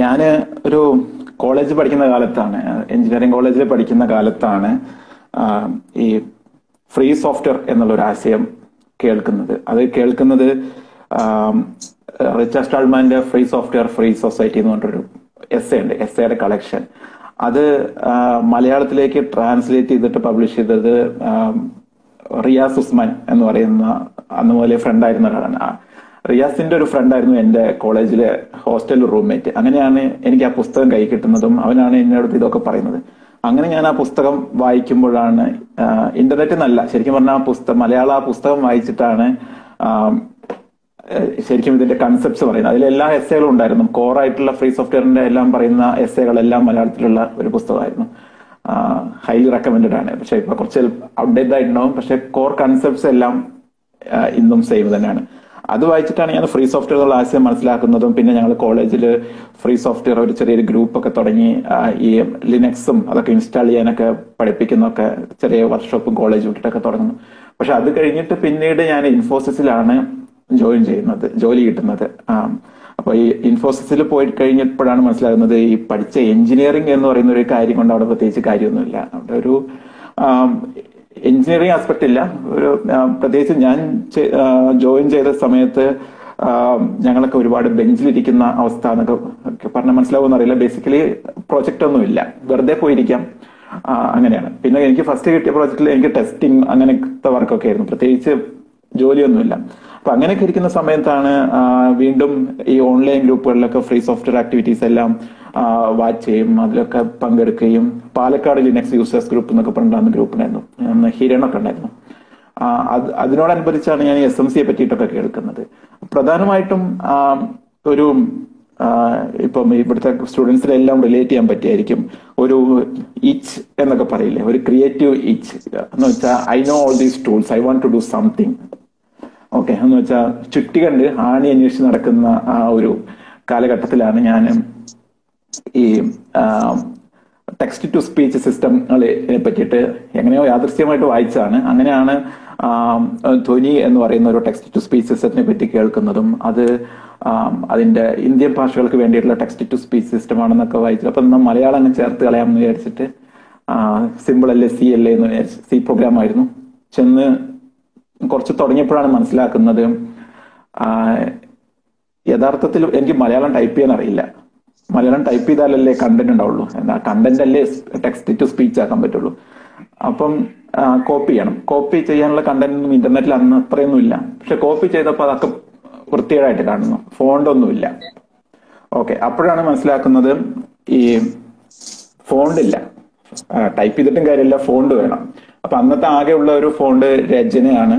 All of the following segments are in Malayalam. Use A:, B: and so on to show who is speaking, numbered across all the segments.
A: ഞാൻ ഒരു കോളേജ് പഠിക്കുന്ന കാലത്താണ് എഞ്ചിനീയറിംഗ് കോളേജിൽ പഠിക്കുന്ന കാലത്താണ് ഈ ഫ്രീ സോഫ്റ്റ്വെയർ എന്നുള്ള ഒരു ആശയം കേൾക്കുന്നത്. അത് കേൾക്കുന്നത് റിച്ചാർഡ് സ്റ്റാൾമാന്റെ ഫ്രീ സോഫ്റ്റ്വെയർ ഫ്രീ സൊസൈറ്റി എന്ന് പറഞ്ഞൊരു എസ് എ ഉണ്ട് എസ് എയുടെ കളക്ഷൻ അത് മലയാളത്തിലേക്ക് ട്രാൻസ്ലേറ്റ് ചെയ്തിട്ട് പബ്ലിഷ് ചെയ്തത് റിയാസ് ഉസ്മാൻ എന്ന് പറയുന്ന അന്ന് മുതലേ ഫ്രണ്ട് ആയിരുന്ന ഒരാളാണ്. റിയാസിന്റെ ഒരു ഫ്രണ്ടായിരുന്നു എന്റെ കോളേജിലെ ഹോസ്റ്റൽ റൂംമേറ്റ് അങ്ങനെയാണ് എനിക്ക് ആ പുസ്തകം കൈ കിട്ടുന്നതും അവനാണ് എന്നോട് ഇതൊക്കെ പറയുന്നത്. അങ്ങനെ ഞാൻ ആ പുസ്തകം വായിക്കുമ്പോഴാണ് ഇന്റർനെറ്റ് നല്ല ശരിക്കും പറഞ്ഞാൽ ആ പുസ്തകം മലയാള ആ പുസ്തകം വായിച്ചിട്ടാണ് ശരിക്കും ഇതിന്റെ കൺസെപ്റ്റ്സ് പറയുന്നത്. അതിലെല്ലാ എസ്സേകളും ഉണ്ടായിരുന്നു. കോർ ആയിട്ടുള്ള ഫ്രീ സോഫ്റ്റ്വെയറിന്റെ എല്ലാം പറയുന്ന എസ്സേകളെല്ലാം മലയാളത്തിലുള്ള ഒരു പുസ്തകമായിരുന്നു. ഹൈലി റെക്കമെൻഡഡ് ആണ്. പക്ഷെ ഇപ്പൊ കുറച്ച് അപ്ഡേറ്റ് ആയിട്ടുണ്ടാവും. പക്ഷെ കോർ കൺസെപ്റ്റ്സ് എല്ലാം ഇന്നും സെയിം തന്നെയാണ്. അത് വായിച്ചിട്ടാണ് ഞാൻ ഫ്രീ സോഫ്റ്റ്വെയർ എന്നുള്ള ആശയം മനസ്സിലാക്കുന്നതും പിന്നെ ഞങ്ങൾ കോളേജിൽ ഫ്രീ സോഫ്റ്റ്വെയർ ഒരു ചെറിയൊരു ഗ്രൂപ്പ് ഒക്കെ തുടങ്ങി ഈ ലിനക്സും അതൊക്കെ ഇൻസ്റ്റാൾ ചെയ്യാനൊക്കെ പഠിപ്പിക്കുന്നൊക്കെ ചെറിയ വർക്ക്ഷോപ്പും കോളേജ് വിട്ടിട്ടൊക്കെ തുടങ്ങുന്നു. പക്ഷെ അത് കഴിഞ്ഞിട്ട് പിന്നീട് ഞാൻ ഇൻഫോസിസിലാണ് ജോയിൻ ചെയ്യുന്നത് ജോലി കിട്ടുന്നത്. അപ്പൊ ഈ ഇൻഫോസിസിൽ പോയി കഴിഞ്ഞപ്പോഴാണ് മനസ്സിലാകുന്നത് ഈ പഠിച്ച എഞ്ചിനീയറിംഗ് എന്ന് പറയുന്ന ഒരു കാര്യം കൊണ്ട് അവിടെ പ്രത്യേകിച്ച് കാര്യമൊന്നുമില്ല. അവിടെ ഒരു എഞ്ചിനീയറിംഗ് ആസ്പെക്ട് ഇല്ല. ഒരു പ്രത്യേകിച്ച് ഞാൻ ജോയിൻ ചെയ്ത സമയത്ത് ഞങ്ങളൊക്കെ ഒരുപാട് ബെഞ്ചിലിരിക്കുന്ന അവസ്ഥ എന്നൊക്കെ പറഞ്ഞാൽ മനസ്സിലാവുമെന്ന് അറിയില്ല. ബേസിക്കലി പ്രോജക്റ്റ് ഒന്നും ഇല്ല. വെറുതെ പോയിരിക്കാം. അങ്ങനെയാണ്. പിന്നെ എനിക്ക് ഫസ്റ്റ് കിട്ടിയ പ്രോജക്റ്റിൽ എനിക്ക് ടെസ്റ്റിംഗ് അങ്ങനത്തെ വർക്കൊക്കെ ആയിരുന്നു. പ്രത്യേകിച്ച് ജോലിയൊന്നുമില്ല. അപ്പൊ അങ്ങനെയൊക്കെ ഇരിക്കുന്ന സമയത്താണ് വീണ്ടും ഈ ഓൺലൈൻ ഗ്രൂപ്പുകളിലൊക്കെ ഫ്രീ സോഫ്റ്റ്വെയർ ആക്ടിവിറ്റീസ് എല്ലാം വാച്ച് ചെയ്യും അതിലൊക്കെ പങ്കെടുക്കുകയും പാലക്കാട് ലിനക്സ് യൂസേഴ്സ് ഗ്രൂപ്പ് എന്നൊക്കെ പറഞ്ഞിട്ടുള്ള ഗ്രൂപ്പിനായിരുന്നു ഹിരണൊക്കെ ഉണ്ടായിരുന്നു. അത് അതിനോടനുബന്ധിച്ചാണ് ഞാൻ എസ് എം സിയെ പറ്റിയിട്ടൊക്കെ കേൾക്കുന്നത്. പ്രധാനമായിട്ടും ഒരു ഇപ്പം ഇവിടുത്തെ സ്റ്റുഡൻസിനെല്ലാം റിലേറ്റ് ചെയ്യാൻ പറ്റിയായിരിക്കും ഒരു ഇച്ച് എന്നൊക്കെ പറയില്ലേ? ഒരു ക്രിയേറ്റീവ് ഇച്ച് എന്ന് വെച്ചാൽ I know all these tools I want to do something okay എന്ന് വെച്ചാൽ ചുറ്റി കണ്ട് ആണി അന്വേഷിച്ച് നടക്കുന്ന ആ ഒരു കാലഘട്ടത്തിലാണ് ഞാൻ ഈ ടെക്സ്റ്റ് ടു സ്പീച്ച് സിസ്റ്റങ്ങളെ പറ്റിയിട്ട് എങ്ങനെയോ യാദൃശ്യമായിട്ട് വായിച്ചാണ് അങ്ങനെയാണ് ധ്വനി എന്ന് പറയുന്ന ഒരു ടെക്സ്റ്റ് ടു സ്പീച്ച് സിസ്റ്റത്തിനെ പറ്റി കേൾക്കുന്നതും അത് അതിന്റെ ഇന്ത്യൻ ഭാഷകൾക്ക് വേണ്ടിയിട്ടുള്ള ടെക്സ്റ്റ് ടു സ്പീച്ച് സിസ്റ്റം ആണെന്നൊക്കെ വായിച്ചു അപ്പൊ നമ്മൾ മലയാളം അങ്ങ് ചേർത്ത് കളയാമെന്ന് വിചാരിച്ചിട്ട് സിമ്പിൾ അല്ലേ സി അല്ലേ എന്ന് സി പ്രോഗ്രാം ആയിരുന്നു. ചെന്ന് കുറച്ച് തുടങ്ങിയപ്പോഴാണ് മനസ്സിലാക്കുന്നത് യഥാർത്ഥത്തിൽ എനിക്ക് മലയാളം ടൈപ്പ് ചെയ്യാൻ അറിയില്ല. മലയാളം ടൈപ്പ് ചെയ്താലല്ലേ കണ്ടന്റ് ഉണ്ടാവുള്ളൂ. എന്നാ കണ്ടന്റ് അല്ലേ ടെക്സ്റ്റ് ടു സ്പീച്ച് ആക്കാൻ പറ്റുള്ളൂ. അപ്പം കോപ്പി ചെയ്യണം. കോപ്പി ചെയ്യാനുള്ള കണ്ടന്റ് ഒന്നും ഇന്റർനെറ്റിൽ അന്ന് അത്രയൊന്നും ഇല്ല. പക്ഷെ കോപ്പി ചെയ്തപ്പോൾ അതൊക്കെ വൃത്തികേടായിട്ട് കാണുന്നു. ഫോണ്ടൊന്നുമില്ല ഓക്കെ അപ്പോഴാണ് മനസ്സിലാക്കുന്നത് ഈ ഫോണ്ട് ഇല്ല. ടൈപ്പ് ചെയ്തിട്ടും കാര്യമില്ല ഫോണ്ട് വേണം. അപ്പൊ അന്നത്തെ ആകെയുള്ള ഒരു ഫോണ്ട് രചനയാണ്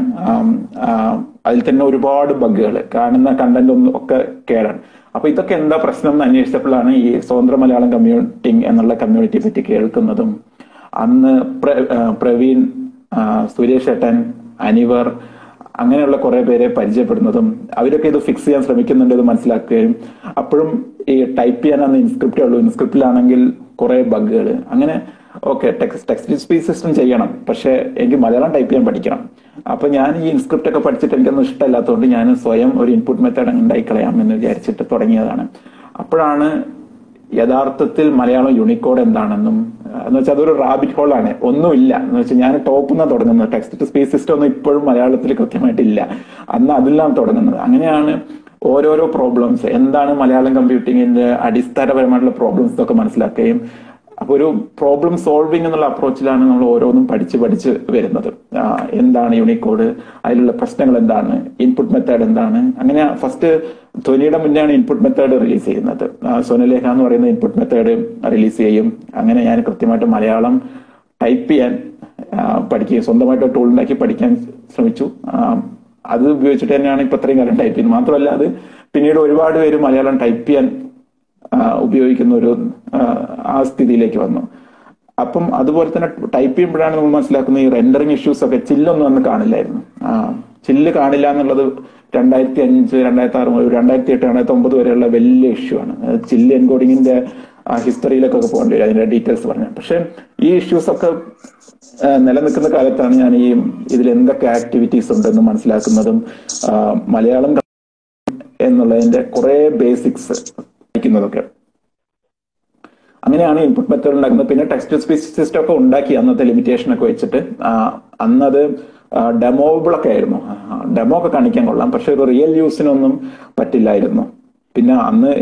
A: അതിൽ തന്നെ ഒരുപാട് ബഗ്ഗുകൾ കാണുന്ന കണ്ടന്റ് ഒന്നും ഒക്കെ കേടാണ്. അപ്പൊ ഇതൊക്കെ എന്താ പ്രശ്നം എന്ന് അന്വേഷിച്ചപ്പോഴാണ് ഈ സ്വതന്ത്ര മലയാളം കമ്മ്യൂണിറ്റി എന്നുള്ള കമ്മ്യൂണിറ്റിയെ പറ്റി കേൾക്കുന്നതും. അന്ന് പ്രവീൺ സുരേഷ് ഏട്ടൻ അനിവർ അങ്ങനെയുള്ള കുറെ പേരെ പരിചയപ്പെടുന്നതും അവരൊക്കെ ഇത് ഫിക്സ് ചെയ്യാൻ ശ്രമിക്കുന്നുണ്ട് ഇത് മനസ്സിലാക്കുകയും അപ്പോഴും ഈ ടൈപ്പ് ചെയ്യാനാണ് ഇൻസ്ക്രിപ്റ്റേ ഉള്ളൂ. ഇൻസ്ക്രിപ്റ്റിലാണെങ്കിൽ കുറെ ബഗ്ഗുകൾ അങ്ങനെ okay text text speech system ചെയ്യണം. പക്ഷേ എനിക്ക് മലയാളം ടൈപ്പ് ചെയ്യാൻ പഠിക്കണം. അപ്പൊ ഞാൻ ഈ ഇൻസ്ക്രിപ്റ്റ് ഒക്കെ പഠിച്ചിട്ട് എനിക്കൊന്നും ഇഷ്ടമല്ലാത്തതുകൊണ്ട് ഞാൻ സ്വയം ഒരു ഇൻപുട്ട് മെത്തേഡ് ഉണ്ടായിക്കളയാം എന്ന് വിചാരിച്ചിട്ട് തുടങ്ങിയതാണ്. അപ്പോഴാണ് യഥാർത്ഥത്തിൽ മലയാളം യൂണിക്കോഡ് എന്താണെന്നും എന്ന് വെച്ചാൽ അതൊരു റാബിറ്റ് ഹോളാണ് ഒന്നുമില്ല. എന്ന് വെച്ചാൽ ഞാൻ ടോപ്പ് നിന്നാണ് തുടങ്ങുന്നത്. ടെക്സ്റ്റ് ടു സ്പീച്ച് സിസ്റ്റം ഒന്നും ഇപ്പോഴും മലയാളത്തിൽ കൃത്യമായിട്ടില്ല. അന്ന് അതിലാണ് തുടങ്ങുന്നത്. അങ്ങനെയാണ് ഓരോരോ പ്രോബ്ലംസ് എന്താണ് മലയാളം കമ്പ്യൂട്ടിങ്ങിന്റെ അടിസ്ഥാനപരമായിട്ടുള്ള പ്രോബ്ലംസ് ഒക്കെ മനസ്സിലാക്കുകയും അപ്പൊ ഒരു പ്രോബ്ലം സോൾവിങ് എന്നുള്ള അപ്രോച്ചിലാണ് നമ്മൾ ഓരോന്നും പഠിച്ച് പഠിച്ച് വരുന്നത്. എന്താണ് യൂണിക്കോഡ് അതിലുള്ള പ്രശ്നങ്ങൾ എന്താണ്? ഇൻപുട്ട് മെത്തേഡ് എന്താണ്? അങ്ങനെ ഫസ്റ്റ് ധ്വനിയുടെ മുന്നെയാണ് ഇൻപുട്ട് മെത്തേഡ് റിലീസ് ചെയ്യുന്നത്. സോനലേഖ എന്ന് പറയുന്ന ഇൻപുട്ട് മെത്തേഡ് റിലീസ് ചെയ്യും. അങ്ങനെ ഞാൻ കൃത്യമായിട്ട് മലയാളം ടൈപ്പ് ചെയ്യാൻ പഠിക്കുകയും സ്വന്തമായിട്ട് ടൂൾ ഉണ്ടാക്കി പഠിക്കാൻ ശ്രമിച്ചു. അത് ഉപയോഗിച്ചിട്ട് തന്നെയാണ് ഇപ്പൊ ഇത്രയും കാലം ടൈപ്പ് ചെയ്യുന്നത്. മാത്രമല്ല അത് പിന്നീട് ഒരുപാട് പേര് മലയാളം ടൈപ്പ് ചെയ്യാൻ ഉപയോഗിക്കുന്ന ഒരു ആ, സ്ഥിതിയിലേക്ക് വന്നു. അപ്പം അതുപോലെ തന്നെ ടൈപ്പ് ചെയ്യുമ്പോഴാണ് നമ്മൾ മനസ്സിലാക്കുന്നത് ഈ റെൻഡറിങ് ഇഷ്യൂസ് ഒക്കെ ചില്ലൊന്നും അന്ന് കാണില്ലായിരുന്നു. ചില്ല് കാണില്ല എന്നുള്ളത് രണ്ടായിരത്തി അഞ്ച് രണ്ടായിരത്തി ആറ് മുതൽ രണ്ടായിരത്തി എട്ട് രണ്ടായിരത്തി ഒമ്പത് വരെയുള്ള വലിയ ഇഷ്യൂ ആണ്. ചില്ല് എൻകോഡിങ്ങിന്റെ ഹിസ്റ്ററിയിലൊക്കെ പോകേണ്ടി വരും അതിന്റെ ഡീറ്റെയിൽസ് പറഞ്ഞു പക്ഷെ ഈ ഇഷ്യൂസ് ഒക്കെ നിലനിൽക്കുന്ന കാലത്താണ് ഞാൻ ഈ ഇതിൽ എന്തൊക്കെ ആക്ടിവിറ്റീസ് ഉണ്ടെന്ന് മനസ്സിലാക്കുന്നതും മലയാളം എന്നുള്ളതിന്റെ കുറെ ബേസിക്സ് വായിക്കുന്നതൊക്കെ അങ്ങനെയാണ് ഇൻപുട്ട് മെത്തേഡ് ഉണ്ടാക്കുന്നത്. പിന്നെ ടെക്സ്റ്റ് സ്പീച്ച് സിസ്റ്റം ഒക്കെ ഉണ്ടാക്കി അന്നത്തെ ലിമിറ്റേഷൻ ഒക്കെ വെച്ചിട്ട് അന്നത് ഡെമോബിൾ ഒക്കെ ആയിരുന്നു. ഡെമോ ഒക്കെ കാണിക്കാൻ കൊള്ളാം. പക്ഷെ ഒരു റിയൽ യൂസിനൊന്നും പറ്റില്ലായിരുന്നു. പിന്നെ അന്ന്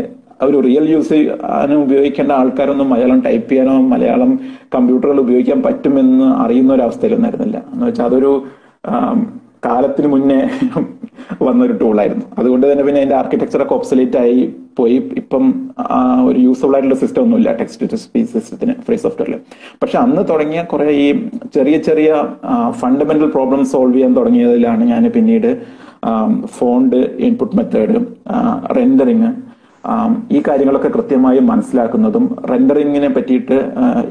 A: ഒരു റിയൽ യൂസ് അതിന് ഉപയോഗിക്കേണ്ട ആൾക്കാരൊന്നും മലയാളം ടൈപ്പ് ചെയ്യാനോ മലയാളം കമ്പ്യൂട്ടറുകൾ ഉപയോഗിക്കാൻ പറ്റുമെന്ന് അറിയുന്ന ഒരു അവസ്ഥയിലൊന്നും ആയിരുന്നില്ല. എന്ന് വെച്ചാൽ അതൊരു കാലത്തിന് മുന്നേ വന്നൊരു ടൂളായിരുന്നു അതുകൊണ്ട് തന്നെ പിന്നെ അതിന്റെ ആർക്കിടെക്ചർ ഒക്കെ ഒബ്സലേറ്റ് ആയി പോയി. ഇപ്പം ഒരു യൂസ്ഫുൾ ആയിട്ടുള്ള സിസ്റ്റം ഒന്നുമില്ല ടെക്സ്റ്റ് ടു സ്പീച്ച് സിസ്റ്റത്തിന് ഫ്രീ സോഫ്റ്റ്വെയറിൽ പക്ഷെ അന്ന് തുടങ്ങിയ കുറെ ഈ ചെറിയ ചെറിയ ഫണ്ടമെന്റൽ പ്രോബ്ലം സോൾവ് ചെയ്യാൻ തുടങ്ങിയതിലാണ് ഞാൻ പിന്നീട് ഫോണ്ട് ഇൻപുട്ട് മെത്തേഡ് റെൻഡറിങ് ഈ കാര്യങ്ങളൊക്കെ കൃത്യമായി മനസ്സിലാക്കുന്നതും റെൻഡറിങ്ങിനെ പറ്റിയിട്ട്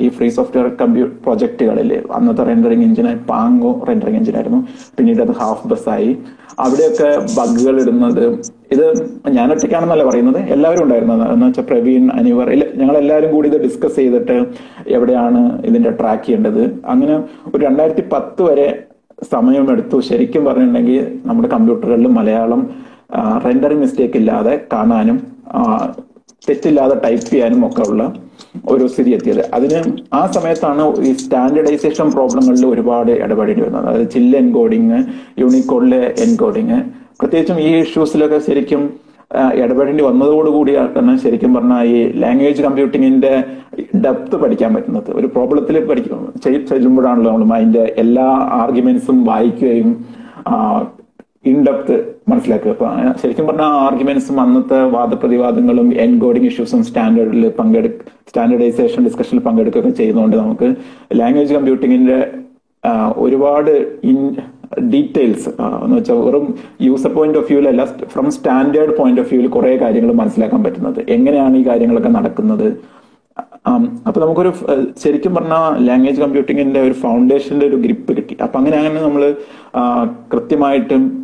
A: ഈ ഫ്രീ സോഫ്റ്റ്വെയർ കമ്പ്യൂ പ്രൊജക്ടുകളിൽ അന്നത്തെ റെൻഡറിങ് എഞ്ചിന് പാങ്ങോ റെൻഡറിങ് എഞ്ചിനായിരുന്നു പിന്നീട് അത് ഹാഫ് ബസ് ആയി. അവിടെയൊക്കെ ബഗ്ഗുകൾ ഇടുന്നത് ഇത് ഞാൻ ഒറ്റയ്ക്കാണെന്നല്ല പറയുന്നത് എല്ലാവരും ഉണ്ടായിരുന്നത് എന്ന് വെച്ചാൽ പ്രവീൺ അനിവർ ഞങ്ങൾ എല്ലാവരും കൂടി ഇത് ഡിസ്കസ് ചെയ്തിട്ട് എവിടെയാണ് ഇതിന്റെ ട്രാക്ക് ചെയ്യേണ്ടത്. അങ്ങനെ ഒരു രണ്ടായിരത്തി പത്ത് വരെ സമയമെടുത്തു ശരിക്കും പറഞ്ഞിട്ടുണ്ടെങ്കിൽ നമ്മുടെ കമ്പ്യൂട്ടറുകളിൽ മലയാളം റെൻഡറിങ് മിസ്റ്റേക്ക് ഇല്ലാതെ കാണാനും തെറ്റില്ലാതെ ടൈപ്പ് ചെയ്യാനും ഒക്കെ ഉള്ള ഒരു സ്ഥിതി എത്തിയത്. അതിന് ആ സമയത്താണ് ഈ സ്റ്റാൻഡേർഡൈസേഷൻ പ്രോബ്ലങ്ങളിൽ ഒരുപാട് ഇടപെടേണ്ടി വരുന്നത്. അതായത് ചില്ല് എൻകോഡിങ് യൂണിക്കോഡിലെ എൻകോഡിങ് പ്രത്യേകിച്ചും ഈ ഇഷ്യൂസിലൊക്കെ ശരിക്കും ഇടപെടേണ്ടി വന്നതോടുകൂടിയാണ് ശരിക്കും പറഞ്ഞാൽ ഈ ലാംഗ്വേജ് കമ്പ്യൂട്ടിങ്ങിന്റെ ഡെപ്ത് പഠിക്കാൻ പറ്റുന്നത്. ഒരു പ്രോബ്ലത്തിൽ പഠിക്കും ചെയ്യുമ്പോഴാണല്ലോ നമ്മൾ അതിന്റെ എല്ലാ ആർഗ്യുമെന്റ്സും വായിക്കുകയും ഇൻഡെപ്ത് മനസ്സിലാക്കുക അപ്പൊ ശരിക്കും പറഞ്ഞാൽ ആർഗ്യുമെന്റ്സും അന്നത്തെ വാദപ്രതിവാദങ്ങളും എൻകോഡിംഗ് ഇഷ്യൂസും സ്റ്റാൻഡേർഡിൽ പങ്കെടുക്ക സ്റ്റാൻഡേർഡൈസേഷൻ ഡിസ്കഷനിൽ പങ്കെടുക്കുകയൊക്കെ ചെയ്യുന്നതുകൊണ്ട് നമുക്ക് ലാംഗ്വേജ് കമ്പ്യൂട്ടിങ്ങിന്റെ ഒരുപാട് ഇൻ ഡീറ്റെയിൽസ് എന്ന് വെച്ചാൽ വെറും യൂസർ പോയിന്റ് ഓഫ് വ്യൂവിലല്ല ഫ്രം സ്റ്റാൻഡേർഡ് പോയിന്റ് ഓഫ് വ്യൂവിൽ കുറേ കാര്യങ്ങൾ മനസ്സിലാക്കാൻ പറ്റുന്നത്. എങ്ങനെയാണ് ഈ കാര്യങ്ങളൊക്കെ നടക്കുന്നത്? അപ്പൊ നമുക്കൊരു ശരിക്കും പറഞ്ഞാൽ ലാംഗ്വേജ് കമ്പ്യൂട്ടിങ്ങിന്റെ ഒരു ഫൗണ്ടേഷന്റെ ഒരു ഗ്രിപ്പ് കിട്ടി. അപ്പൊ അങ്ങനെ അങ്ങനെ നമ്മൾ കൃത്യമായിട്ടും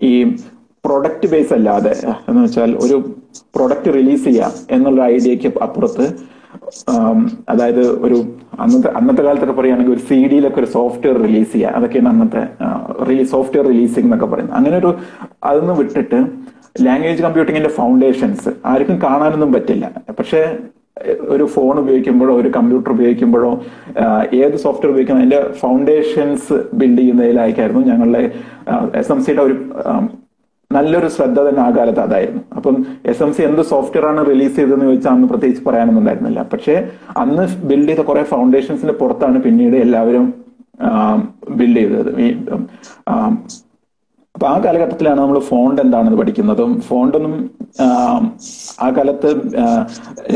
A: ഈ പ്രൊഡക്റ്റ് ബേസ് അല്ലാതെ എന്ന് വെച്ചാൽ ഒരു പ്രൊഡക്റ്റ് റിലീസ് ചെയ്യാം എന്നുള്ള ഐഡിയക്ക് അപ്പുറത്ത് അതായത് ഒരു അന്നത്തെ അന്നത്തെ കാലത്തൊക്കെ പറയുകയാണെങ്കിൽ ഒരു സി ഡിയിലൊക്കെ ഒരു സോഫ്റ്റ്വെയർ റിലീസ് ചെയ്യുക അതൊക്കെയാണ് അന്നത്തെ റിലീസ് സോഫ്റ്റ്വെയർ റിലീസിംഗ് എന്നൊക്കെ പറയുന്നത്. അങ്ങനെ ഒരു അതൊന്ന് വിട്ടിട്ട് ലാംഗ്വേജ് കമ്പ്യൂട്ടിങ്ങിന്റെ ഫൗണ്ടേഷൻസ് ആർക്കും കാണാനൊന്നും പറ്റില്ല. പക്ഷേ ഒരു ഫോൺ ഉപയോഗിക്കുമ്പോഴോ ഒരു കമ്പ്യൂട്ടർ ഉപയോഗിക്കുമ്പോഴോ ഏത് സോഫ്റ്റ്വെയർ ഉപയോഗിക്കുന്ന അതിന്റെ ഫൗണ്ടേഷൻസ് ബിൽഡ് ചെയ്യുന്നതിലായിരിക്കായിരുന്നു ഞങ്ങളുടെ എസ് എം സിയുടെ ഒരു നല്ലൊരു ശ്രദ്ധ തന്നെ ആ കാലത്ത് അതായിരുന്നു. അപ്പം എസ് എം സി എന്ത് സോഫ്റ്റ്വെയർ ആണ് റിലീസ് ചെയ്തതെന്ന് ചോദിച്ചാൽ അന്ന് പ്രത്യേകിച്ച് പറയാനൊന്നും ഉണ്ടായിരുന്നില്ല പക്ഷേ അന്ന് ബിൽഡ് ചെയ്ത കുറെ ഫൗണ്ടേഷൻസിന്റെ പുറത്താണ് പിന്നീട് എല്ലാവരും ബിൽഡ് ചെയ്തത്. അപ്പൊ ആ കാലഘട്ടത്തിലാണ് നമ്മൾ ഫോണ്ട് എന്താണെന്ന് പഠിക്കുന്നതും ഫോണ്ടൊന്നും ആ കാലത്ത്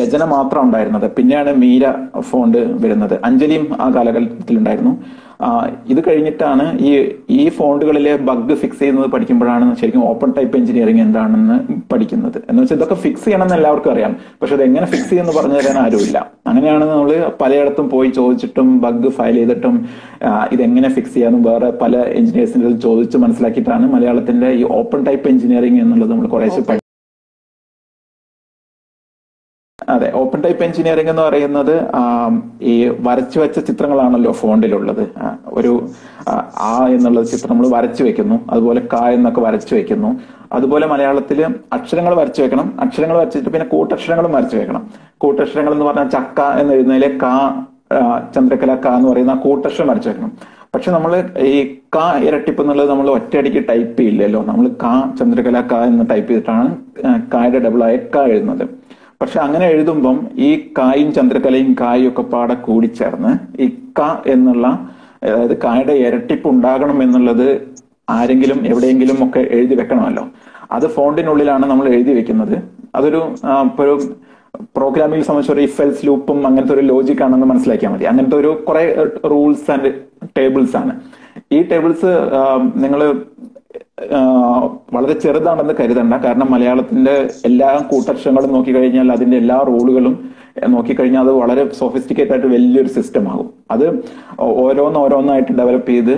A: രചന മാത്രം ഉണ്ടായിരുന്നത്. പിന്നെയാണ് മീര ഫോണ്ട് വരുന്നത്. അഞ്ജലിയും ആ ആ, ഇത് കഴിഞ്ഞിട്ടാണ് ഈ ഈ ഫോണ്ടുകളിലെ ബഗ് ഫിക്സ് ചെയ്യുന്നത് പഠിക്കുമ്പോഴാണ് ശരിക്കും ഓപ്പൺ ടൈപ്പ് എഞ്ചിനീയറിംഗ് എന്താണെന്ന് പഠിക്കുന്നത്. എന്ന് വെച്ചാൽ ഇതൊക്കെ ഫിക്സ് ചെയ്യണം എന്ന് എല്ലാവർക്കും അറിയാം. പക്ഷെ അത് എങ്ങനെ ഫിക്സ് ചെയ്യുമെന്ന് പറഞ്ഞു തരാൻ ആരുമില്ല. അങ്ങനെയാണ് നമ്മൾ പലയിടത്തും പോയി ചോദിച്ചിട്ടും ബഗ് ഫയൽ ചെയ്തിട്ടും ഇതെങ്ങനെ ഫിക്സ് ചെയ്യാനും വേറെ പല എഞ്ചിനീയേഴ്സിന്റെ ചോദിച്ച് മനസ്സിലാക്കിയിട്ടാണ് മലയാളത്തിന്റെ ഈ ഓപ്പൺ ടൈപ്പ് എഞ്ചിനീയറിംഗ് എന്നുള്ളത് നമ്മൾ കുറേശ്ശെ അതെ ഓപ്പൺ ടൈപ്പ് എഞ്ചിനീയറിംഗ് എന്ന് പറയുന്നത് ഈ വരച്ചു വെച്ച ചിത്രങ്ങളാണല്ലോ ഫോണ്ടിലുള്ളത് ഒരു ആ, എന്നുള്ള ചിത്രം നമ്മൾ വരച്ചു വെക്കുന്നു. അതുപോലെ ക എന്നൊക്കെ വരച്ചു വെക്കുന്നു. അതുപോലെ മലയാളത്തിൽ അക്ഷരങ്ങൾ വരച്ചു വെക്കണം. അക്ഷരങ്ങൾ വരച്ചിട്ട് പിന്നെ കൂട്ടക്ഷരങ്ങളും വരച്ചു വെക്കണം. കൂട്ടക്ഷരങ്ങൾ എന്ന് പറഞ്ഞാൽ ചക്ക എന്ന് എഴുതുന്നതിലെ ക ചന്ദ്രകല ക എന്ന് പറയുന്ന കൂട്ടക്ഷരം വരച്ചു വെക്കണം. പക്ഷെ നമ്മൾ ഈ ക ഇരട്ടിപ്പ് എന്നുള്ളത് നമ്മൾ ഒറ്റയടിക്ക് ടൈപ്പ് ചെയ്യില്ലല്ലോ. നമ്മൾ ക ചന്ദ്രകല ക എന്ന് ടൈപ്പ് ചെയ്തിട്ടാണ് കായുടെ ഡബിൾ ആയ ക എഴുതുന്നത്. പക്ഷെ അങ്ങനെ എഴുതുമ്പം ഈ കായും ചന്ദ്രകലയും കായും ഒക്കെ പാടെ കൂടിച്ചേർന്ന് ഈ ക എന്നുള്ള അതായത് കായുടെ ഇരട്ടിപ്പ് ഉണ്ടാകണം എന്നുള്ളത് ആരെങ്കിലും എവിടെയെങ്കിലും ഒക്കെ എഴുതി വെക്കണമല്ലോ. അത് ഫോണ്ടിനുള്ളിലാണ് നമ്മൾ എഴുതി വെക്കുന്നത്. അതൊരു ഒരു പ്രോഗ്രാമിംഗ് സംബന്ധിച്ച് ഒരു ഇഫ് എൽസ് ലൂപ്പും അങ്ങനത്തെ ഒരു ലോജിക് ആണെന്ന് മനസ്സിലാക്കിയാൽ മതി. അങ്ങനത്തെ ഒരു കുറെ റൂൾസ് ആൻഡ് ടേബിൾസ് ആണ്. ഈ ടേബിൾസ് നിങ്ങൾ വളരെ ചെറുതാണെന്ന് കരുതണ്ട. കാരണം മലയാളത്തിന്റെ എല്ലാ കൂട്ടക്ഷരങ്ങളും നോക്കിക്കഴിഞ്ഞാൽ അതിന്റെ എല്ലാ റൂളുകളും നോക്കിക്കഴിഞ്ഞാൽ അത് വളരെ സോഫിസ്റ്റിക്കേറ്റ് ആയിട്ട് വലിയൊരു സിസ്റ്റം ആകും അത് ഓരോന്ന് ഓരോന്നായിട്ട് ഡെവലപ്പ് ചെയ്ത്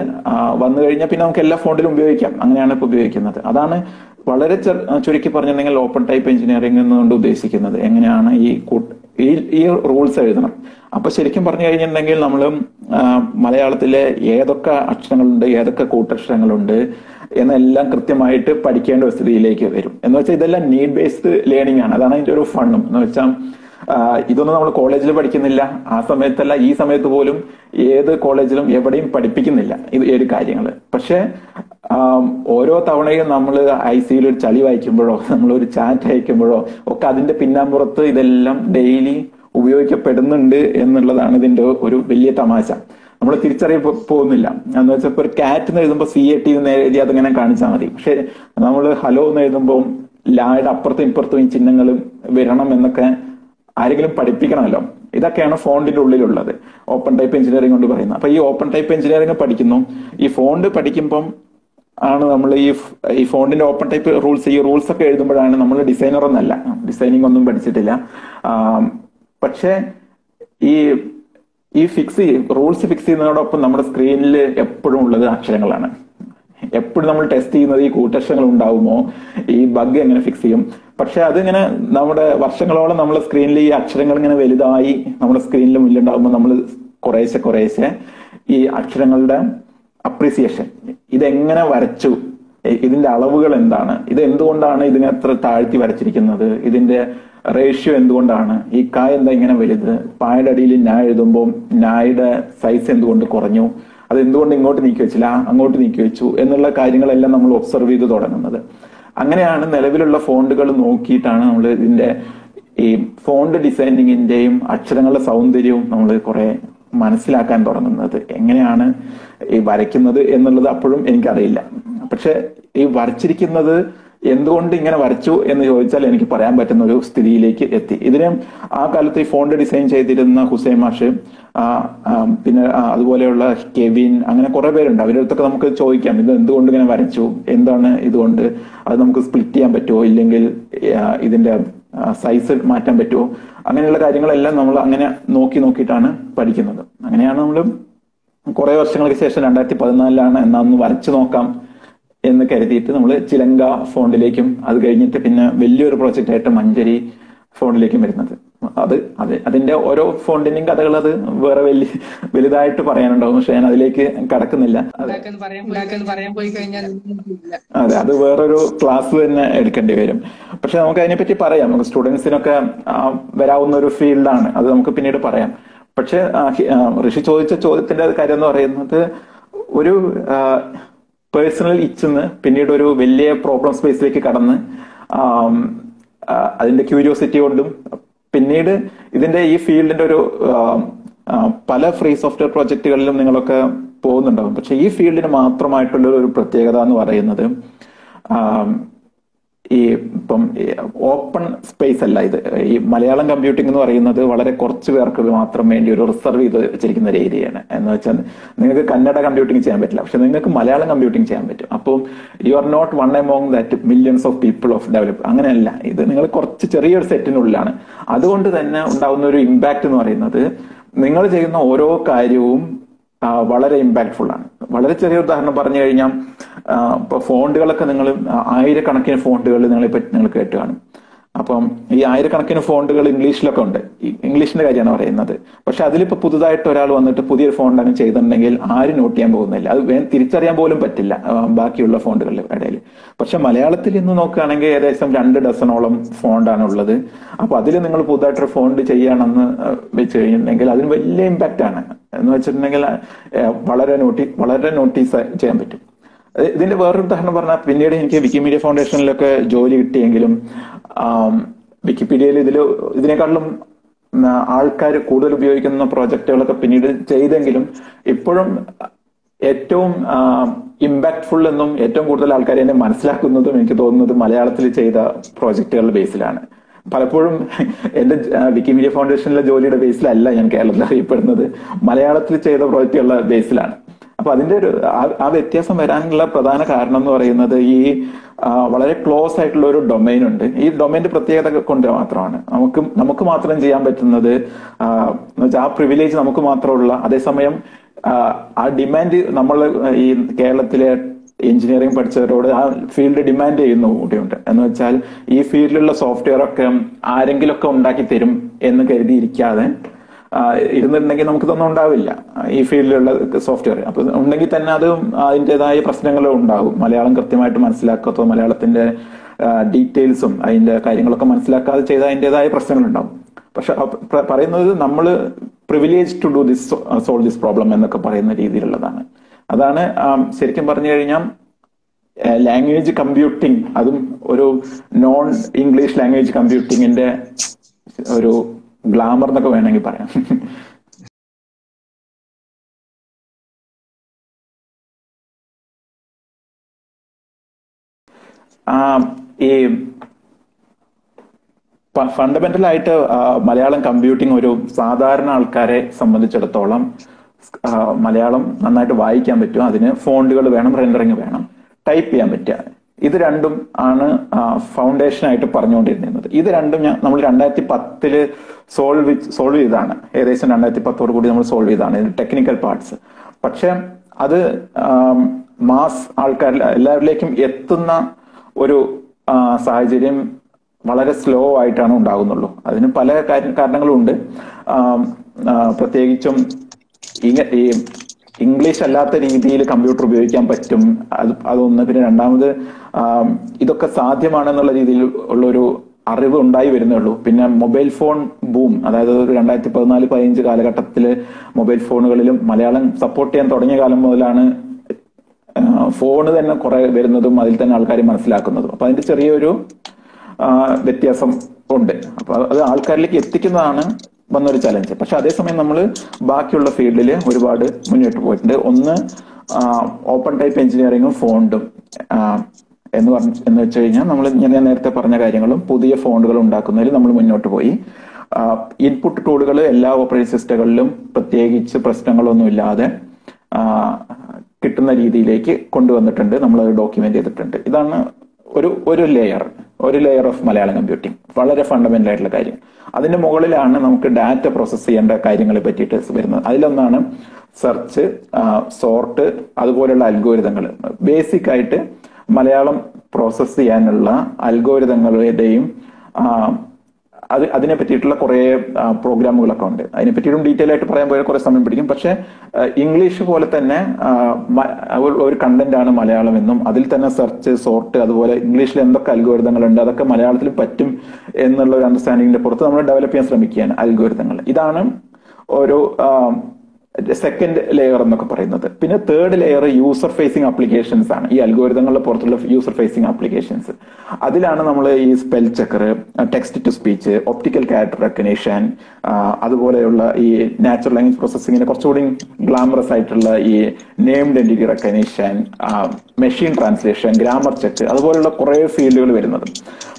A: വന്നു കഴിഞ്ഞാൽ പിന്നെ നമുക്ക് എല്ലാ ഫോണിലും ഉപയോഗിക്കാം. അങ്ങനെയാണ് ഇപ്പൊ ഉപയോഗിക്കുന്നത്. അതാണ് വളരെ ചുരുക്കി പറഞ്ഞിട്ടുണ്ടെങ്കിൽ ഓപ്പൺ ടൈപ്പ് എഞ്ചിനീയറിംഗ് എന്നുകൊണ്ട് ഉദ്ദേശിക്കുന്നത്. എങ്ങനെയാണ് ഈ ഈ ഈ റൂൾസ് എഴുതണം. അപ്പൊ ശരിക്കും പറഞ്ഞു കഴിഞ്ഞിട്ടുണ്ടെങ്കിൽ നമ്മൾ മലയാളത്തിലെ ഏതൊക്കെ അക്ഷരങ്ങളുണ്ട് ഏതൊക്കെ കൂട്ടക്ഷരങ്ങളുണ്ട് എന്നെല്ലാം കൃത്യമായിട്ട് പഠിക്കേണ്ട ഒരു സ്ഥിതിയിലേക്ക് വരും. എന്ന് വെച്ചാൽ ഇതെല്ലാം നീഡ് ബേസ്ഡ് ലേണിംഗ് ആണ്. അതാണ് അതിന്റെ ഒരു ഫണ്ണും എന്ന് വെച്ചാൽ ഇതൊന്നും നമ്മൾ കോളേജിൽ പഠിക്കുന്നില്ല. ആ സമയത്തല്ല ഈ സമയത്ത് പോലും ഏത് കോളേജിലും എവിടെയും പഠിപ്പിക്കുന്നില്ല. ഇത് ഏത് കാര്യങ്ങൾ പക്ഷെ ഓരോ തവണയും നമ്മൾ ഐ സിയിൽ ഒരു ചളി വായിക്കുമ്പോഴോ നമ്മൾ ഒരു ചാറ്റ് അയക്കുമ്പോഴോ ഒക്കെ അതിന്റെ പിന്നാമ്പുറത്ത് ഇതെല്ലാം ഡെയിലി ഉപയോഗിക്കപ്പെടുന്നുണ്ട് എന്നുള്ളതാണ് ഇതിന്റെ ഒരു വലിയ തമാശ. നമ്മൾ തിരിച്ചറിയ പോകുന്നില്ല. എന്ന് വെച്ചാൽ ഇപ്പൊ ഒരു കാറ്റ് എന്ന് എഴുതുമ്പോൾ സി എ ടി എന്ന് എഴുതി അതിങ്ങനെ കാണിച്ചാൽ മതി. പക്ഷെ നമ്മൾ ഹലോ എന്ന് എഴുതുമ്പോൾ ലായുടെ അപ്പുറത്തും ഇപ്പുറത്തും ഈ ചിഹ്നങ്ങളും വരണം എന്നൊക്കെ ആരെങ്കിലും പഠിപ്പിക്കണമല്ലോ. ഇതൊക്കെയാണ് ഫോണ്ടിന്റെ ഉള്ളിലുള്ളത്. ഓപ്പൺ ടൈപ്പ് എഞ്ചിനീയറിംഗ് കൊണ്ട് പറയുന്നത്. അപ്പൊ ഈ ഓപ്പൺ ടൈപ്പ് എഞ്ചിനീയറിംഗ് പഠിക്കുന്നു. ഈ ഫോണ്ട് പഠിക്കുമ്പം ആണ് നമ്മൾ ഈ ഈ ഫോണ്ടിന്റെ ഓപ്പൺ ടൈപ്പ് റൂൾസ് ഈ റൂൾസ് ഒക്കെ എഴുതുമ്പോഴാണ് നമ്മൾ ഡിസൈനർ ഒന്നല്ല. ഡിസൈനിങ് ഒന്നും പഠിച്ചിട്ടില്ല. പക്ഷേ ഈ ഈ ഫിക്സ് ചെയ്യും റൂൾസ് ഫിക്സ് ചെയ്യുന്നതോടൊപ്പം നമ്മുടെ സ്ക്രീനിൽ എപ്പോഴും ഉള്ളത് അക്ഷരങ്ങളാണ്. എപ്പോഴും നമ്മൾ ടെസ്റ്റ് ചെയ്യുന്നത് ഈ കൂട്ടക്ഷരങ്ങൾ ഉണ്ടാവുമോ? ഈ ബഗ് എങ്ങനെ ഫിക്സ് ചെയ്യും? പക്ഷെ അതിങ്ങനെ നമ്മുടെ വർഷങ്ങളോളം നമ്മുടെ സ്ക്രീനിൽ ഈ അക്ഷരങ്ങൾ ഇങ്ങനെ വലുതായി നമ്മുടെ സ്ക്രീനിൽ മുന്നിലുണ്ടാകുമ്പോൾ നമ്മൾ കുറേശ്ശെ കുറേശ്ശെ ഈ അക്ഷരങ്ങളുടെ അപ്രീസിയേഷൻ ഇതെങ്ങനെ വരച്ചു? ഇതിന്റെ അളവുകൾ എന്താണ്? ഇത് എന്തുകൊണ്ടാണ് ഇതിനെ അത്ര താഴ്ത്തി വരച്ചിരിക്കുന്നത്? ഇതിന്റെ റേഷ്യോ എന്തുകൊണ്ടാണ്? ഈ കായ എന്താ ഇങ്ങനെ വലുത്? പായുടെ അടിയിൽ ഞാ എഴുതുമ്പോൾ ഞായുടെ സൈസ് എന്തുകൊണ്ട് കുറഞ്ഞു? അത് എന്തുകൊണ്ട് ഇങ്ങോട്ട് നീക്കി വെച്ചില്ല? അങ്ങോട്ട് നീക്കി വെച്ചു എന്നുള്ള കാര്യങ്ങളെല്ലാം നമ്മൾ ഒബ്സർവ് ചെയ്ത് തുടങ്ങുന്നത്. അങ്ങനെയാണ് നിലവിലുള്ള ഫോണ്ടുകൾ നോക്കിയിട്ടാണ് നമ്മൾ ഇതിന്റെ ഈ ഫോണ്ട് ഡിസൈനിങ്ങിന്റെയും അക്ഷരങ്ങളുടെ സൗന്ദര്യവും നമ്മൾ കുറെ മനസ്സിലാക്കാൻ തുടങ്ങുന്നത്. എങ്ങനെയാണ് ഈ വരയ്ക്കുന്നത് എന്നുള്ളത് അപ്പോഴും എനിക്കറിയില്ല. പക്ഷെ ഈ വരച്ചിരിക്കുന്നത് എന്തുകൊണ്ട് ഇങ്ങനെ വരച്ചു എന്ന് ചോദിച്ചാൽ എനിക്ക് പറയാൻ പറ്റുന്ന ഒരു സ്ഥിതിയിലേക്ക് എത്തി. ഇതിന് ആ കാലത്ത് ഈ ഫോണ്ട് ഡിസൈൻ ചെയ്തിരുന്ന ഹുസൈൻ മാഷ് പിന്നെ അതുപോലെയുള്ള കെവിൻ അങ്ങനെ കുറെ പേരുണ്ട്. അവരുടെ അടുത്തൊക്കെ നമുക്ക് ചോദിക്കാം ഇത് എന്തുകൊണ്ട് ഇങ്ങനെ വരച്ചു? എന്താണ് ഇതുകൊണ്ട്? അത് നമുക്ക് സ്പ്ലിറ്റ് ചെയ്യാൻ പറ്റുമോ? ഇല്ലെങ്കിൽ ഇതിന്റെ സൈസ് മാറ്റാൻ പറ്റുമോ? അങ്ങനെയുള്ള കാര്യങ്ങളെല്ലാം നമ്മൾ അങ്ങനെ നോക്കി നോക്കിയിട്ടാണ് പഠിക്കുന്നത്. അങ്ങനെയാണ് നമ്മൾ കുറെ വർഷങ്ങൾക്ക് ശേഷം രണ്ടായിരത്തി പതിനാലിലാണ് എന്നാ ഒന്ന് വരച്ചു നോക്കാം. എന്ന് കരുതിയിട്ട് നമ്മൾ ചിലങ്ക ഫോണ്ടിലേക്കും അത് കഴിഞ്ഞിട്ട് പിന്നെ വലിയൊരു പ്രോജക്റ്റ് ആയിട്ട് മഞ്ചരി ഫോണ്ടിലേക്കും വരുന്നത്. അത് അത് അതിന്റെ ഓരോ ഫോണ്ടിന്റെയും കഥകൾ അത് വേറെ വലിയ വലുതായിട്ട് പറയാനുണ്ടാവും. പക്ഷെ ഞാൻ അതിലേക്ക് കടക്കുന്നില്ല. അതെ അത് വേറൊരു ക്ലാസ് തന്നെ എടുക്കേണ്ടി വരും. പക്ഷെ നമുക്ക് അതിനെപ്പറ്റി പറയാം. നമുക്ക് സ്റ്റുഡൻസിനൊക്കെ വരാവുന്ന ഒരു ഫീൽഡാണ് അത് നമുക്ക് പിന്നീട് പറയാം. പക്ഷെ ഋഷി ചോദിച്ച ചോദ്യത്തിന്റെ കാര്യം എന്ന് പറയുന്നത് ഒരു പേഴ്സണൽ ഇച്ചെന്ന് പിന്നീട് ഒരു വലിയ പ്രോബ്ലം സ്പേസിലേക്ക് കടന്ന് അതിന്റെ ക്യൂരിയോസിറ്റി കൊണ്ടും പിന്നീട് ഇതിന്റെ ഈ ഫീൽഡിന്റെ ഒരു പല ഫ്രീ സോഫ്റ്റ്വെയർ പ്രോജക്റ്റുകളിലും നിങ്ങളൊക്കെ പോകുന്നുണ്ടാകും പക്ഷെ ഈ ഫീൽഡിന് മാത്രമായിട്ടുള്ള ഒരു പ്രത്യേകത എന്ന് പറയുന്നത് ഈ ഇപ്പം ഓപ്പൺ സ്പേസ് അല്ല ഇത് ഈ മലയാളം കമ്പ്യൂട്ടിംഗ് എന്ന് പറയുന്നത് വളരെ കുറച്ച് പേർക്ക് മാത്രം വേണ്ടി ഒരു റിസർവ് ചെയ്ത് വെച്ചിരിക്കുന്ന ഒരു ഏരിയയാണ്. എന്ന് വെച്ചാൽ നിങ്ങൾക്ക് കന്നഡ കമ്പ്യൂട്ടിംഗ് ചെയ്യാൻ പറ്റില്ല. പക്ഷെ നിങ്ങൾക്ക് മലയാളം കമ്പ്യൂട്ടിംഗ് ചെയ്യാൻ പറ്റും. അപ്പം you are not one among that millions of people of develop അങ്ങനെയല്ല. ഇത് നിങ്ങൾ കുറച്ച് ചെറിയൊരു സെറ്റിനുള്ളിലാണ്. അതുകൊണ്ട് തന്നെ ഉണ്ടാകുന്ന ഒരു ഇമ്പാക്ട് എന്ന് പറയുന്നത് നിങ്ങൾ ചെയ്യുന്ന ഓരോ കാര്യവും വളരെ ഇമ്പാക്ട്ഫുൾ ആണ്. വളരെ ചെറിയ ഉദാഹരണം പറഞ്ഞു കഴിഞ്ഞാൽ ഇപ്പൊ ഫോണ്ടുകളൊക്കെ നിങ്ങൾ ആയിരക്കണക്കിന് ഫോണ്ടുകൾ പറ്റി നിങ്ങൾ കേട്ട് കാണും. അപ്പം ഈ ആയിരക്കണക്കിന് ഫോണ്ടുകൾ ഇംഗ്ലീഷിലൊക്കെ ഉണ്ട്. ഇംഗ്ലീഷിന്റെ കാര്യമാണ് പറയുന്നത്. പക്ഷെ അതിലിപ്പോ പുതുതായിട്ട് ഒരാൾ വന്നിട്ട് പുതിയൊരു ഫോണ്ടാണ് ചെയ്തിട്ടുണ്ടെങ്കിൽ ആരും നോട്ട് ചെയ്യാൻ പോകുന്നില്ല. അത് തിരിച്ചറിയാൻ പോലും പറ്റില്ല ബാക്കിയുള്ള ഫോണ്ടുകളുടെ ഇടയിൽ. പക്ഷെ മലയാളത്തിൽ ഇന്ന് നോക്കുകയാണെങ്കിൽ ഏകദേശം രണ്ട് ഡസനോളം ഫോണ്ടാണ് ഉള്ളത്. അപ്പൊ അതിൽ നിങ്ങൾ പുതുതായിട്ടൊരു ഫോണ്ട് ചെയ്യണമെന്ന് വെച്ച് കഴിഞ്ഞിട്ടുണ്ടെങ്കിൽ അതിന് വലിയ ഇമ്പാക്റ്റ് ആണ്. എന്ന് വെച്ചിട്ടുണ്ടെങ്കിൽ വളരെ നോട്ടി വളരെ നോട്ടീസ് ചെയ്യാൻ പറ്റും. ഇതിന്റെ വേറൊരു ഉദാഹരണം പറഞ്ഞാൽ പിന്നീട് എനിക്ക് വിക്കിമീഡിയ ഫൗണ്ടേഷനിലൊക്കെ ജോലി കിട്ടിയെങ്കിലും വിക്കിപീഡിയയിൽ ഇതിൽ ഇതിനേക്കാളും ആൾക്കാർ കൂടുതൽ ഉപയോഗിക്കുന്ന പ്രോജക്റ്റുകളൊക്കെ പിന്നീട് ചെയ്തെങ്കിലും ഇപ്പോഴും ഏറ്റവും ഇമ്പാക്ട്ഫുൾ എന്നും ഏറ്റവും കൂടുതൽ ആൾക്കാർ എന്നെ മനസ്സിലാക്കുന്നതും എനിക്ക് തോന്നുന്നത് മലയാളത്തിൽ ചെയ്ത പ്രോജക്റ്റുകളുടെ ബേസിലാണ്. പലപ്പോഴും എന്റെ വിക്കിമീഡിയ ഫൗണ്ടേഷനിലെ ജോലിയുടെ ബേസിലല്ല ഞാൻ കേരളത്തിൽ അറിയപ്പെടുന്നത്. മലയാളത്തിൽ ചെയ്ത പ്രോജക്റ്റുകളുടെ ബേസിലാണ്. അപ്പൊ അതിന്റെ ഒരു ആ വ്യത്യാസം വരാനുള്ള പ്രധാന കാരണം എന്ന് പറയുന്നത് ഈ വളരെ ക്ലോസ് ആയിട്ടുള്ള ഒരു ഡൊമൈൻ ഉണ്ട്. ഈ ഡൊമൈന്റെ പ്രത്യേകത കൊണ്ട് മാത്രമാണ്. നമുക്ക് നമുക്ക് മാത്രം ചെയ്യാൻ പറ്റുന്നത് ആ പ്രിവിലേജ് നമുക്ക് മാത്രമുള്ള അതേസമയം ആ ഡിമാൻഡ് നമ്മൾ ഈ കേരളത്തിലെ എഞ്ചിനീയറിംഗ് പഠിച്ചവരോട് ആ ഫീൽഡ് ഡിമാൻഡ് ചെയ്യുന്ന കൂടിയുണ്ട് എന്ന് വെച്ചാൽ ഈ ഫീൽഡിലുള്ള സോഫ്റ്റ്വെയർ ഒക്കെ ആരെങ്കിലുമൊക്കെ ഉണ്ടാക്കി തരും എന്ന് കരുതിയിരിക്കാതെ ഇരുന്നിട്ടുണ്ടെങ്കിൽ നമുക്കിതൊന്നും ഉണ്ടാവില്ല. ഈ ഫീൽഡിലുള്ള സോഫ്റ്റ്വെയർ. അപ്പൊ ഉണ്ടെങ്കിൽ തന്നെ അത് അതിന്റെതായ പ്രശ്നങ്ങൾ ഉണ്ടാകും. മലയാളം കൃത്യമായിട്ട് മനസ്സിലാക്കാത്തോ മലയാളത്തിന്റെ ഡീറ്റെയിൽസും അതിന്റെ കാര്യങ്ങളൊക്കെ മനസ്സിലാക്കാതെ ചെയ്ത അതിന്റെതായ പ്രശ്നങ്ങൾ ഉണ്ടാവും പക്ഷെ പറയുന്നത് നമ്മൾ privilege to do this solve this problem എന്നൊക്കെ പറയുന്ന രീതിയിലുള്ളതാണ്. അതാണ് ശരിക്കും പറഞ്ഞു കഴിഞ്ഞാൽ ലാംഗ്വേജ് കമ്പ്യൂട്ടിംഗ് അതും ഒരു നോൺ ഇംഗ്ലീഷ് ലാംഗ്വേജ് കമ്പ്യൂട്ടിങ്ങിന്റെ ഒരു ഗ്ലാമർ എന്നൊക്കെ വേണമെങ്കിൽ പറയാം. ഈ ഫണ്ടമെന്റൽ ആയിട്ട് മലയാളം കമ്പ്യൂട്ടിംഗ് ഒരു സാധാരണ ആൾക്കാരെ സംബന്ധിച്ചിടത്തോളം മലയാളം നന്നായിട്ട് വായിക്കാൻ പറ്റും. അതിന് ഫോണ്ടുകൾ വേണം റെൻഡറിങ് വേണം. ടൈപ്പ് ചെയ്യാൻ പറ്റുക. ഇത് രണ്ടും ആണ് ഫൗണ്ടേഷൻ ആയിട്ട് പറഞ്ഞുകൊണ്ടിരുന്നത്. ഇത് രണ്ടും ഞാൻ നമ്മൾ രണ്ടായിരത്തി പത്തിൽ സോൾവ് സോൾവ് ചെയ്താണ് ഏകദേശം രണ്ടായിരത്തി പത്തോട് കൂടി നമ്മൾ സോൾവ് ചെയ്താണ് ടെക്നിക്കൽ പാർട്സ് പക്ഷെ അത് മാസ് ആൾക്കാരിൽ എല്ലാവരിലേക്കും എത്തുന്ന ഒരു സാഹചര്യം വളരെ സ്ലോ ആയിട്ടാണ് ഉണ്ടാകുന്നുള്ളൂ. അതിന് പല കാര്യ- കാരണങ്ങളും ഉണ്ട് ആം, ആ, പ്രത്യേകിച്ചും ഈ ഇംഗ്ലീഷ് അല്ലാത്ത രീതിയിൽ കമ്പ്യൂട്ടർ ഉപയോഗിക്കാൻ പറ്റും. അത് അതൊന്ന് പിന്നെ രണ്ടാമത് ഇതൊക്കെ സാധ്യമാണെന്നുള്ള രീതിയിൽ ഉള്ള ഒരു അറിവ് ഉണ്ടായി വരുന്നേ ഉള്ളൂ. പിന്നെ മൊബൈൽ ഫോൺ ബൂം അതായത് ഒരു രണ്ടായിരത്തി പതിനാല് പതിനഞ്ച് കാലഘട്ടത്തിൽ മൊബൈൽ ഫോണുകളിലും മലയാളം സപ്പോർട്ട് ചെയ്യാൻ തുടങ്ങിയ കാലം മുതലാണ് ഫോണ് തന്നെ കുറെ വരുന്നതും അതിൽ തന്നെ ആൾക്കാർ മനസ്സിലാക്കുന്നതും. അപ്പൊ അതിന്റെ ചെറിയൊരു വ്യത്യാസം ഉണ്ട്. അപ്പൊ അത് ആൾക്കാരിലേക്ക് എത്തിക്കുന്നതാണ് വന്നൊരു ചലഞ്ച് പക്ഷെ അതേസമയം നമ്മൾ ബാക്കിയുള്ള ഫീൽഡിൽ ഒരുപാട് മുന്നോട്ട് പോയിട്ടുണ്ട്. ഒന്ന് ഓപ്പൺ ടൈപ്പ് എഞ്ചിനീയറിങ്ങും ഫോണ്ടും എന്ന് പറഞ്ഞ എന്ന് വെച്ച് കഴിഞ്ഞാൽ നമ്മൾ ഞാൻ നേരത്തെ പറഞ്ഞ കാര്യങ്ങളും പുതിയ ഫോണ്ടുകൾ ഉണ്ടാക്കുന്നതിൽ നമ്മൾ മുന്നോട്ട് പോയി. ഇൻപുട്ട് ടൂളുകൾ എല്ലാ ഓപ്പറേറ്റിംഗ് സിസ്റ്റങ്ങളിലും പ്രത്യേകിച്ച് പ്രശ്നങ്ങളൊന്നുമില്ലാതെ കിട്ടുന്ന രീതിയിലേക്ക് കൊണ്ടുവന്നിട്ടുണ്ട്. നമ്മൾ അത് ഡോക്യുമെന്റ് ചെയ്തിട്ടുണ്ട്. ഇതാണ് ഒരു ഒരു ലെയർ ഒരു ലെയർ ഓഫ് മലയാളം കമ്പ്യൂട്ടിംഗ് വളരെ ഫണ്ടമെന്റൽ ആയിട്ടുള്ള കാര്യം. അതിന്റെ മുകളിലാണ് നമുക്ക് ഡാറ്റ പ്രോസസ് ചെയ്യേണ്ട കാര്യങ്ങളെ പറ്റിയിട്ട് വരുന്നത്. അതിലൊന്നാണ് സെർച്ച് സോർട്ട് അതുപോലെയുള്ള അൽഗോരിതങ്ങൾ. ബേസിക് ആയിട്ട് മലയാളം പ്രോസസ്സ് ചെയ്യാനുള്ള അൽഗോരിതങ്ങളുടെയും അത് അതിനെ പറ്റിയിട്ടുള്ള കുറെ പ്രോഗ്രാമുകളൊക്കെ ഉണ്ട്. അതിനെ പറ്റിയിട്ടും ഡീറ്റെയിൽ ആയിട്ട് പറയാൻ പോയാൽ കുറെ സമയം പിടിക്കും. പക്ഷെ ഇംഗ്ലീഷ് പോലെ തന്നെ ഒരു- കണ്ടന്റ് ആണ് മലയാളം എന്നും അതിൽ തന്നെ സെർച്ച് സോർട്ട് അതുപോലെ ഇംഗ്ലീഷിൽ എന്തൊക്കെ അൽഗോരിതങ്ങൾ ഉണ്ട് അതൊക്കെ മലയാളത്തിൽ പറ്റും എന്നുള്ള ഒരു അണ്ടർസ്റ്റാൻഡിങ്ങിന്റെ പുറത്ത് നമ്മൾ ഡെവലപ്പ് ചെയ്യാൻ ശ്രമിക്കുകയാണ് അൽഗോരിതങ്ങൾ ഇതാണ് ഒരു സെക്കൻഡ് ലെയർ എന്നൊക്കെ പറയുന്നത്. പിന്നെ third layer user facing applications ആണ്. ഈ അൽഗോരിതങ്ങളുടെ പുറത്തുള്ള യൂസർ ഫേസിംഗ് ആപ്ലിക്കേഷൻസ് അതിലാണ് നമ്മൾ ഈ spell checker text to speech optical character recognition അതുപോലെയുള്ള ഈ നാച്ചുറൽ ലാംഗ്വേജ് പ്രോസസ്സിങ്ങിന് കുറച്ചുകൂടി ഗ്ലാമറസ് ആയിട്ടുള്ള ഈ named entity recognition machine translation grammar check അതുപോലെയുള്ള കുറേ ഫീൽഡുകൾ വരുന്നത്.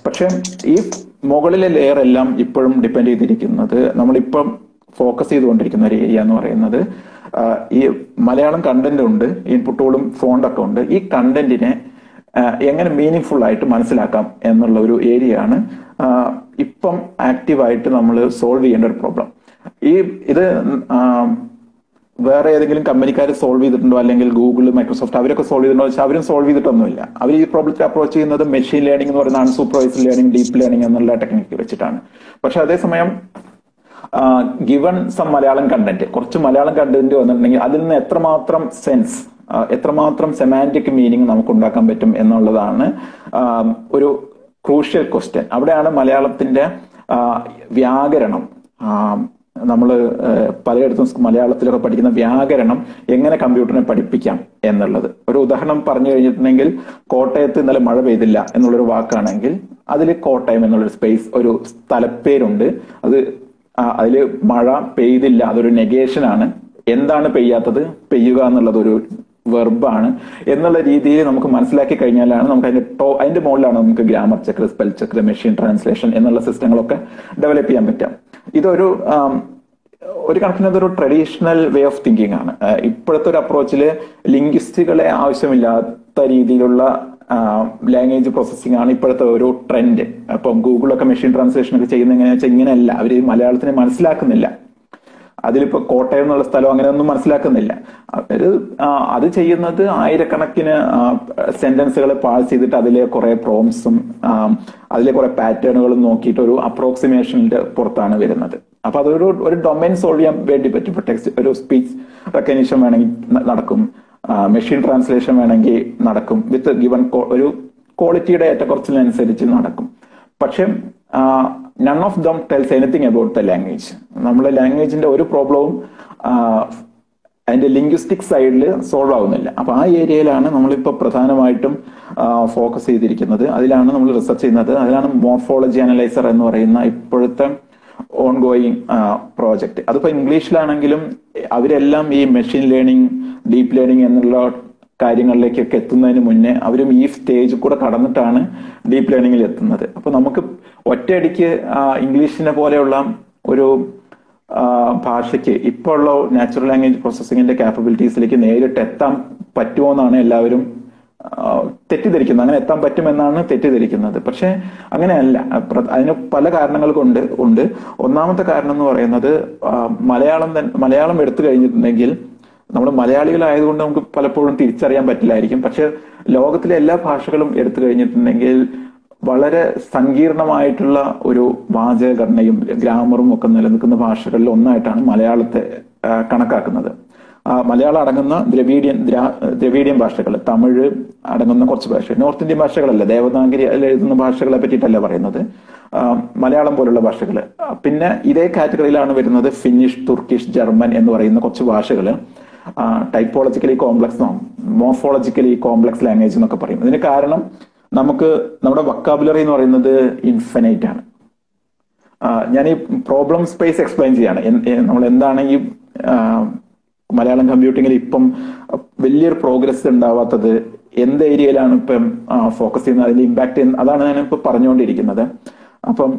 A: പക്ഷേ ഈ മുകളിലെ ലെയർ എല്ലാം ഇപ്പോഴും ഡിപ്പെൻഡ് ചെയ്തിരിക്കുന്നത് നമ്മളിപ്പം ഫോക്കസ് ചെയ്തുകൊണ്ടിരിക്കുന്ന ഒരു ഏരിയ എന്ന് പറയുന്നത് ഈ മലയാളം കണ്ടന്റ് ഉണ്ട് ഇൻപുട്ടുകളും ഫോണ്ടൊക്കെ ഉണ്ട്. ഈ കണ്ടന്റിനെ എങ്ങനെ മീനിങ് ആയിട്ട് മനസ്സിലാക്കാം എന്നുള്ള ഒരു ഏരിയ ആണ് ഇപ്പം ആക്റ്റീവായിട്ട് നമ്മൾ സോൾവ് ചെയ്യേണ്ട ഒരു പ്രോബ്ലം ഈ ഇത് വേറെ ഏതെങ്കിലും കമ്പനിക്കാർ സോൾവ് ചെയ്തിട്ടുണ്ടോ? അല്ലെങ്കിൽ ഗൂഗിൾ മൈക്രോസോഫ്റ്റ് അവരൊക്കെ സോൾവ് ചെയ്തിട്ടുണ്ടോ? വെച്ചാൽ അവരും സോൾവ് ചെയ്തിട്ടൊന്നുമില്ല. അവർ ഈ പ്രോബ്ലത്തെ അപ്രോച്ച് ചെയ്യുന്നത് മെഷീൻ ലേണിംഗ് എന്ന് പറയുന്ന അൺസൂപ്പർവൈസ്ഡ് ലേണിംഗ് ഡീപ്പ് ലേണിംഗ് എന്നുള്ള ടെക്നിക്ക് വെച്ചിട്ടാണ്. പക്ഷെ അതേസമയം ഗിവൺ സം മലയാളം കണ്ടന്റ് കുറച്ച് മലയാളം കണ്ടന്റ് വന്നിട്ടുണ്ടെങ്കിൽ അതിൽ നിന്ന് എത്രമാത്രം സെൻസ് എത്രമാത്രം സെമാന്റിക് മീനിങ് നമുക്ക് ഉണ്ടാക്കാൻ പറ്റും എന്നുള്ളതാണ് ഒരു ക്രൂഷ്യൽ ക്വസ്റ്റ്യൻ അവിടെയാണ് മലയാളത്തിന്റെ വ്യാകരണം. നമ്മൾ പലയിടത്തും മലയാളത്തിലൊക്കെ പഠിക്കുന്ന വ്യാകരണം എങ്ങനെ കമ്പ്യൂട്ടറിനെ പഠിപ്പിക്കാം എന്നുള്ളത്. ഒരു ഉദാഹരണം പറഞ്ഞു കഴിഞ്ഞിട്ടുണ്ടെങ്കിൽ കോട്ടയത്ത് ഇന്നലെ മഴ പെയ്തില്ല എന്നുള്ളൊരു വാക്കാണെങ്കിൽ അതിൽ കോട്ടയം എന്നുള്ളൊരു സ്പേസ് ഒരു സ്ഥലപ്പേരുണ്ട്. അത് ആ, അതിൽ മഴ പെയ്തില്ല അതൊരു നെഗേഷൻ ആണ്. എന്താണ് പെയ്യാത്തത്? പെയ്യുക എന്നുള്ളത് ഒരു വെർബാണ്. എന്നുള്ള രീതിയിൽ നമുക്ക് മനസ്സിലാക്കി കഴിഞ്ഞാലാണ് നമുക്ക് അതിന്റെ ടോ അതിന്റെ മുകളിലാണ് നമുക്ക് grammar checker spell checker machine translation എന്നുള്ള സിസ്റ്റങ്ങളൊക്കെ ഡെവലപ്പ് ചെയ്യാൻ പറ്റുക. ഇതൊരു ഒരു കണക്കിന് അതൊരു ട്രഡീഷണൽ വേ ഓഫ് തിങ്കിങ് ആണ്. ഇപ്പോഴത്തെ ഒരു അപ്രോച്ചിൽ ലിംഗ്വിസ്റ്റുകളെ ആവശ്യമില്ലാത്ത രീതിയിലുള്ള ലാംഗ്വേജ് പ്രോസസ്സിംഗ് ആണ് ഇപ്പോഴത്തെ ഒരു ട്രെൻഡ് അപ്പം ഗൂഗിളൊക്കെ മെഷീൻ ട്രാൻസ്ലേഷൻ ഒക്കെ ചെയ്യുന്ന എങ്ങനെയാ വെച്ചാൽ ഇങ്ങനെയല്ല. അവർ മലയാളത്തിനെ മനസ്സിലാക്കുന്നില്ല. അതിലിപ്പോ കോട്ടയം എന്നുള്ള സ്ഥലം അങ്ങനെയൊന്നും മനസ്സിലാക്കുന്നില്ല. അവർ അത് ചെയ്യുന്നത് ആയിരക്കണക്കിന് സെന്റൻസുകളെ പാസ് ചെയ്തിട്ട് അതിലെ കുറെ പ്രോംസും അതിലെ കുറെ പാറ്റേണുകളും നോക്കിയിട്ട് ഒരു അപ്രോക്സിമേഷന്റെ പുറത്താണ് വരുന്നത്. അപ്പൊ അതൊരു ഒരു ഡൊമൈൻ സോൾവ് ചെയ്യാൻ വേണ്ടി പറ്റും. ഒരു സ്പീച്ച് റെക്കഗ്നിഷൻ വേണമെങ്കിൽ നടക്കും. മെഷീൻ ട്രാൻസ്ലേഷൻ വേണമെങ്കിൽ നടക്കും. വിത്ത് ഗിവൺ ഒരു ക്വാളിറ്റിയുടെ ഏറ്റക്കുറച്ചിലനുസരിച്ച് നടക്കും. പക്ഷെ none of them tells anything about the language നമ്മളെ ലാംഗ്വേജിന്റെ ഒരു പ്രോബ്ലവും അതിന്റെ ലിംഗ്വിസ്റ്റിക് സൈഡിൽ സോൾവ് ആവുന്നില്ല. അപ്പൊ ആ ഏരിയയിലാണ് നമ്മളിപ്പോൾ പ്രധാനമായിട്ടും ഫോക്കസ് ചെയ്തിരിക്കുന്നത്. അതിലാണ് നമ്മൾ റിസർച്ച് ചെയ്യുന്നത്. അതിലാണ് മോർഫോളജി അനലൈസർ എന്ന് പറയുന്ന ഇപ്പോഴത്തെ ഓൺ ഗോയിങ് പ്രോജക്റ്റ് അതിപ്പോ ഇംഗ്ലീഷിലാണെങ്കിലും അവരെല്ലാം ഈ മെഷീൻ ലേണിംഗ് ഡീപ്പ് ലേണിംഗ് എന്നുള്ള കാര്യങ്ങളിലേക്കൊക്കെ എത്തുന്നതിന് മുന്നേ അവരും ഈ സ്റ്റേജ് കൂടെ കടന്നിട്ടാണ് ഡീപ്പ് ലേണിംഗിൽ എത്തുന്നത് അപ്പൊ നമുക്ക് ഒറ്റയടിക്ക് ഇംഗ്ലീഷിനെ പോലെയുള്ള ഒരു ഭാഷയ്ക്ക് ഇപ്പോൾ ഉള്ള നാച്ചുറൽ ലാംഗ്വേജ് പ്രോസസ്സിങ്ങിന്റെ കാപ്പബിലിറ്റീസിലേക്ക് നേരിട്ട് എത്താൻ പറ്റുമോ എന്നാണ് എല്ലാവരും ആ, തെറ്റിദ്ധരിക്കുന്നത് അങ്ങനെ എത്താൻ പറ്റുമെന്നാണ് തെറ്റിദ്ധരിക്കുന്നത്. പക്ഷെ അങ്ങനെയല്ല. അതിന് പല കാരണങ്ങൾ കൊണ്ട് ഉണ്ട്. ഒന്നാമത്തെ കാരണം എന്ന് പറയുന്നത് മലയാളം മലയാളം എടുത്തു കഴിഞ്ഞിട്ടുണ്ടെങ്കിൽ നമ്മൾ മലയാളികളായതുകൊണ്ട് നമുക്ക് പലപ്പോഴും തിരിച്ചറിയാൻ പറ്റില്ലായിരിക്കും. പക്ഷെ ലോകത്തിലെ എല്ലാ ഭാഷകളും എടുത്തു കഴിഞ്ഞിട്ടുണ്ടെങ്കിൽ വളരെ സങ്കീർണമായിട്ടുള്ള ഒരു വാചകഘടനയും ഗ്രാമറും ഒക്കെ നിലനിൽക്കുന്ന ഭാഷകളിൽ ഒന്നായിട്ടാണ് മലയാളത്തെ കണക്കാക്കുന്നത്. മലയാളം അടങ്ങുന്ന ദ്രവീഡിയൻ ദ്രാ- ദ്രവീഡിയൻ ഭാഷകൾ തമിഴ് അടങ്ങുന്ന കുറച്ച് ഭാഷകൾ നോർത്ത് ഇന്ത്യൻ ഭാഷകളല്ല ദേവനാഗരി എഴുതുന്ന ഭാഷകളെ പറ്റിയിട്ടല്ല പറയുന്നത്. മലയാളം പോലുള്ള ഭാഷകൾ പിന്നെ ഇതേ കാറ്റഗറിയിലാണ് വരുന്നത് ഫിന്നിഷ് തുർക്കിഷ് ജർമ്മൻ എന്ന് പറയുന്ന കുറച്ച് ഭാഷകൾ typologically complex morphologically complex language എന്നൊക്കെ പറയും. ഇതിന് കാരണം നമുക്ക് നമ്മുടെ വക്കാബുലറി എന്ന് പറയുന്നത് ഇൻഫിനൈറ്റ് ആണ്. ഞാൻ ഈ പ്രോബ്ലം സ്പേസ് എക്സ്പ്ലെയിൻ ചെയ്യാണ്. നമ്മൾ എന്താണ് ഈ മലയാളം കമ്പ്യൂട്ടിങ്ങിൽ ഇപ്പം വലിയൊരു പ്രോഗ്രസ് ഉണ്ടാവാത്തത് എന്ത് ഏരിയയിലാണ് ഇപ്പം ഫോക്കസ് ചെയ്യുന്നത് അതിന്റെ ഇമ്പാക്ട് അതാണ് ഞാൻ ഇപ്പൊ പറഞ്ഞുകൊണ്ടിരിക്കുന്നത്. അപ്പം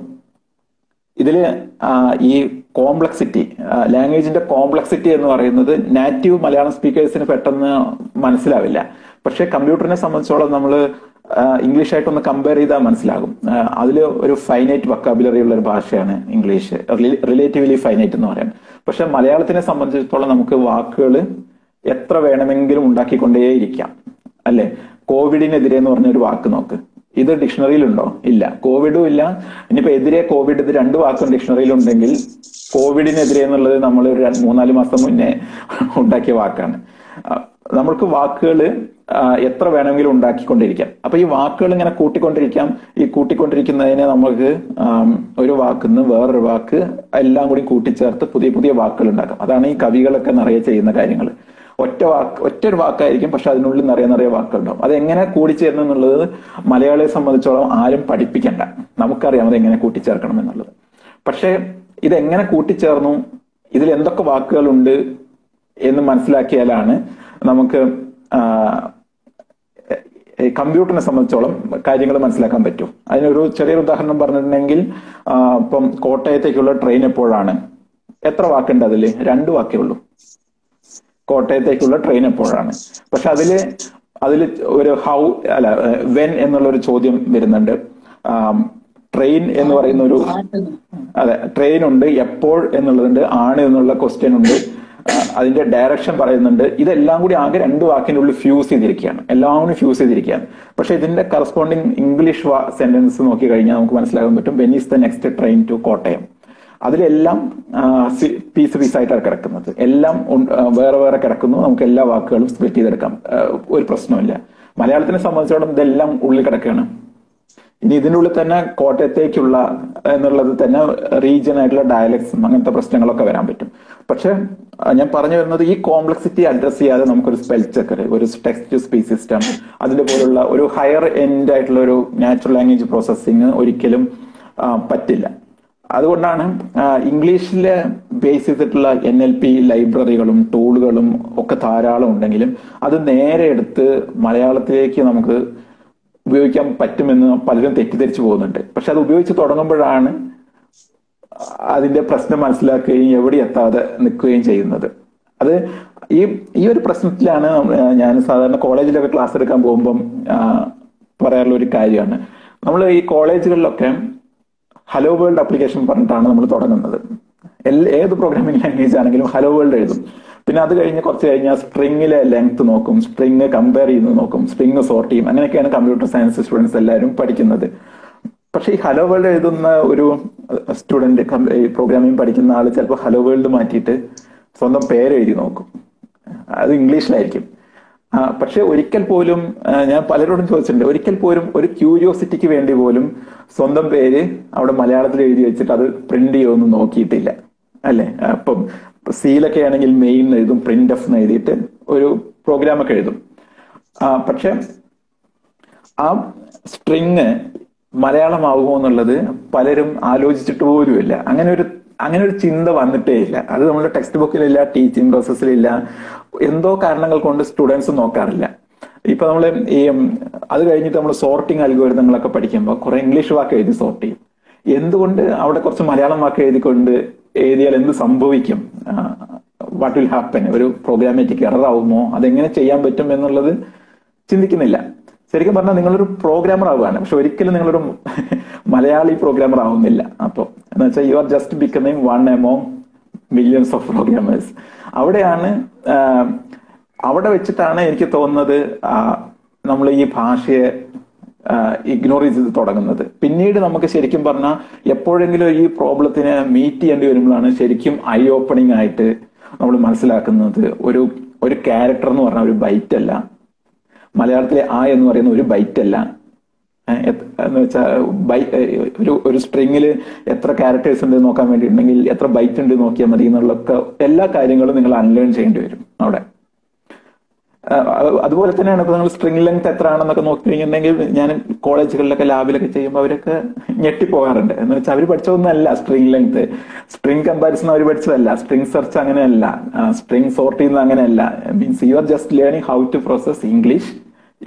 A: ഇതിൽ ഈ കോംപ്ലക്സിറ്റി ലാംഗ്വേജിന്റെ കോംപ്ലക്സിറ്റി എന്ന് പറയുന്നത് നാറ്റീവ് മലയാളം സ്പീക്കേഴ്സിന് പെട്ടെന്ന് മനസ്സിലാവില്ല. പക്ഷെ കമ്പ്യൂട്ടറിനെ സംബന്ധിച്ചോളം നമ്മൾ ഇംഗ്ലീഷ് ആയിട്ടൊന്ന് കമ്പയർ ചെയ്താൽ മനസ്സിലാകും. അതിൽ ഒരു ഫൈനൈറ്റ് വക്കാബുലറി ഉള്ള ഒരു ഭാഷയാണ് ഇംഗ്ലീഷ് റിലേറ്റീവ്ലി ഫൈനൈറ്റ് എന്ന് പറയാം. പക്ഷെ മലയാളത്തിനെ സംബന്ധിച്ചിടത്തോളം നമുക്ക് വാക്കുകൾ എത്ര വേണമെങ്കിലും ഉണ്ടാക്കിക്കൊണ്ടേയിരിക്കാം. അല്ലെ? കോവിഡിനെതിരെ എന്ന് പറഞ്ഞൊരു വാക്ക് നോക്ക്. ഇത് ഡിക്ഷണറിയിലുണ്ടോ? ഇല്ല. കോവിഡും ഇല്ല. ഇനിയിപ്പോ എതിരെ കോവിഡ് ഇത് രണ്ട് വാക്കും ഡിക്ഷണറിയിൽ ഉണ്ടെങ്കിൽ കോവിഡിനെതിരെ എന്നുള്ളത് നമ്മൾ ഒരു മൂന്നാൽ മാസം മുന്നേ ഉണ്ടാക്കിയ വാക്കാണ്. നമ്മൾക്ക് വാക്കുകൾ എത്ര വേണമെങ്കിലും ഉണ്ടാക്കിക്കൊണ്ടിരിക്കാം. അപ്പൊ ഈ വാക്കുകൾ ഇങ്ങനെ കൂട്ടിക്കൊണ്ടിരിക്കാം. ഈ കൂട്ടിക്കൊണ്ടിരിക്കുന്നതിനെ നമുക്ക് ഒരു വാക്കുന്ന് വേറൊരു വാക്ക് എല്ലാം കൂടി കൂട്ടിച്ചേർത്ത് പുതിയ പുതിയ വാക്കുകൾ ഉണ്ടാക്കാം. അതാണ് ഈ കവികളൊക്കെ നിറയെ ചെയ്യുന്ന കാര്യങ്ങൾ ഒറ്റ വാക്ക് ഒറ്റ ഒരു വാക്കായിരിക്കും പക്ഷെ അതിനുള്ളിൽ നിറയെ നിറയെ വാക്കുകളുണ്ടാവും. അത് എങ്ങനെ കൂടിച്ചേരുന്നു എന്നുള്ളത് മലയാളിയെ സംബന്ധിച്ചോളം ആരും പഠിപ്പിക്കണ്ട. നമുക്കറിയാം അതെങ്ങനെ കൂട്ടിച്ചേർക്കണം എന്നുള്ളത്. പക്ഷെ ഇതെങ്ങനെ കൂട്ടിച്ചേർന്നു? ഇതിൽ എന്തൊക്കെ വാക്കുകളുണ്ട്? എന്ന് മനസ്സിലാക്കിയാലാണ് നമുക്ക് കമ്പ്യൂട്ടറിനെ സംബന്ധിച്ചോളം കാര്യങ്ങൾ മനസ്സിലാക്കാൻ പറ്റും. അതിനൊരു ചെറിയൊരു ഉദാഹരണം പറഞ്ഞിട്ടുണ്ടെങ്കിൽ ഇപ്പം കോട്ടയത്തേക്കുള്ള ട്രെയിൻ എപ്പോഴാണ്? എത്ര വാക്കുണ്ട് അതിൽ രണ്ട് വാക്കേ ഉള്ളൂ. കോട്ടയത്തേക്കുള്ള ട്രെയിൻ എപ്പോഴാണ്? പക്ഷെ അതിൽ അതിൽ ഒരു ഹൗ അല്ല വെൻ എന്നുള്ള ഒരു ചോദ്യം വരുന്നുണ്ട്. ട്രെയിൻ എന്ന് പറയുന്ന ഒരു അതെ ട്രെയിൻ ഉണ്ട് എപ്പോൾ എന്നുള്ളതുണ്ട് ആണ് എന്നുള്ള ക്വസ്റ്റ്യൻ ഉണ്ട്. അതിന്റെ ഡയറക്ഷൻ പറയുന്നുണ്ട്. ഇതെല്ലാം കൂടി ആകെ രണ്ട് വാക്കിന്റെ ഉള്ളിൽ ഫ്യൂസ് ചെയ്തിരിക്കുകയാണ്. എല്ലാം കൂടി ഫ്യൂസ് ചെയ്തിരിക്കുകയാണ്. പക്ഷെ ഇതിന്റെ കറസ്പോണ്ടിങ് ഇംഗ്ലീഷ് സെന്റൻസ് നോക്കി കഴിഞ്ഞാൽ നമുക്ക് മനസ്സിലാക്കാൻ പറ്റും. When is the next train to Kottayam അതിലെല്ലാം പീസ് പീസ് ആയിട്ടാണ് കിടക്കുന്നത്. എല്ലാം വേറെ വേറെ കിടക്കുന്നു. നമുക്ക് എല്ലാ വാക്കുകളും സ്പ്ലിറ്റ് ചെയ്തെടുക്കാം. ഒരു പ്രശ്നമില്ല മലയാളത്തിനെ സംബന്ധിച്ചിടത്തോളം ഇതെല്ലാം ഉള്ളിൽ കിടക്കുകയാണ്. ഇനി ഇതിനുള്ളിൽ തന്നെ കോട്ടയത്തേക്കുള്ള എന്നുള്ളത് തന്നെ റീജിയൻ ആയിട്ടുള്ള ഡയലക്ട്സും അങ്ങനത്തെ പ്രശ്നങ്ങളൊക്കെ വരാൻ പറ്റും. പക്ഷെ ഞാൻ പറഞ്ഞു വരുന്നത് ഈ കോംപ്ലക്സിറ്റി അഡ്രസ് ചെയ്യാതെ നമുക്കൊരു സ്പെൽ ചെക്കർ ഒരു ടെക്സ്റ്റ് ടു സ്പീച്ച് സിസ്റ്റം അതിന്റെ പോലുള്ള ഒരു ഹയർ എൻഡ് ആയിട്ടുള്ള ഒരു നാച്ചുറൽ ലാംഗ്വേജ് പ്രോസസ്സിങ് ഒരിക്കലും പറ്റില്ല. അതുകൊണ്ടാണ് ഇംഗ്ലീഷിലെ ബേസ് ചെയ്തിട്ടുള്ള എൻ എൽ പി ലൈബ്രറികളും ടൂളുകളും ഒക്കെ ധാരാളം ഉണ്ടെങ്കിലും അത് നേരെ എടുത്ത് മലയാളത്തിലേക്ക് നമുക്ക് ഉപയോഗിക്കാൻ പറ്റുമെന്ന് പലരും തെറ്റിദ്ധരിച്ചു പോകുന്നുണ്ട്. പക്ഷെ അത് ഉപയോഗിച്ച് തുടങ്ങുമ്പോഴാണ് അതിന്റെ പ്രശ്നം മനസ്സിലാക്കുകയും എവിടെ എത്താതെ നിൽക്കുകയും ചെയ്യുന്നത്. അത് ഈ ഈ ഒരു പ്രശ്നത്തിലാണ് ഞാൻ സാധാരണ കോളേജിലൊക്കെ ക്ലാസ് എടുക്കാൻ പോകുമ്പം പറയാനുള്ള ഒരു കാര്യമാണ്. നമ്മൾ ഈ കോളേജുകളിലൊക്കെ ഹലോ വേൾഡ് ആപ്ലിക്കേഷൻ പറഞ്ഞിട്ടാണ് നമ്മൾ തുടങ്ങുന്നത്. ഏത് പ്രോഗ്രാമിംഗ് ലാംഗ്വേജ് ആണെങ്കിലും ഹലോ വേൾഡ് എഴുതും. പിന്നെ അത് കഴിഞ്ഞ് കുറച്ച് കഴിഞ്ഞാൽ സ്പ്രിങ്ങിലെ ലെങ്ത് നോക്കും. സ്പ്രിങ് കമ്പയർ ചെയ്യുന്നത് നോക്കും. സ്പ്രിങ് സോർട്ട് ചെയ്യും. അങ്ങനെയൊക്കെയാണ് കമ്പ്യൂട്ടർ സയൻസ് സ്റ്റുഡൻസ് എല്ലാവരും പഠിക്കുന്നത്. പക്ഷെ ഈ ഹലോ വേൾഡ് എഴുതുന്ന ഒരു സ്റ്റുഡന്റ് പ്രോഗ്രാമിംഗ് പഠിക്കുന്ന ആൾ ചിലപ്പോൾ ഹലോ വേൾഡ് മാറ്റിയിട്ട് സ്വന്തം പേര് എഴുതി നോക്കും. അത് ഇംഗ്ലീഷിലായിരിക്കും. പക്ഷെ ഒരിക്കൽ പോലും ഞാൻ പലരോടും ചോദിച്ചിട്ടുണ്ട്. ഒരിക്കൽ പോലും ഒരു ക്യൂരിയോസിറ്റിക്ക് വേണ്ടി പോലും സ്വന്തം പേര് അവിടെ മലയാളത്തിൽ എഴുതി വെച്ചിട്ട് അത് പ്രിന്റ് ചെയ്യുമെന്ന് നോക്കിയിട്ടില്ല. അല്ലെ? അപ്പം സീലൊക്കെ ആണെങ്കിൽ മെയിൻ എഴുതും പ്രിന്റ് എഫ് എന്ന് എഴുതിയിട്ട് ഒരു പ്രോഗ്രാം ഒക്കെ എഴുതും. പക്ഷെ ആ സ്ട്രിങ് മലയാളമാകുമോ എന്നുള്ളത് പലരും ആലോചിച്ചിട്ട് പോലുമില്ല. അങ്ങനെ ഒരു അങ്ങനെ ഒരു ചിന്ത വന്നിട്ടേ ഇല്ല. അത് നമ്മുടെ ടെക്സ്റ്റ് ബുക്കിലില്ല ടീച്ചിങ് പ്രോസസ്സിലില്ല എന്തോ കാരണങ്ങൾ കൊണ്ട് സ്റ്റുഡൻസ് നോക്കാറില്ല. ഇപ്പൊ നമ്മൾ ഈ അത് കഴിഞ്ഞിട്ട് നമ്മൾ സോർട്ടിങ് അൽഗോരിതങ്ങളൊക്കെ പഠിക്കുമ്പോൾ കുറെ ഇംഗ്ലീഷ് വാക്ക് എഴുതി സോർട്ട് ചെയ്യും. എന്തുകൊണ്ട് അവിടെ കുറച്ച് മലയാളം വാക്ക് എഴുതിക്കൊണ്ട് എഴുതിയാൽ എന്ത് സംഭവിക്കും? വാട്ട് വിൽ ഹാപ്പൻ ഒരു പ്രോഗ്രാമാറ്റിക് എറർ ആവുമോ? അതെങ്ങനെ ചെയ്യാൻ പറ്റും എന്നുള്ളത് ചിന്തിക്കുന്നില്ല. ശരിക്കും പറഞ്ഞാൽ നിങ്ങളൊരു പ്രോഗ്രാമർ ആവുകയാണ്. പക്ഷെ ഒരിക്കലും നിങ്ങളൊരു മലയാളി പ്രോഗ്രാമർ ആവുന്നില്ല. അപ്പൊ എന്ന് വെച്ചാൽ you are just becoming one among millions of programmers അവിടെയാണ് അവിടെ വെച്ചിട്ടാണ് എനിക്ക് തോന്നുന്നത് നമ്മൾ ഈ ഭാഷയെ ഇഗ്നോർ ചെയ്ത് തുടങ്ങുന്നത്. പിന്നീട് നമുക്ക് ശരിക്കും പറഞ്ഞാൽ എപ്പോഴെങ്കിലും ഈ പ്രോബ്ലത്തിനെ മീറ്റ് ചെയ്യേണ്ടി വരുമ്പോഴാണ് ശരിക്കും ഐ ഓപ്പണിംഗ് ആയിട്ട് നമ്മൾ മനസ്സിലാക്കുന്നത്. ഒരു ഒരു ക്യാരക്ടർ എന്ന് പറഞ്ഞ ഒരു ബൈറ്റ് അല്ല. മലയാളത്തിലെ ആ എന്ന് പറയുന്ന ഒരു ബൈറ്റ് അല്ല. എന്ന് വെച്ചാൽ ബൈ ഒരു ഒരു സ്ട്രിങ്ങിൽ എത്ര ക്യാരക്ടേഴ്സ് ഉണ്ട് നോക്കാൻ വേണ്ടിയിട്ടുണ്ടെങ്കിൽ എത്ര ബൈറ്റ് ഉണ്ട് നോക്കിയാൽ മതി. എന്നുള്ളൊക്കെ എല്ലാ കാര്യങ്ങളും നിങ്ങൾ അൺലേൺ ചെയ്യേണ്ടി വരും അവിടെ. അതുപോലെ തന്നെയാണ് ഇപ്പൊ നിങ്ങൾ സ്ട്രിങ് ലെങ്ത് എത്ര ആണെന്നൊക്കെ നോക്കി കഴിഞ്ഞിട്ടുണ്ടെങ്കിൽ ഞാൻ കോളേജുകളിലൊക്കെ ലാബിലൊക്കെ ചെയ്യുമ്പോൾ അവരൊക്കെ ഞെട്ടിപ്പോകാറുണ്ട്. എന്ന് വെച്ചാൽ അവർ പഠിച്ചതൊന്നുമല്ല സ്ട്രിങ് ലെങ്ത് സ്ട്രിങ് കമ്പാരിസൺ അവർ പഠിച്ചതല്ല. സ്ട്രിങ് സെർച്ച് അങ്ങനെയല്ല. സ്ട്രിങ് സോർട്ട് ചെയ്യുന്നത് അങ്ങനെയല്ല. Means you are just learning how to process English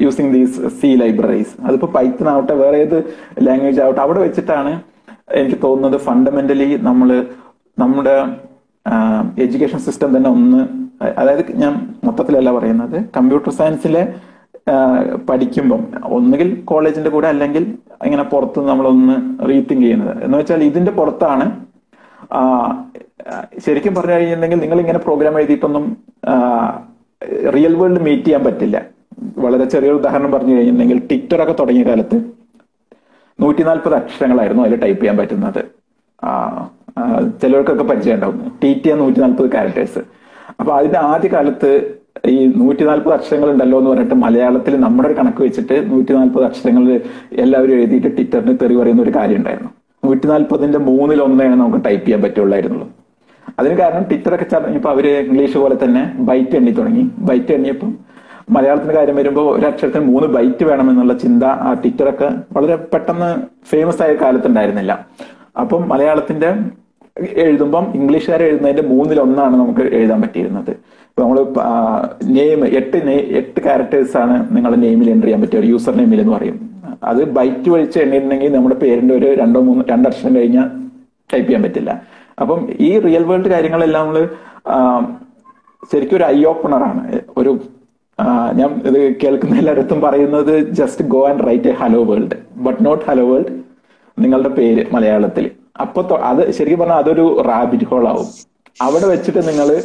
A: using these C libraries അതിപ്പോ പൈത്തൺ ആവട്ടെ വേറെ ഏത് ലാംഗ്വേജ് ആവട്ടെ അവിടെ വെച്ചിട്ടാണ് എനിക്ക് തോന്നുന്നത് ഫണ്ടമെന്റലി നമ്മൾ നമ്മുടെ എഡ്യൂക്കേഷൻ സിസ്റ്റം തന്നെ ഒന്ന് അതായത് ഞാൻ മൊത്തത്തിലല്ല പറയുന്നത്. കമ്പ്യൂട്ടർ സയൻസിൽ പഠിക്കുമ്പം ഒന്നുകിൽ കോളേജിന്റെ കൂടെ അല്ലെങ്കിൽ ഇങ്ങനെ പുറത്ത് നമ്മളൊന്ന് റീത്തിങ്ക് ചെയ്യുന്നത്. എന്ന് വെച്ചാൽ ഇതിന്റെ പുറത്താണ് ശരിക്കും പറഞ്ഞു കഴിഞ്ഞിട്ടുണ്ടെങ്കിൽ നിങ്ങൾ ഇങ്ങനെ പ്രോഗ്രാം എഴുതിയിട്ടൊന്നും റിയൽ വേൾഡ് മീറ്റ് ചെയ്യാൻ പറ്റില്ല. വളരെ ചെറിയൊരു ഉദാഹരണം പറഞ്ഞു കഴിഞ്ഞിട്ടുണ്ടെങ്കിൽ ട്വിറ്റർ ഒക്കെ തുടങ്ങിയ കാലത്ത് നൂറ്റി നാൽപ്പത് അക്ഷരങ്ങളായിരുന്നു അതിൽ ടൈപ്പ് ചെയ്യാൻ പറ്റുന്നത്. ചിലവർക്കൊക്കെ പരിചയം ഉണ്ടാവും ടി ടി നൂറ്റി നാൽപ്പത് ക്യാരക്ടേഴ്സ് അപ്പൊ അതിന്റെ ആദ്യ കാലത്ത് ഈ നൂറ്റി നാൽപ്പത് അക്ഷരങ്ങൾ ഉണ്ടല്ലോ എന്ന് പറഞ്ഞിട്ട് മലയാളത്തിൽ നമ്മുടെ ഒരു കണക്ക് വെച്ചിട്ട് നൂറ്റി നാൽപ്പത് അക്ഷരങ്ങൾ എല്ലാവരും എഴുതിയിട്ട് ട്വിറ്ററിന് തെറി പറയുന്ന ഒരു കാര്യം ഉണ്ടായിരുന്നു. നൂറ്റി നാൽപ്പതിന്റെ മൂന്നിൽ ഒന്നേ നമുക്ക് ടൈപ്പ് ചെയ്യാൻ പറ്റുള്ളായിരുന്നുള്ളൂ. അതിന് കാരണം ട്വിറ്റർ ഒക്കെ ഇപ്പൊ അവർ ഇംഗ്ലീഷ് പോലെ തന്നെ ബൈറ്റ് എണ്ണി തുടങ്ങി. ബൈറ്റ് എണ്ണിയപ്പം മലയാളത്തിന്റെ കാര്യം വരുമ്പോൾ ഒരു അക്ഷരത്തിന് മൂന്ന് ബൈറ്റ് വേണമെന്നുള്ള ചിന്ത ആ ട്വിറ്ററൊക്കെ വളരെ പെട്ടെന്ന് ഫേമസ് ആയ കാലത്തുണ്ടായിരുന്നില്ല. അപ്പം മലയാളത്തിന്റെ എഴുതുമ്പം ഇംഗ്ലീഷുകാർ എഴുതുന്നതിന്റെ മൂന്നിൽ ഒന്നാണ് നമുക്ക് എഴുതാൻ പറ്റിയിരുന്നത്. ഇപ്പൊ നമ്മൾ നെയിം എട്ട് എട്ട് ക്യാരക്ടേഴ്സ് ആണ് നിങ്ങളുടെ നെയിമിൽ എന്റർ ചെയ്യാൻ പറ്റിയ ഒരു യൂസർ നെയിമിൽ എന്ന് പറയും. അത് ബൈറ്റ് വലിച്ച് എണ്ണിയിട്ടുണ്ടെങ്കിൽ നമ്മുടെ പേരിന്റെ ഒരു രണ്ടോ മൂന്ന് രണ്ടക്ഷരം കഴിഞ്ഞാൽ ടൈപ്പ് ചെയ്യാൻ പറ്റില്ല. അപ്പം ഈ റിയൽ വേൾഡ് കാര്യങ്ങളെല്ലാം നമ്മൾ ശരിക്കും ഒരു ഐ ഓപ്പണർ ആണ്. ഒരു ഞാൻ ഇത് കേൾക്കുന്ന എല്ലായിടത്തും പറയുന്നത് just go and write a hello world but not hello world നിങ്ങളുടെ പേര് മലയാളത്തിൽ. അപ്പൊ അത് ശരിക്കും പറഞ്ഞാൽ അതൊരു റാബിറ്റ് ഹോൾ ആവും. അവിടെ വെച്ചിട്ട് നിങ്ങൾ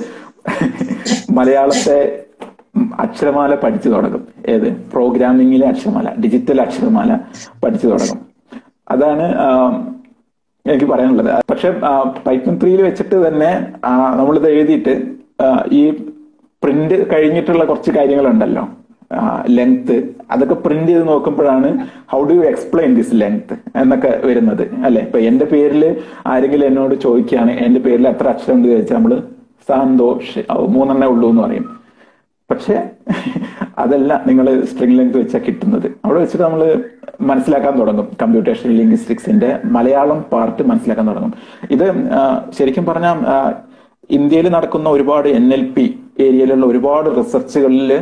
A: മലയാളത്തെ അക്ഷരമാല പഠിച്ചു തുടങ്ങും. ഏത്? പ്രോഗ്രാമിംഗിലെ അക്ഷരമാല ഡിജിറ്റൽ അക്ഷരമാല പഠിച്ചു തുടങ്ങും. അതാണ് എനിക്ക് പറയാനുള്ളത്. പക്ഷെ പൈത്തൺ ത്രീയിൽ വെച്ചിട്ട് തന്നെ നമ്മളിത് എഴുതിയിട്ട് ഈ പ്രിന്റ് കഴിഞ്ഞിട്ടുള്ള കുറച്ച് കാര്യങ്ങളുണ്ടല്ലോ. ലെങ്ത് അതൊക്കെ പ്രിന്റ് ചെയ്ത് നോക്കുമ്പോഴാണ് how do you explain this length എന്നൊക്കെ വരുന്നത് അല്ലെ? ഇപ്പൊ എന്റെ പേരിൽ ആരെങ്കിലും എന്നോട് ചോദിക്കുകയാണ് എന്റെ പേരിൽ എത്ര അക്ഷരം ഉണ്ട് ചോദിച്ചാൽ നമ്മൾ സന്തോഷ് മൂന്നെണ്ണേ ഉള്ളൂ എന്ന് പറയും. പക്ഷെ അതല്ല നിങ്ങൾ സ്ട്രിംഗ് ലെങ്ത് വെച്ചാൽ കിട്ടുന്നത്. അവിടെ വെച്ചിട്ട് നമ്മൾ മനസ്സിലാക്കാൻ തുടങ്ങും. കമ്പ്യൂട്ടേഷൻ ലിംഗ്വിസ്റ്റിക്സിന്റെ മലയാളം പാർട്ട് മനസ്സിലാക്കാൻ തുടങ്ങും. ഇത് ശരിക്കും പറഞ്ഞാൽ ഇന്ത്യയിൽ നടക്കുന്ന ഒരുപാട് എൻ എൽ പി ഏരിയയിലുള്ള ഒരുപാട് റിസർച്ചുകളിൽ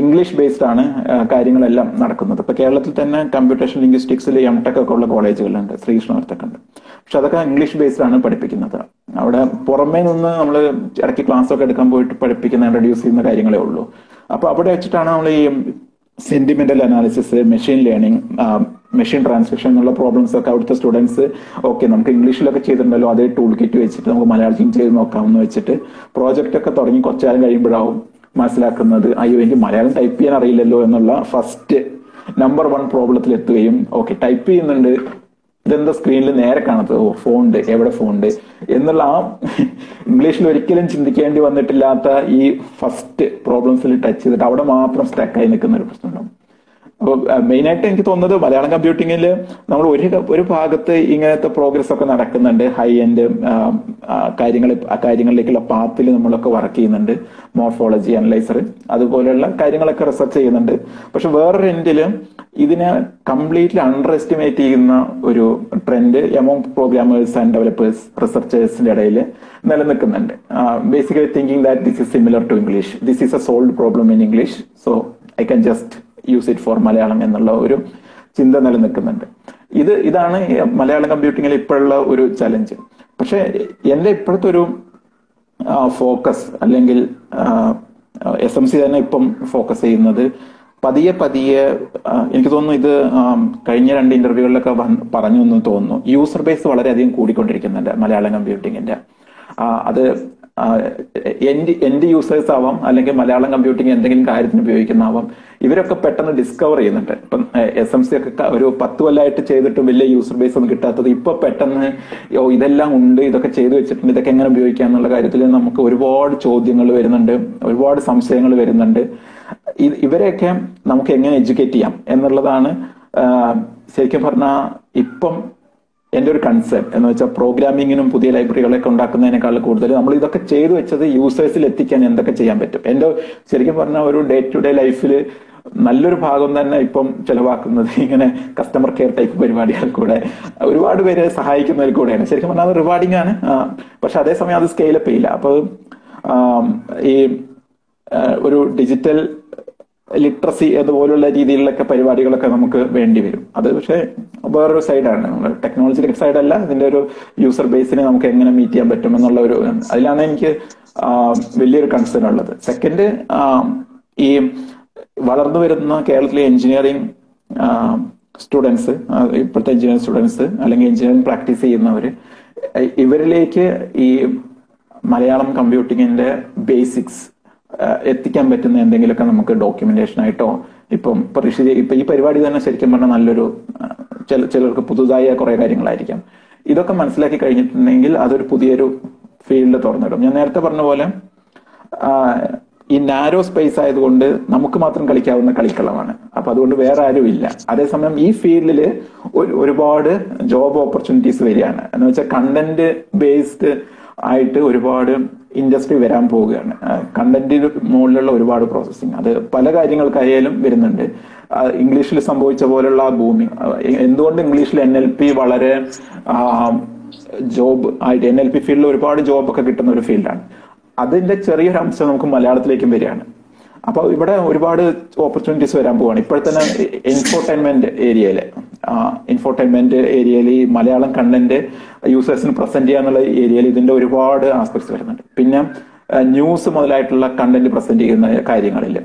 A: ഇംഗ്ലീഷ് ബേസ്ഡ് ആണ് കാര്യങ്ങളെല്ലാം നടക്കുന്നത്. ഇപ്പൊ കേരളത്തിൽ തന്നെ കമ്പ്യൂട്ടേഷൻ ലിംഗ്വിസ്റ്റിക്സിൽ എം ടെക് ഒക്കെ ഉള്ള കോളേജുകളുണ്ട് ശ്രീകൃഷ്ണവർത്തൊക്കെ ഉണ്ട് പക്ഷെ അതൊക്കെ ഇംഗ്ലീഷ് ബേസ്ഡ് ആണ് പഠിപ്പിക്കുന്നത്. അവിടെ പുറമേ നിന്ന് നമ്മൾ ഇടയ്ക്ക് ക്ലാസ് ഒക്കെ എടുക്കാൻ പോയിട്ട് പഠിപ്പിക്കുന്ന ഇൻട്രൊഡ്യൂസ് ചെയ്യുന്ന കാര്യങ്ങളേ ഉള്ളൂ. അപ്പൊ അവിടെ വെച്ചിട്ടാണ് നമ്മൾ ഈ sentimental analysis machine learning machine translation എന്നുള്ള പ്രോബ്ലംസ് ഒക്കെ അവിടുത്തെ സ്റ്റുഡൻസ് ഓക്കെ നമുക്ക് ഇംഗ്ലീഷിലൊക്കെ ചെയ്തിട്ടുണ്ടല്ലോ അതേ ടൂൾ കിറ്റ് വെച്ചിട്ട് നമുക്ക് മലയാളത്തിൽ ചെയ്ത് നോക്കാമെന്ന് വെച്ചിട്ട് പ്രോജക്റ്റ് ഒക്കെ തുടങ്ങി കുറച്ചാലും കഴിയുമ്പോഴാവും മനസ്സിലാക്കുന്നത് അയ്യോ എനിക്ക് മലയാളം ടൈപ്പ് ചെയ്യാൻ അറിയില്ലല്ലോ എന്നുള്ള ഫസ്റ്റ് നമ്പർ വൺ പ്രോബ്ലത്തിൽ എത്തുകയും ഓക്കെ ടൈപ്പ് ചെയ്യുന്നുണ്ട്. ഇതെന്താ സ്ക്രീനിൽ നേരെ കാണാത്തത്? ഓ ഫോണ്ട് എവിടെ ഫോണ്ട് എന്നുള്ള ആ ഇംഗ്ലീഷിൽ ഒരിക്കലും ചിന്തിക്കേണ്ടി വന്നിട്ടില്ലാത്ത ഈ ഫസ്റ്റ് പ്രോബ്ലംസിൽ ടച്ച് ചെയ്തിട്ട് അവിടെ മാത്രം സ്റ്റക്കായി നിൽക്കുന്ന ഒരു പ്രശ്നമുണ്ടാവും മെയിനായിട്ട് എനിക്ക് തോന്നുന്നത് മലയാളം കമ്പ്യൂട്ടിങ്ങിൽ നമ്മൾ ഒരു ഒരു ഭാഗത്ത് ഇങ്ങനത്തെ പ്രോഗ്രസ് ഒക്കെ നടക്കുന്നുണ്ട്. ഹൈ എൻഡ് കാര്യങ്ങൾ കാര്യങ്ങളിലേക്കുള്ള പാത്തിൽ നമ്മളൊക്കെ വർക്ക് ചെയ്യുന്നുണ്ട്. മോർഫോളജി അനലൈസർ അതുപോലെയുള്ള കാര്യങ്ങളൊക്കെ റിസർച്ച് ചെയ്യുന്നുണ്ട്. പക്ഷെ വേറൊരു എൻഡിൽ ഇതിനെ കംപ്ലീറ്റ്ലി അണ്ടർ എസ്റ്റിമേറ്റ് ചെയ്യുന്ന ഒരു trend among programmers and developers റിസർച്ചേഴ്സിന്റെ ഇടയിൽ നിലനിൽക്കുന്നുണ്ട്. Basically thinking that this is similar to English this is a solve problem in English so I can just use it for Malayalam എന്നുള്ള ഒരു ചിന്ത നിലനിൽക്കുന്നുണ്ട്. ഇത് ഇതാണ് മലയാളം കമ്പ്യൂട്ടിങ്ങിൽ ഇപ്പോഴുള്ള ഒരു ചലഞ്ച് പക്ഷെ എന്റെ ഇപ്പോഴത്തെ ഒരു ഫോക്കസ് അല്ലെങ്കിൽ എസ് എം സി തന്നെ ഇപ്പം ഫോക്കസ് ചെയ്യുന്നത് പതിയെ പതിയെ എനിക്ക് തോന്നുന്നു ഇത് കഴിഞ്ഞ രണ്ട് ഇന്റർവ്യൂകളിലൊക്കെ പറഞ്ഞു എന്ന് തോന്നുന്നു. യൂസർ ബേസ് വളരെയധികം കൂടിക്കൊണ്ടിരിക്കുന്നുണ്ട് മലയാളം കമ്പ്യൂട്ടിങ്ങിന്റെ അത് എൻഡ് എന്റെ യൂസേഴ്സ് ആവാം അല്ലെങ്കിൽ മലയാളം കമ്പ്യൂട്ടിംഗ് എന്തെങ്കിലും കാര്യത്തിന് ഉപയോഗിക്കുന്ന ആവാം ഇവരൊക്കെ പെട്ടെന്ന് ഡിസ്കവർ ചെയ്യുന്നുണ്ട്. ഇപ്പം എസ് എം സി ഒക്കെ ഒരു പത്ത് കൊല്ലമായിട്ട് ചെയ്തിട്ട് വലിയ യൂസർ ബേസ് ഒന്നും കിട്ടാത്തത് ഇപ്പൊ പെട്ടെന്ന് ഓ ഇതെല്ലാം ഉണ്ട് ഇതൊക്കെ ചെയ്തു വെച്ചിട്ടുണ്ട് ഇതൊക്കെ എങ്ങനെ ഉപയോഗിക്കാം എന്നുള്ള കാര്യത്തിൽ നമുക്ക് ഒരുപാട് ചോദ്യങ്ങൾ വരുന്നുണ്ട് ഒരുപാട് സംശയങ്ങൾ വരുന്നുണ്ട്. ഇവരെയൊക്കെ നമുക്ക് എങ്ങനെ എഡ്യൂക്കേറ്റ് ചെയ്യാം എന്നുള്ളതാണ് ശരിക്കും പറഞ്ഞാൽ ഇപ്പം എന്റെ ഒരു കൺസേൺ എന്ന് വെച്ചാൽ പ്രോഗ്രാമിങ്ങിനും പുതിയ ലൈബ്രറികളൊക്കെ ഉണ്ടാക്കുന്നതിനേക്കാൾ കൂടുതൽ നമ്മൾ ഇതൊക്കെ ചെയ്തു വെച്ചത് യൂസേഴ്സിൽ എത്തിക്കാൻ എന്തൊക്കെ ചെയ്യാൻ പറ്റും? എന്റെ ശരിക്കും പറഞ്ഞാൽ ഒരു ഡേ ടു ഡേ ലൈഫിൽ നല്ലൊരു ഭാഗം തന്നെ ഇപ്പം ചിലവാക്കുന്നത് ഇങ്ങനെ കസ്റ്റമർ കെയർ ടൈപ്പ് പരിപാടികൾ കൂടെ ഒരുപാട് പേരെ സഹായിക്കുന്നതിൽ കൂടെയാണ്. ശരിക്കും പറഞ്ഞാൽ അത് റിവാർഡിംഗ് ആണ്. പക്ഷെ അതേസമയം അത് സ്കെയിലപ്പ് ചെയ്യില്ല. അപ്പോൾ ഈ ഒരു ഡിജിറ്റൽ ലിറ്ററസി അതുപോലുള്ള രീതിയിലൊക്കെ പരിപാടികളൊക്കെ നമുക്ക് വേണ്ടി വരും. അത് പക്ഷേ വേറൊരു സൈഡാണ് നമ്മൾ ടെക്നോളജിക്കൽ സൈഡല്ല ഇതിന്റെ ഒരു യൂസർ ബേസിനെ നമുക്ക് എങ്ങനെ മീറ്റ് ചെയ്യാൻ പറ്റും എന്നുള്ള ഒരു അതിലാണ് എനിക്ക് വലിയൊരു കൺസേൺ ഉള്ളത്. സെക്കൻഡ് ഈ വളർന്നു വരുന്ന കേരളത്തിലെ എഞ്ചിനീയറിംഗ് സ്റ്റുഡൻസ് ഇപ്പോഴത്തെ എഞ്ചിനീയറിംഗ് സ്റ്റുഡൻസ് അല്ലെങ്കിൽ എഞ്ചിനീയറിംഗ് പ്രാക്ടീസ് ചെയ്യുന്നവര് ഇവരിലേക്ക് ഈ മലയാളം കമ്പ്യൂട്ടിങ്ങിന്റെ ബേസിക്സ് എത്തിക്കാൻ പറ്റുന്ന എന്തെങ്കിലുമൊക്കെ നമുക്ക് ഡോക്യുമെന്റേഷൻ ആയിട്ടോ ഇപ്പം ഇപ്പൊ ഇപ്പൊ ഈ പരിപാടി തന്നെ ശരിക്കും പറഞ്ഞാൽ നല്ലൊരു ചില ചിലർക്ക് പുതുതായ കുറെ കാര്യങ്ങളായിരിക്കാം. ഇതൊക്കെ മനസ്സിലാക്കി കഴിഞ്ഞിട്ടുണ്ടെങ്കിൽ അതൊരു പുതിയൊരു ഫീൽഡ് തുറന്നിടും. ഞാൻ നേരത്തെ പറഞ്ഞ പോലെ ഈ നാരോ സ്പേസ് ആയതുകൊണ്ട് നമുക്ക് മാത്രം കളിക്കാവുന്ന കളിക്കളമാണ്. അപ്പൊ അതുകൊണ്ട് വേറെ ആരും ഇല്ല അതേസമയം ഈ ഫീൽഡിൽ ഒരുപാട് ജോബ് ഓപ്പർച്യൂണിറ്റീസ് വരികയാണ്. എന്ന് വെച്ചാൽ കണ്ടന്റ് ബേസ്ഡ് ആയിട്ട് ഒരുപാട് ഇൻഡസ്ട്രി വരാൻ പോവുകയാണ്. കണ്ടന്റിന് മുകളിലുള്ള ഒരുപാട് പ്രോസസ്സിങ് അത് പല കാര്യങ്ങൾക്കായാലും വരുന്നുണ്ട്. ഇംഗ്ലീഷിൽ സംഭവിച്ച പോലുള്ള ഭൂമി. എന്തുകൊണ്ട് ഇംഗ്ലീഷിൽ എൻ എൽ പി വളരെ ജോബ് ആയിട്ട് എൻ എൽ പി ഫീൽഡിൽ ഒരുപാട് ജോബ് ഒക്കെ കിട്ടുന്ന ഒരു ഫീൽഡാണ് അതിന്റെ ചെറിയൊരു അംശം നമുക്ക് മലയാളത്തിലേക്കും വരികയാണ്. അപ്പൊ ഇവിടെ ഒരുപാട് ഓപ്പർച്യൂണിറ്റീസ് വരാൻ പോവാണ്. ഇപ്പോഴത്തെ ഇൻഫോർടൈൻമെന്റ് ഏരിയയിൽ ഇൻഫോർടൈൻമെന്റ് ഏരിയയിൽ ഈ മലയാളം കണ്ടന്റ് യൂസേഴ്സിന് പ്രസന്റ് ചെയ്യാന്നുള്ള ഏരിയയിൽ ഇതിന്റെ ഒരുപാട് ആസ്പെക്ട്സ് വരുന്നുണ്ട്. പിന്നെ ന്യൂസ് മുതലായിട്ടുള്ള കണ്ടന്റ് പ്രസന്റ് ചെയ്യുന്ന കാര്യങ്ങളിൽ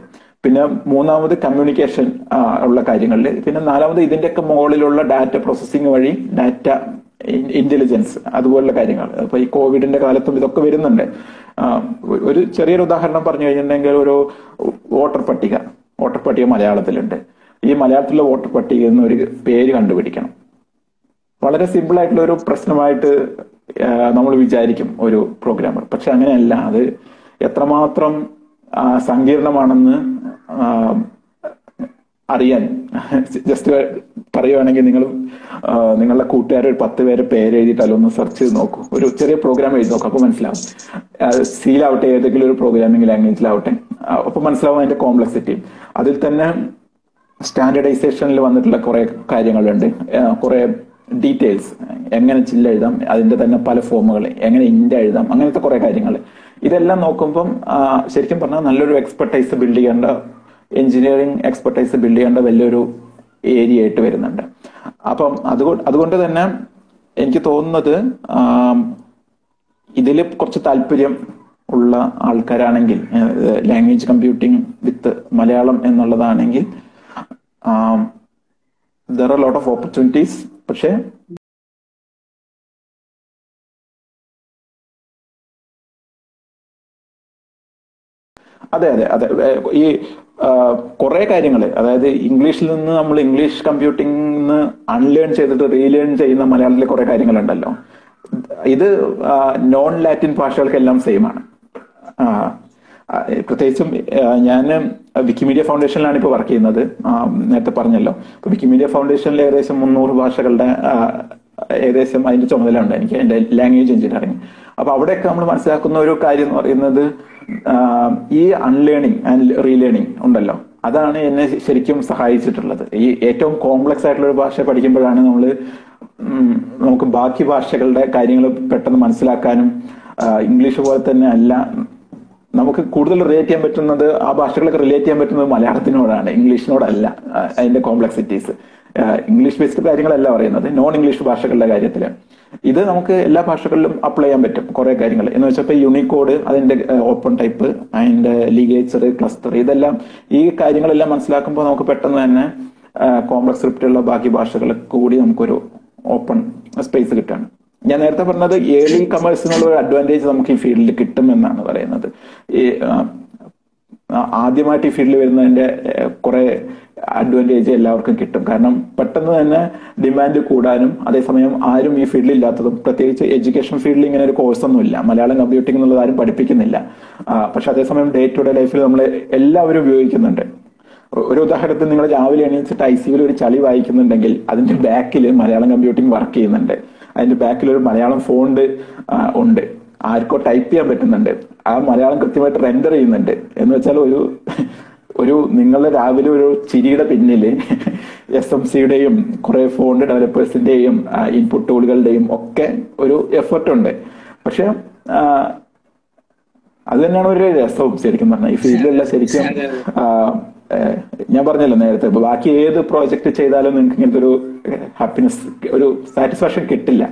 A: പിന്നെ മൂന്നാമത് കമ്മ്യൂണിക്കേഷൻ ഉള്ള കാര്യങ്ങളിൽ പിന്നെ നാലാമത് ഇതിന്റെയൊക്കെ മുകളിലുള്ള ഡാറ്റ പ്രോസസ്സിംഗ് വഴി ഡാറ്റ ഇന്റലിജൻസ് അതുപോലുള്ള കാര്യങ്ങൾ. അപ്പൊ ഈ കോവിഡിന്റെ കാലത്തും ഇതൊക്കെ വരുന്നുണ്ട്. ഒരു ചെറിയൊരു ഉദാഹരണം പറഞ്ഞു കഴിഞ്ഞിട്ടുണ്ടെങ്കിൽ ഒരു വോട്ടർ പട്ടിക വോട്ടർ പട്ടിക മലയാളത്തിലുണ്ട്. ഈ മലയാളത്തിലെ വോട്ടർ പട്ടിക നിന്ന് ഒരു പേര് കണ്ടുപിടിക്കണം. വളരെ സിമ്പിൾ ആയിട്ടുള്ള ഒരു പ്രശ്നമായിട്ട് നമ്മൾ വിചാരിക്കും ഒരു പ്രോഗ്രാമർ പക്ഷെ അങ്ങനെയല്ല. അത് എത്രമാത്രം സങ്കീർണമാണെന്ന് അറിയാൻ. ജസ്റ്റ് പറയുവാണെങ്കിൽ നിങ്ങൾ നിങ്ങളുടെ കൂട്ടുകാരെ ഒരു പത്ത് പേര് പേര് എഴുതിയിട്ട് അതിലൊന്ന് സെർച്ച് ചെയ്ത് നോക്കൂ. ഒരു ചെറിയ പ്രോഗ്രാം എഴുതി നോക്കും അപ്പൊ മനസ്സിലാവും. സിയിലാവട്ടെ ഏതെങ്കിലും ഒരു പ്രോഗ്രാമിംഗ് ലാംഗ്വേജിലാവട്ടെ അപ്പൊ മനസ്സിലാവും അതിന്റെ കോംപ്ലക്സിറ്റി അതിൽ തന്നെ സ്റ്റാൻഡേർഡൈസേഷനിൽ വന്നിട്ടുള്ള കുറെ കാര്യങ്ങളുണ്ട്. കുറെ ഡീറ്റെയിൽസ് എങ്ങനെ ചില്ല എഴുതാം അതിന്റെ തന്നെ പല ഫോമുകൾ എങ്ങനെ ഇന്ത്യ എഴുതാം അങ്ങനത്തെ കുറെ കാര്യങ്ങൾ. ഇതെല്ലാം നോക്കുമ്പം ശരിക്കും പറഞ്ഞാൽ നല്ലൊരു എക്സ്പെർട്ടൈസ് ബിൽഡ് ചെയ്യേണ്ട എഞ്ചിനീയറിംഗ് എക്സ്പെർട്ടൈസ് ബിൽഡ് ചെയ്യേണ്ട വലിയൊരു ഏരിയ ആയിട്ട് വരുന്നുണ്ട്. അപ്പം അതുകൊണ്ട് അതുകൊണ്ട് തന്നെ എനിക്ക് തോന്നുന്നത് ഇതിൽ കുറച്ച് താല്പര്യം ഉള്ള ആൾക്കാരാണെങ്കിൽ language computing with Malayalam എന്നുള്ളതാണെങ്കിൽ there are lot of opportunities പക്ഷേ അതെ അതെ അതെ. ഈ കുറെ കാര്യങ്ങൾ അതായത് ഇംഗ്ലീഷിൽ നിന്ന് നമ്മൾ ഇംഗ്ലീഷ് കമ്പ്യൂട്ടിംഗ് അൺലേൺ ചെയ്തിട്ട് റീലേൺ ചെയ്യുന്ന മലയാളത്തിലെ കുറെ കാര്യങ്ങളുണ്ടല്ലോ. ഇത് നോൺ ലാറ്റിൻ ഭാഷകൾക്കെല്ലാം സെയിം ആണ്. പ്രത്യേകിച്ചും ഞാൻ വിക്കിമീഡിയ ഫൗണ്ടേഷനിലാണ് ഇപ്പോൾ വർക്ക് ചെയ്യുന്നത്. നേരത്തെ പറഞ്ഞല്ലോ. വിക്കിമീഡിയ ഫൗണ്ടേഷനിൽ ഏകദേശം മുന്നൂറ് ഭാഷകളുടെ ഏകദേശം അതിന്റെ ചുമതല ഉണ്ട് എനിക്ക് അതിന്റെ ലാംഗ്വേജ് എഞ്ചിനീയറിംഗ് അപ്പൊ അവിടെയൊക്കെ നമ്മൾ മനസ്സിലാക്കുന്ന ഒരു കാര്യം എന്ന് പറയുന്നത് ഈ അൺലേണിംഗ് ആൻഡ് റീലേണിംഗ് ഉണ്ടല്ലോ. അതാണ് എന്നെ ശരിക്കും സഹായിച്ചിട്ടുള്ളത്. ഈ ഏറ്റവും കോംപ്ലക്സ് ആയിട്ടുള്ള ഒരു ഭാഷ പഠിക്കുമ്പോഴാണ് നമ്മൾ നമുക്ക് ബാക്കി ഭാഷകളുടെ കാര്യങ്ങൾ പെട്ടെന്ന് മനസ്സിലാക്കാനും ഇംഗ്ലീഷ് പോലെ തന്നെ അല്ല നമുക്ക് കൂടുതൽ റിലേറ്റ് ചെയ്യാൻ പറ്റുന്നത് ആ ഭാഷകളൊക്കെ റിലേറ്റ് ചെയ്യാൻ പറ്റുന്നത് മലയാളത്തിനോടാണ് ഇംഗ്ലീഷിനോടല്ല അതിന്റെ കോംപ്ലക്സിറ്റീസ് ഇംഗ്ലീഷ് ബേസ്ഡ് കാര്യങ്ങളല്ല പറയുന്നത് നോൺ ഇംഗ്ലീഷ് ഭാഷകളുടെ കാര്യത്തിൽ ഇത് നമുക്ക് എല്ലാ ഭാഷകളിലും അപ്ലൈ ചെയ്യാൻ പറ്റും കുറെ കാര്യങ്ങൾ എന്ന് വെച്ചാൽ ഇപ്പൊ യൂണിക്കോഡ് അതിന്റെ ഓപ്പൺ ടൈപ്പ് അതിന്റെ ലീഗേച്ചർ ക്ലസ്റ്റർ ഇതെല്ലാം ഈ കാര്യങ്ങളെല്ലാം മനസ്സിലാക്കുമ്പോൾ നമുക്ക് പെട്ടെന്ന് തന്നെ കോംപ്ലക്സ് സ്ക്രിപ്റ്റുള്ള ബാക്കി ഭാഷകൾ കൂടി നമുക്കൊരു ഓപ്പൺ സ്പേസ് കിട്ടുകയാണ് ഞാൻ നേരത്തെ പറഞ്ഞത് ഏർലി എന്നുള്ള ഒരു അഡ്വാന്റേജ് നമുക്ക് ഈ ഫീൽഡിൽ കിട്ടും എന്നാണ് പറയുന്നത്. ഈ ആദ്യമായിട്ട് ഈ ഫീൽഡിൽ വരുന്നതിന്റെ കുറെ അഡ്വാന്റേജ് എല്ലാവർക്കും കിട്ടും. കാരണം പെട്ടെന്ന് തന്നെ ഡിമാൻഡ് കൂടാനും അതേസമയം ആരും ഈ ഫീൽഡിൽ ഇല്ലാത്തതും പ്രത്യേകിച്ച് എഡ്യൂക്കേഷൻ ഫീൽഡിൽ ഇങ്ങനെ ഒരു കോഴ്സ് ഒന്നും ഇല്ല. മലയാളം കമ്പ്യൂട്ടിംഗ് എന്നുള്ളത് ആരും പഠിപ്പിക്കുന്നില്ല. പക്ഷെ അതേസമയം ഡേ ടു ഡേ ലൈഫിൽ നമ്മൾ എല്ലാവരും ഉപയോഗിക്കുന്നുണ്ട്. ഒരു ഉദാഹരണത്തിന് നിങ്ങൾ രാവിലെ എണീച്ചിട്ട് ഐ സിയിൽ ഒരു ചളി വായിക്കുന്നുണ്ടെങ്കിൽ അതിന്റെ ബാക്കിൽ മലയാളം കമ്പ്യൂട്ടിംഗ് വർക്ക് ചെയ്യുന്നുണ്ട്. അതിന്റെ ബാക്കിൽ ഒരു മലയാളം ഫോണ്ട് ഉണ്ട്. ആർക്കോ ടൈപ്പ് ചെയ്യാൻ പറ്റുന്നുണ്ട്. ആ മലയാളം കൃത്യമായിട്ട് റെൻഡർ ചെയ്യുന്നുണ്ട്. എന്ന് വെച്ചാൽ ഒരു ഒരു നിങ്ങളുടെ രാവിലെ ഒരു ചിരിയുടെ പിന്നിൽ എസ് എം സിയുടെയും കുറെ ഫോണ്ട് ഡെവലപ്പേഴ്സിന്റെയും ഇൻപുട്ട് ടൂളുകളുടെയും ഒക്കെ ഒരു എഫർട്ട് ഉണ്ട്. പക്ഷെ അത് തന്നെയാണ് ഒരു രസവും ശരിക്കും പറഞ്ഞാൽ. ഈ ഫീൽഡിലുള്ള ശരിക്കും ഞാൻ പറഞ്ഞല്ലോ നേരത്തെ ബാക്കി ഏത് പ്രോജക്റ്റ് ചെയ്താലും നിങ്ങൾക്ക് ഇങ്ങനത്തെ ഒരു ഹാപ്പിനെസ് ഒരു സാറ്റിസ്ഫാക്ഷൻ കിട്ടില്ല.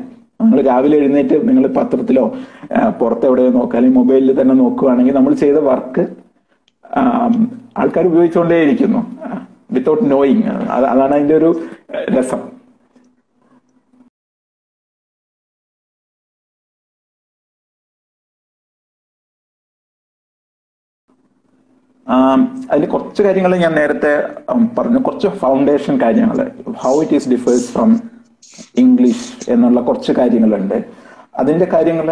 A: നിങ്ങൾ രാവിലെ എഴുന്നേറ്റ് നിങ്ങൾ പത്രത്തിലോ പുറത്തെവിടെയോ നോക്കുക അല്ലെങ്കിൽ മൊബൈലിൽ തന്നെ നോക്കുകയാണെങ്കിൽ നമ്മൾ ചെയ്ത വർക്ക് ആൾക്കാർ ഉപയോഗിച്ചുകൊണ്ടേയിരിക്കുന്നു. വിത്തൗട്ട് നോയിങ് അതാണ് അതിന്റെ ഒരു രസം. അതിൽ കുറച്ച് കാര്യങ്ങൾ ഞാൻ നേരത്തെ പറഞ്ഞു. കുറച്ച് ഫൗണ്ടേഷൻ കാര്യങ്ങൾ how it is differs from English എന്നുള്ള കുറച്ച് കാര്യങ്ങളുണ്ട്. അതിന്റെ കാര്യങ്ങൾ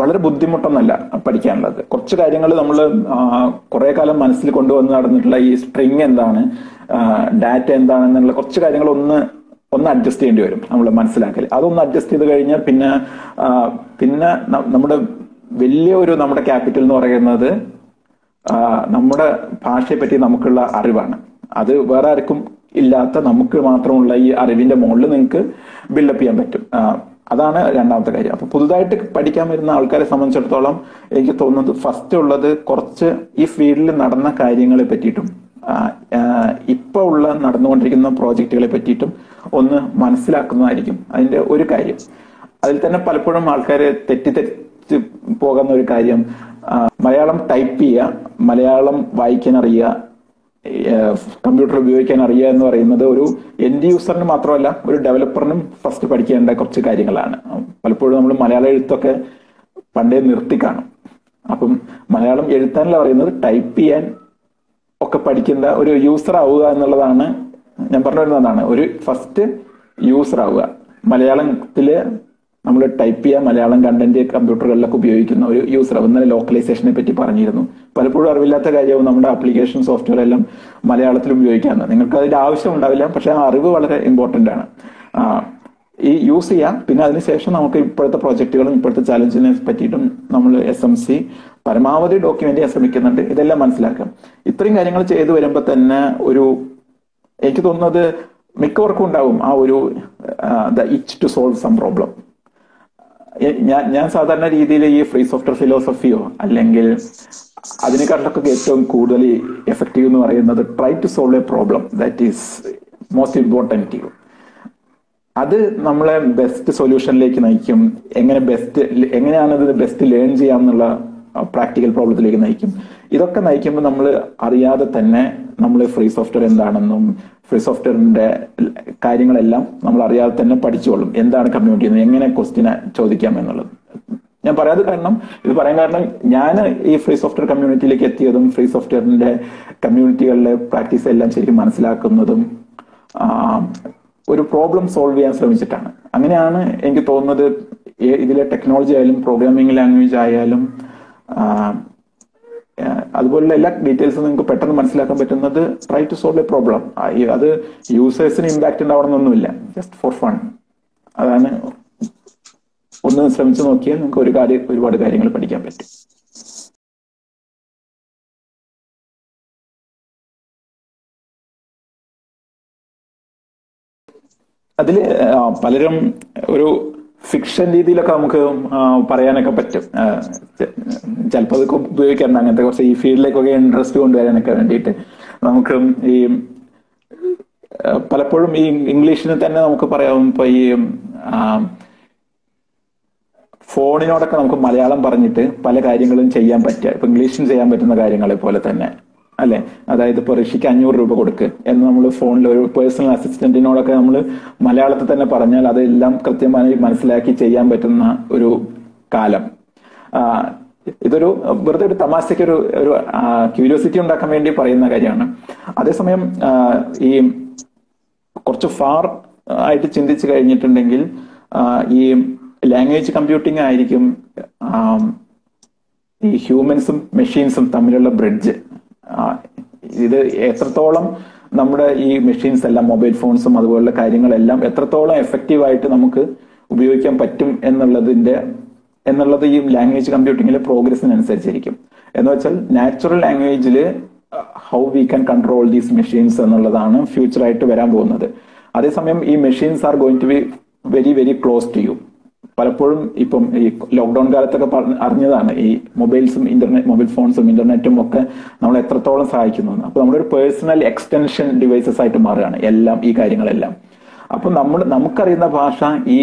A: വളരെ ബുദ്ധിമുട്ടൊന്നുമല്ല പഠിക്കാനുള്ളത്. കുറച്ച് കാര്യങ്ങൾ നമ്മൾ കുറെ കാലം മനസ്സിൽ കൊണ്ടുവന്ന് നടന്നിട്ടുള്ള ഈ സ്ട്രിങ് എന്താണ് ഡാറ്റ എന്താണെന്നുള്ള കുറച്ച് കാര്യങ്ങൾ ഒന്ന് ഒന്ന് അഡ്ജസ്റ്റ് ചെയ്യേണ്ടി വരും നമ്മൾ മനസ്സിലാക്കൽ അതൊന്ന് അഡ്ജസ്റ്റ് ചെയ്ത് കഴിഞ്ഞാൽ പിന്നെ പിന്നെ നമ്മുടെ വലിയ ഒരു നമ്മുടെ ക്യാപിറ്റൽ എന്ന് പറയുന്നത് നമ്മുടെ ഭാഷയെ പറ്റി നമുക്കുള്ള അറിവാണ്. അത് വേറെ ആർക്കും ഇല്ലാത്ത നമുക്ക് മാത്രമുള്ള ഈ അറിവിന്റെ മുകളിൽ നിങ്ങൾക്ക് ബിൽഡപ്പ് ചെയ്യാൻ പറ്റും. അതാണ് രണ്ടാമത്തെ കാര്യം. അപ്പൊ പുതുതായിട്ട് പഠിക്കാൻ വരുന്ന ആൾക്കാരെ സംബന്ധിച്ചിടത്തോളം എനിക്ക് തോന്നുന്നത് ഫസ്റ്റ് ഉള്ളത് കുറച്ച് ഈ ഫീൽഡിൽ നടന്ന കാര്യങ്ങളെ പറ്റിയിട്ടും ഇപ്പൊ ഉള്ള നടന്നുകൊണ്ടിരിക്കുന്ന പ്രോജക്റ്റുകളെ പറ്റിയിട്ടും ഒന്ന് മനസ്സിലാക്കുന്നതായിരിക്കും അതിന്റെ ഒരു കാര്യം. അതിൽ തന്നെ പലപ്പോഴും ആൾക്കാരെ തെറ്റിദ്ധരിച്ച് പോകുന്ന ഒരു കാര്യം മലയാളം ടൈപ്പ് ചെയ്യുക മലയാളം വായിക്കാൻ അറിയുക കമ്പ്യൂട്ടർ ഉപയോഗിക്കാൻ അറിയുക എന്ന് പറയുന്നത് ഒരു എൻഡ് യൂസറിന് മാത്രമല്ല ഒരു ഡെവലപ്പറിനും ഫസ്റ്റ് പഠിക്കേണ്ട കുറച്ച് കാര്യങ്ങളാണ്. പലപ്പോഴും നമ്മൾ മലയാള എഴുത്തൊക്കെ പണ്ടേ നിർത്തി കാണും. അപ്പം മലയാളം എഴുത്താനല്ല പറയുന്നത് ടൈപ്പ് ചെയ്യാൻ ഒക്കെ പഠിക്കേണ്ട ഒരു യൂസർ ആവുക എന്നുള്ളതാണ് ഞാൻ പറഞ്ഞു വരുന്നതാണ് ഒരു ഫസ്റ്റ് യൂസർ ആവുക. മലയാളത്തിൽ നമ്മൾ ടൈപ്പ് ചെയ്യാൻ മലയാളം കണ്ടന്റ് കമ്പ്യൂട്ടറുകളിലൊക്കെ ഉപയോഗിക്കുന്ന ഒരു യൂസർ ഇന്നലെ ലോക്കലൈസേഷനെ പറ്റി പറഞ്ഞിരുന്നു. പലപ്പോഴും അറിവില്ലാത്ത കാര്യവും നമ്മുടെ ആപ്ലിക്കേഷൻ സോഫ്റ്റ്വെയർ എല്ലാം മലയാളത്തിൽ ഉപയോഗിക്കാമെന്ന് നിങ്ങൾക്ക് അതിന്റെ ആവശ്യം ഉണ്ടാവില്ല പക്ഷെ ആ അറിവ് വളരെ ഇമ്പോർട്ടന്റ് ആണ്. ഈ യൂസ് ചെയ്യാം പിന്നെ അതിനുശേഷം നമുക്ക് ഇപ്പോഴത്തെ പ്രോജക്റ്റുകളും ഇപ്പോഴത്തെ ചാലഞ്ചിനെ പറ്റിയിട്ടും നമ്മൾ എസ് എം സി പരമാവധി ഡോക്യുമെന്റ് ചെയ്യാൻ ശ്രമിക്കുന്നുണ്ട്. ഇതെല്ലാം മനസ്സിലാക്കാം. ഇത്രയും കാര്യങ്ങൾ ചെയ്തു വരുമ്പോൾ തന്നെ ഒരു എനിക്ക് തോന്നുന്നത് മിക്കവർക്കും ഉണ്ടാവും ആ ഒരു ദ ഇച്ച് ടു സോൾവ് സം പ്രോബ്ലം ഞാൻ ഞാൻ സാധാരണ രീതിയിൽ ഈ ഫ്രീ സോഫ്റ്റ്വെയർ ഫിലോസഫിയോ അല്ലെങ്കിൽ അതിനെക്കാട്ടിലൊക്കെ ഏറ്റവും കൂടുതൽ എഫക്റ്റീവ് എന്ന് പറയുന്നത് try to solve a problem that is most important you അത് നമ്മളെ ബെസ്റ്റ് സൊല്യൂഷനിലേക്ക് നയിക്കും. എങ്ങനെ ബെസ്റ്റ് എങ്ങനെയാണ് ഇത് ബെസ്റ്റ് ലേൺ ചെയ്യാം എന്നുള്ള പ്രാക്ടിക്കൽ പ്രോബ്ലത്തിലേക്ക് നയിക്കും. ഇതൊക്കെ നയിക്കുമ്പോൾ നമ്മൾ അറിയാതെ തന്നെ നമ്മൾ ഫ്രീ സോഫ്റ്റ്വെയർ എന്താണെന്നും ഫ്രീ സോഫ്റ്റ്വെയറിന്റെ കാര്യങ്ങളെല്ലാം നമ്മൾ അറിയാതെ തന്നെ പഠിച്ചുകൊള്ളും. എന്താണ് കമ്മ്യൂണിറ്റി എന്ന് എങ്ങനെ ക്വസ്റ്റിനെ ചോദിക്കാം എന്നുള്ളത്. ഞാൻ പറയാതെ കാരണം ഇത് പറയാൻ കാരണം ഞാൻ ഈ ഫ്രീ സോഫ്റ്റ്വെയർ കമ്മ്യൂണിറ്റിയിലേക്ക് എത്തിയതും ഫ്രീ സോഫ്റ്റ്വെയറിന്റെ കമ്മ്യൂണിറ്റികളിലെ പ്രാക്ടീസ് എല്ലാം ശരിക്കും മനസ്സിലാക്കുന്നതും ഒരു പ്രോബ്ലം സോൾവ് ചെയ്യാൻ ശ്രമിച്ചിട്ടാണ്. അങ്ങനെയാണ് എനിക്ക് തോന്നുന്നത് ഇതിലെ ടെക്നോളജി ആയാലും പ്രോഗ്രാമിംഗ് ലാംഗ്വേജ് ആയാലും അതുപോലുള്ള എല്ലാ ഡീറ്റെയിൽസും നിങ്ങൾക്ക് പെട്ടെന്ന് മനസ്സിലാക്കാൻ പറ്റുന്നത് try to solve a problem അത് യൂസേഴ്സിന് ഇമ്പാക്ട് ഉണ്ടാവണമെന്നൊന്നുമില്ല. ജസ്റ്റ് ഫോർ ഫൺ അതാണ് ഒന്ന് ശ്രമിച്ചു നോക്കിയാൽ നിങ്ങൾക്ക് ഒരു കാര്യം ഒരുപാട് കാര്യങ്ങൾ പഠിക്കാൻ പറ്റും. അതിൽ പലരും ഒരു ഫിക്ഷൻ രീതിയിലൊക്കെ നമുക്ക് പറയാനൊക്കെ പറ്റും. ചിലപ്പോൾ അതൊക്കെ ഉപയോഗിക്കാറുണ്ട് അങ്ങനത്തെ കുറച്ച് ഈ ഫീൽഡിലേക്കൊക്കെ ഇൻട്രസ്റ്റ് കൊണ്ടുവരാനൊക്കെ വേണ്ടിയിട്ട് നമുക്ക് ഈ പലപ്പോഴും ഈ ഇംഗ്ലീഷിന് തന്നെ നമുക്ക് പറയാം ഇപ്പൊ ഈ ഫോണിനോടൊക്കെ നമുക്ക് മലയാളം പറഞ്ഞിട്ട് പല കാര്യങ്ങളും ചെയ്യാൻ പറ്റുക. ഇപ്പൊ ഇംഗ്ലീഷിൽ ചെയ്യാൻ പറ്റുന്ന കാര്യങ്ങളെ പോലെ തന്നെ. അല്ലെ? അതായത് ഇപ്പോൾ ഋഷിക്ക് അഞ്ഞൂറ് രൂപ കൊടുക്ക് എന്ന് നമ്മൾ ഫോണിൽ ഒരു പേഴ്സണൽ അസിസ്റ്റന്റിനോടൊക്കെ നമ്മൾ മലയാളത്തിൽ തന്നെ പറഞ്ഞാൽ അതെല്ലാം കൃത്യമായി മനസ്സിലാക്കി ചെയ്യാൻ പറ്റുന്ന ഒരു കാലം. ഇതൊരു വെറുതെ ഒരു തമാശയ്ക്ക് ഒരു ഒരു ക്യൂരിയോസിറ്റി ഉണ്ടാക്കാൻ വേണ്ടി പറയുന്ന കാര്യമാണ്. അതേസമയം ഈ കുറച്ച് ഫാർ ആയിട്ട് ചിന്തിച്ചു കഴിഞ്ഞിട്ടുണ്ടെങ്കിൽ ഈ ലാംഗ്വേജ് കമ്പ്യൂട്ടിംഗ് ആയിരിക്കും ഈ ഹ്യൂമൻസും മെഷീൻസും തമ്മിലുള്ള ബ്രിഡ്ജ് ഇത് എത്രത്തോളം നമ്മുടെ ഈ മെഷീൻസ് എല്ലാം മൊബൈൽ ഫോൺസും അതുപോലുള്ള കാര്യങ്ങളെല്ലാം എത്രത്തോളം എഫക്റ്റീവ് ആയിട്ട് നമുക്ക് ഉപയോഗിക്കാൻ പറ്റും എന്നുള്ളതിന്റെ എന്നുള്ളത് ഈ ലാംഗ്വേജ് കമ്പ്യൂട്ടിങ്ങിലെ പ്രോഗ്രസിനനുസരിച്ചിരിക്കും എന്ന് വെച്ചാൽ നാച്ചുറൽ ലാംഗ്വേജിൽ how we can control these machines എന്നുള്ളതാണ് ഫ്യൂച്ചറായിട്ട് വരാൻ പോകുന്നത്. അതേസമയം ഈ machines are going to be very very close to you പലപ്പോഴും ഇപ്പം ഈ ലോക്ക്ഡൌൺ കാലത്തൊക്കെ അറിഞ്ഞതാണ് ഈ മൊബൈൽസും ഇന്റർനെറ്റ് മൊബൈൽ ഫോൺസും ഇന്റർനെറ്റും ഒക്കെ നമ്മൾ എത്രത്തോളം സഹായിക്കുന്നു. അപ്പൊ നമ്മുടെ ഒരു പേഴ്സണൽ എക്സ്റ്റൻഷൻ ഡിവൈസസ് ആയിട്ട് മാറുകയാണ് എല്ലാം ഈ കാര്യങ്ങളെല്ലാം അപ്പൊ നമ്മൾ നമുക്കറിയുന്ന ഭാഷ ഈ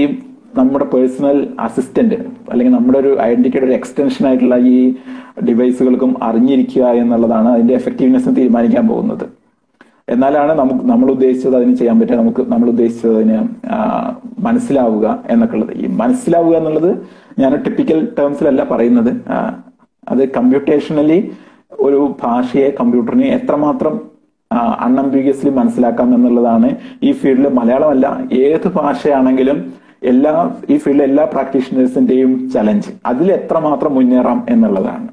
A: നമ്മുടെ പേഴ്സണൽ അസിസ്റ്റന്റ് അല്ലെങ്കിൽ നമ്മുടെ ഒരു ഐഡന്റിറ്റിയുടെ ഒരു എക്സ്റ്റൻഷൻ ആയിട്ടുള്ള ഈ ഡിവൈസുകൾക്കും അറിഞ്ഞിരിക്കുക എന്നുള്ളതാണ് അതിന്റെ എഫക്റ്റീവ്നെസ് തീരുമാനിക്കാൻ പോകുന്നത് എന്നാലാണ് നമുക്ക് നമ്മൾ ഉദ്ദേശിച്ചത് അതിന് ചെയ്യാൻ പറ്റുക നമുക്ക് നമ്മൾ ഉദ്ദേശിച്ചത് അതിന് മനസ്സിലാവുക എന്നൊക്കെ ഉള്ളത് ഈ മനസ്സിലാവുക എന്നുള്ളത് ഞാൻ ടിപ്പിക്കൽ ടേംസിലല്ല പറയുന്നത്. അത് കമ്പ്യൂട്ടേഷണലി ഒരു ഭാഷയെ കമ്പ്യൂട്ടറിനെ എത്രമാത്രം അൺഅംബിഗ്യസ്ലി മനസ്സിലാക്കാം എന്നുള്ളതാണ് ഈ ഫീൽഡിൽ മലയാളമല്ല ഏത് ഭാഷയാണെങ്കിലും എല്ലാ ഈ ഫീൽഡിലെ എല്ലാ പ്രാക്ടീഷണേഴ്സിന്റെയും ചലഞ്ച് അതിൽ എത്രമാത്രം മുന്നേറാം എന്നുള്ളതാണ്.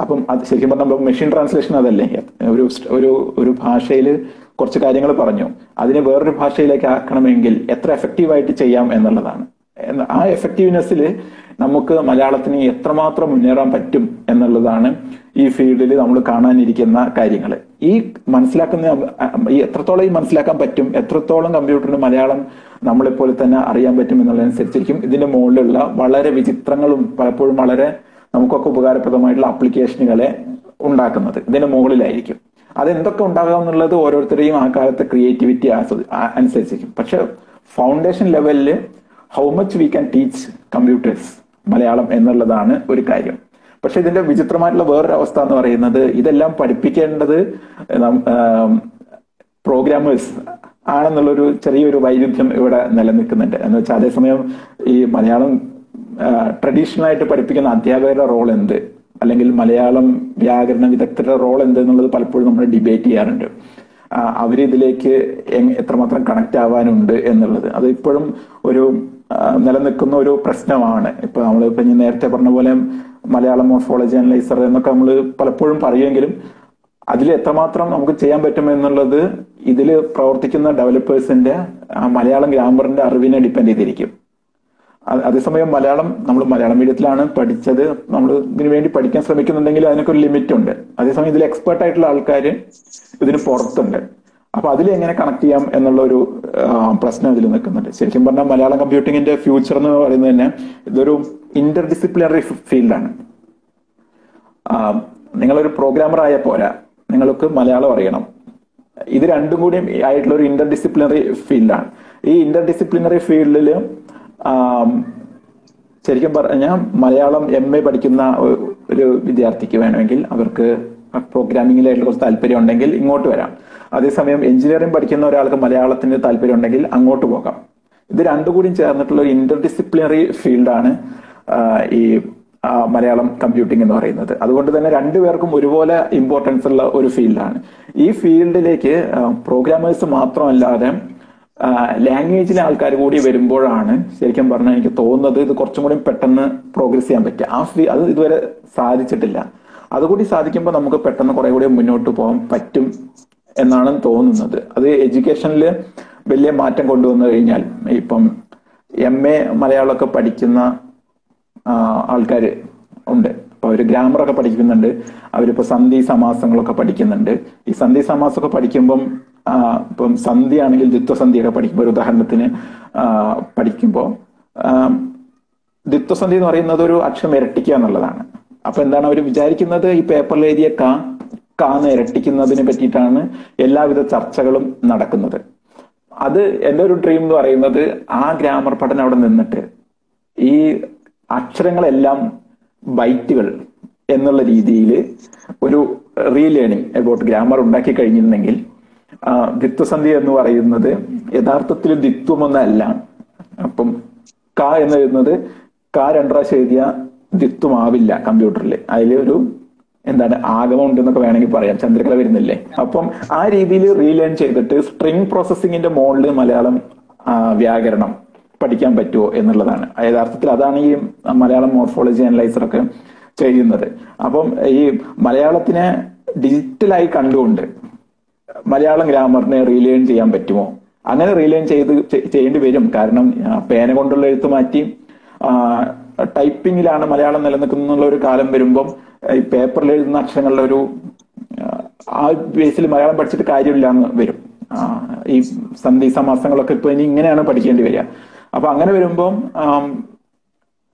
A: അപ്പം അത് ശരിക്കും പറഞ്ഞാൽ മെഷീൻ ട്രാൻസ്ലേഷൻ അതല്ലേ? ഒരു ഒരു ഒരു ഭാഷയിൽ കുറച്ച് കാര്യങ്ങൾ പറഞ്ഞു. അതിനെ വേറൊരു ഭാഷയിലേക്ക് ആക്കണമെങ്കിൽ എത്ര എഫക്റ്റീവായിട്ട് ചെയ്യാം എന്നുള്ളതാണ്. ആ എഫക്റ്റീവ്നെസ്സിൽ നമുക്ക് മലയാളത്തിന് എത്രമാത്രം മുന്നേറാൻ പറ്റും എന്നുള്ളതാണ് ഈ ഫീൽഡിൽ നമ്മൾ കാണാനിരിക്കുന്ന കാര്യങ്ങൾ ഈ മനസ്സിലാക്കുന്ന ഈ എത്രത്തോളം ഈ മനസ്സിലാക്കാൻ പറ്റും എത്രത്തോളം കമ്പ്യൂട്ടറിന് മലയാളം നമ്മളെപ്പോലെ തന്നെ അറിയാൻ പറ്റും എന്നുള്ളതനുസരിച്ചിരിക്കും ഇതിന്റെ മുകളിലുള്ള വളരെ വിചിത്രങ്ങളും പലപ്പോഴും വളരെ നമുക്കൊക്കെ ഉപകാരപ്രദമായിട്ടുള്ള ആപ്ലിക്കേഷനുകളെ ഉണ്ടാക്കുന്നത്. ഇതിന്റെ മുകളിലായിരിക്കും. അതെന്തൊക്കെ ഉണ്ടാകാം എന്നുള്ളത് ഓരോരുത്തരെയും ആ കാലത്തെ ക്രിയേറ്റിവിറ്റി അനുസരിച്ചിരിക്കും. പക്ഷെ ഫൗണ്ടേഷൻ ലെവലിൽ how much we can teach computers Malayalam എന്നുള്ളതാണ് ഒരു കാര്യം. പക്ഷെ ഇതിന്റെ വിചിത്രമായിട്ടുള്ള വേറൊരു അവസ്ഥ എന്ന് പറയുന്നത് ഇതെല്ലാം പഠിപ്പിക്കേണ്ടത് പ്രോഗ്രാമേഴ്സ് ആണെന്നുള്ളൊരു ചെറിയൊരു വൈരുദ്ധ്യം ഇവിടെ നിലനിൽക്കുന്നുണ്ട്. എന്ന് വെച്ചാൽ അതേസമയം ഈ മലയാളം ട്രഡീഷണൽ ആയിട്ട് പഠിപ്പിക്കുന്ന അധ്യാപകരുടെ റോൾ എന്ത്? അല്ലെങ്കിൽ മലയാളം വ്യാകരണ വിദഗ്ധരുടെ റോൾ എന്ത് എന്നുള്ളത് പലപ്പോഴും നമ്മൾ ഡിബേറ്റ് ചെയ്യാറുണ്ട്. അവരിതിലേക്ക് എത്രമാത്രം കണക്ട് ആവാനുണ്ട് എന്നുള്ളത്. അത് ഇപ്പോഴും ഒരു നിലനിൽക്കുന്ന ഒരു പ്രശ്നമാണ്. ഇപ്പൊ നമ്മൾ ഇപ്പൊ നേരത്തെ പറഞ്ഞ പോലെ മലയാളം മോർഫോളജി അനലൈസർ എന്നൊക്കെ നമ്മൾ പലപ്പോഴും പറയുമെങ്കിലും അതിൽ എത്രമാത്രം നമുക്ക് ചെയ്യാൻ പറ്റും എന്നുള്ളത് ഇതിൽ പ്രവർത്തിക്കുന്ന ഡെവലപ്പേഴ്സിന്റെ മലയാളം ഗ്രാമറിന്റെ അറിവിനെ ഡിപ്പെൻഡ് ചെയ്തിരിക്കും. അതേസമയം മലയാളം നമ്മൾ മലയാളം മീഡിയത്തിലാണ് പഠിച്ചത്. നമ്മൾ ഇതിനു വേണ്ടി പഠിക്കാൻ ശ്രമിക്കുന്നുണ്ടെങ്കിൽ അതിനൊക്കെ ഒരു ലിമിറ്റ് ഉണ്ട് അതേസമയം ഇതിൽ എക്സ്പേർട്ട് ആയിട്ടുള്ള ആൾക്കാർ ഇതിന് പുറത്തുണ്ട്. അപ്പൊ അതിൽ എങ്ങനെ കണക്ട് ചെയ്യാം എന്നുള്ള ഒരു പ്രശ്നം ഇതിൽ നിൽക്കുന്നുണ്ട്. ശരിക്കും പറഞ്ഞാൽ മലയാളം കമ്പ്യൂട്ടിങ്ങിന്റെ ഫ്യൂച്ചർ എന്ന് പറയുന്നത് തന്നെ ഇതൊരു ഇന്റർ ഡിസിപ്ലിനറി ഫീൽഡാണ് നിങ്ങളൊരു പ്രോഗ്രാമർ ആയ പോരാ. നിങ്ങൾക്ക് മലയാളം അറിയണം. ഇത് രണ്ടും കൂടി ആയിട്ടുള്ള ഒരു ഇന്റർ ഡിസിപ്ലിനറി ഫീൽഡാണ് ഈ ഇന്റർ ഡിസിപ്ലിനറി ഫീൽഡിൽ ശരിക്കും പറഞ്ഞാൽ മലയാളം എം എ പഠിക്കുന്ന ഒരു വിദ്യാർത്ഥിക്ക് വേണമെങ്കിൽ അവർക്ക് പ്രോഗ്രാമിങ്ങിലായിട്ടുള്ള കുറച്ച് താല്പര്യം ഉണ്ടെങ്കിൽ ഇങ്ങോട്ട് വരാം. അതേസമയം എഞ്ചിനീയറിംഗ് പഠിക്കുന്ന ഒരാൾക്ക് മലയാളത്തിന് താല്പര്യം ഉണ്ടെങ്കിൽ അങ്ങോട്ട് പോകാം. ഇത് രണ്ടുകൂടിയും കൂടി ചേർന്നിട്ടുള്ള ഒരു ഇന്റർ ഡിസിപ്ലിനറി ഫീൽഡാണ് ഈ മലയാളം കമ്പ്യൂട്ടിംഗ് എന്ന് പറയുന്നത്. അതുകൊണ്ട് തന്നെ രണ്ടുപേർക്കും ഒരുപോലെ ഇമ്പോർട്ടൻസ് ഉള്ള ഒരു ഫീൽഡാണ് ഈ ഫീൽഡിലേക്ക് പ്രോഗ്രാമേഴ്സ് മാത്രമല്ലാതെ ലാംഗ്വേജിലെ ആൾക്കാർ കൂടി വരുമ്പോഴാണ് ശരിക്കും പറഞ്ഞാൽ എനിക്ക് തോന്നുന്നത് ഇത് കുറച്ചും കൂടി പെട്ടെന്ന് പ്രോഗ്രസ് ചെയ്യാൻ പറ്റുക. ആ ഫീ അത് ഇതുവരെ സാധിച്ചിട്ടില്ല. അതുകൂടി സാധിക്കുമ്പോൾ നമുക്ക് പെട്ടെന്ന് കുറെ കൂടി മുന്നോട്ട് പോകാൻ പറ്റും എന്നാണ് തോന്നുന്നത്. അത് എഡ്യൂക്കേഷനിൽ വലിയ മാറ്റം കൊണ്ടുവന്നു കഴിഞ്ഞാൽ ഇപ്പം എം എ മലയാളമൊക്കെ പഠിക്കുന്ന ആൾക്കാർ ഉണ്ട്. അപ്പൊ അവർ ഗ്രാമറൊക്കെ പഠിക്കുന്നുണ്ട്. അവരിപ്പോ സന്ധി സമാസങ്ങളൊക്കെ പഠിക്കുന്നുണ്ട്. ഈ സന്ധി സമാസമൊക്കെ പഠിക്കുമ്പം ഇപ്പം സന്ധ്യയാണെങ്കിൽ ആണെങ്കിൽ ദ്വിത്വസന്ധിയൊക്കെ പഠിക്കുമ്പോൾ ഒരു ഉദാഹരണത്തിന് പഠിക്കുമ്പോൾ ദ്വിത്വസന്ധി എന്ന് പറയുന്നത് ഒരു അക്ഷരം ഇരട്ടിക്കുക എന്നുള്ളതാണ്. അപ്പൊ എന്താണ് അവർ വിചാരിക്കുന്നത്? ഈ പേപ്പറിൽ എഴുതിയ കാ കാന്ന് ഇരട്ടിക്കുന്നതിനെ പറ്റിയിട്ടാണ് എല്ലാവിധ ചർച്ചകളും നടക്കുന്നത്. അത് എന്റെ ഒരു ഡ്രീം എന്ന് പറയുന്നത് ആ ഗ്രാമർ പഠനം അവിടെ നിന്നിട്ട് ഈ അക്ഷരങ്ങളെല്ലാം ബൈറ്റുകൾ എന്നുള്ള രീതിയിൽ ഒരു റീലേണിംഗ് അബൌട്ട് ഗ്രാമർ ഉണ്ടാക്കി കഴിഞ്ഞിരുന്നെങ്കിൽ ദ്വിത്വസന്ധി എന്ന് പറയുന്നത് യഥാർത്ഥത്തിൽ ദ്വിത്വമൊന്നല്ല അപ്പം ക എന്ന് എഴുതുന്നത് ക രണ്ട് പ്രാവശ്യം എഴുതിയ ദ്വിത്വമാവില്ല കമ്പ്യൂട്ടറിൽ. അതിലൊരു എന്താണ് ആഗമം ഉണ്ടെന്നൊക്കെ വേണമെങ്കിൽ പറയാം. ചന്ദ്രകല വരുന്നില്ലേ? അപ്പം ആ രീതിയിൽ റീലേൺ ചെയ്തിട്ട് സ്ട്രിങ് പ്രോസസ്സിങ്ങിന്റെ മോളിൽ മലയാളം വ്യാകരണം പഠിക്കാൻ പറ്റുമോ എന്നുള്ളതാണ്. യഥാർത്ഥത്തിൽ അതാണ് ഈ മലയാളം മോർഫോളജി അനലൈസർ ഒക്കെ ചെയ്യുന്നത്. അപ്പം ഈ മലയാളത്തിനെ ഡിജിറ്റലായി കണ്ടുകൊണ്ട് മലയാളം ഗ്രാമറിനെ റീലേൺ ചെയ്യാൻ പറ്റുമോ? അങ്ങനെ റീലേൺ ചെയ്ത് ചെയ്യേണ്ടി വരും. കാരണം പേന കൊണ്ടുള്ള എഴുത്ത് മാറ്റി ടൈപ്പിങ്ങിലാണ് മലയാളം നിലനിൽക്കുന്ന ഒരു കാലം വരുമ്പം ഈ പേപ്പറിൽ എഴുതുന്ന അക്ഷരങ്ങളുടെ ഒരു ആ, ബേസിൽ മലയാളം പഠിച്ചിട്ട് കാര്യമില്ല എന്ന് വരും. ഈ സന്ധി സമാസങ്ങളൊക്കെ ഇപ്പൊ ഇനി ഇങ്ങനെയാണ് പഠിക്കേണ്ടി വരിക. അപ്പൊ അങ്ങനെ വരുമ്പം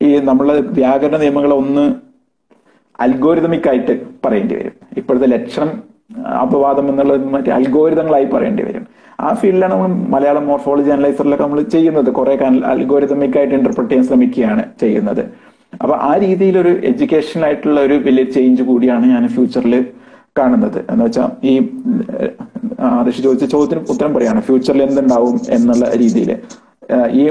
A: ഈ നമ്മളെ വ്യാകരണ നിയമങ്ങളെ ഒന്ന് അൽഗോരിതമിക് ആയിട്ട് പറയേണ്ടി വരും. ഇപ്പോഴത്തെ ലക്ഷണം അപവാദം എന്നുള്ളത് മറ്റേ അൽഗോരിതങ്ങളായി പറയേണ്ടി വരും. ആ ഫീൽഡിലാണ് നമ്മൾ മലയാളം മോർഫോളജി അനലൈസറിലൊക്കെ നമ്മൾ ചെയ്യുന്നത്. കുറെ അൽഗോരിതമിക് ആയിട്ട് ഇന്റർപ്രറ്റ് ചെയ്യാൻ ശ്രമിക്കുകയാണ് ചെയ്യുന്നത്. അപ്പൊ ആ രീതിയിൽ ഒരു എഡ്യൂക്കേഷൻ ആയിട്ടുള്ള ഒരു വലിയ ചേഞ്ച് കൂടിയാണ് ഞാൻ ഫ്യൂച്ചറിൽ കാണുന്നത്. എന്ന് വെച്ചാൽ ഈ ഋഷി ചോദിച്ച ചോദ്യത്തിന് ഉത്തരം പറയാണ്. ഫ്യൂച്ചറിൽ എന്തുണ്ടാവും എന്നുള്ള രീതിയിൽ ഈ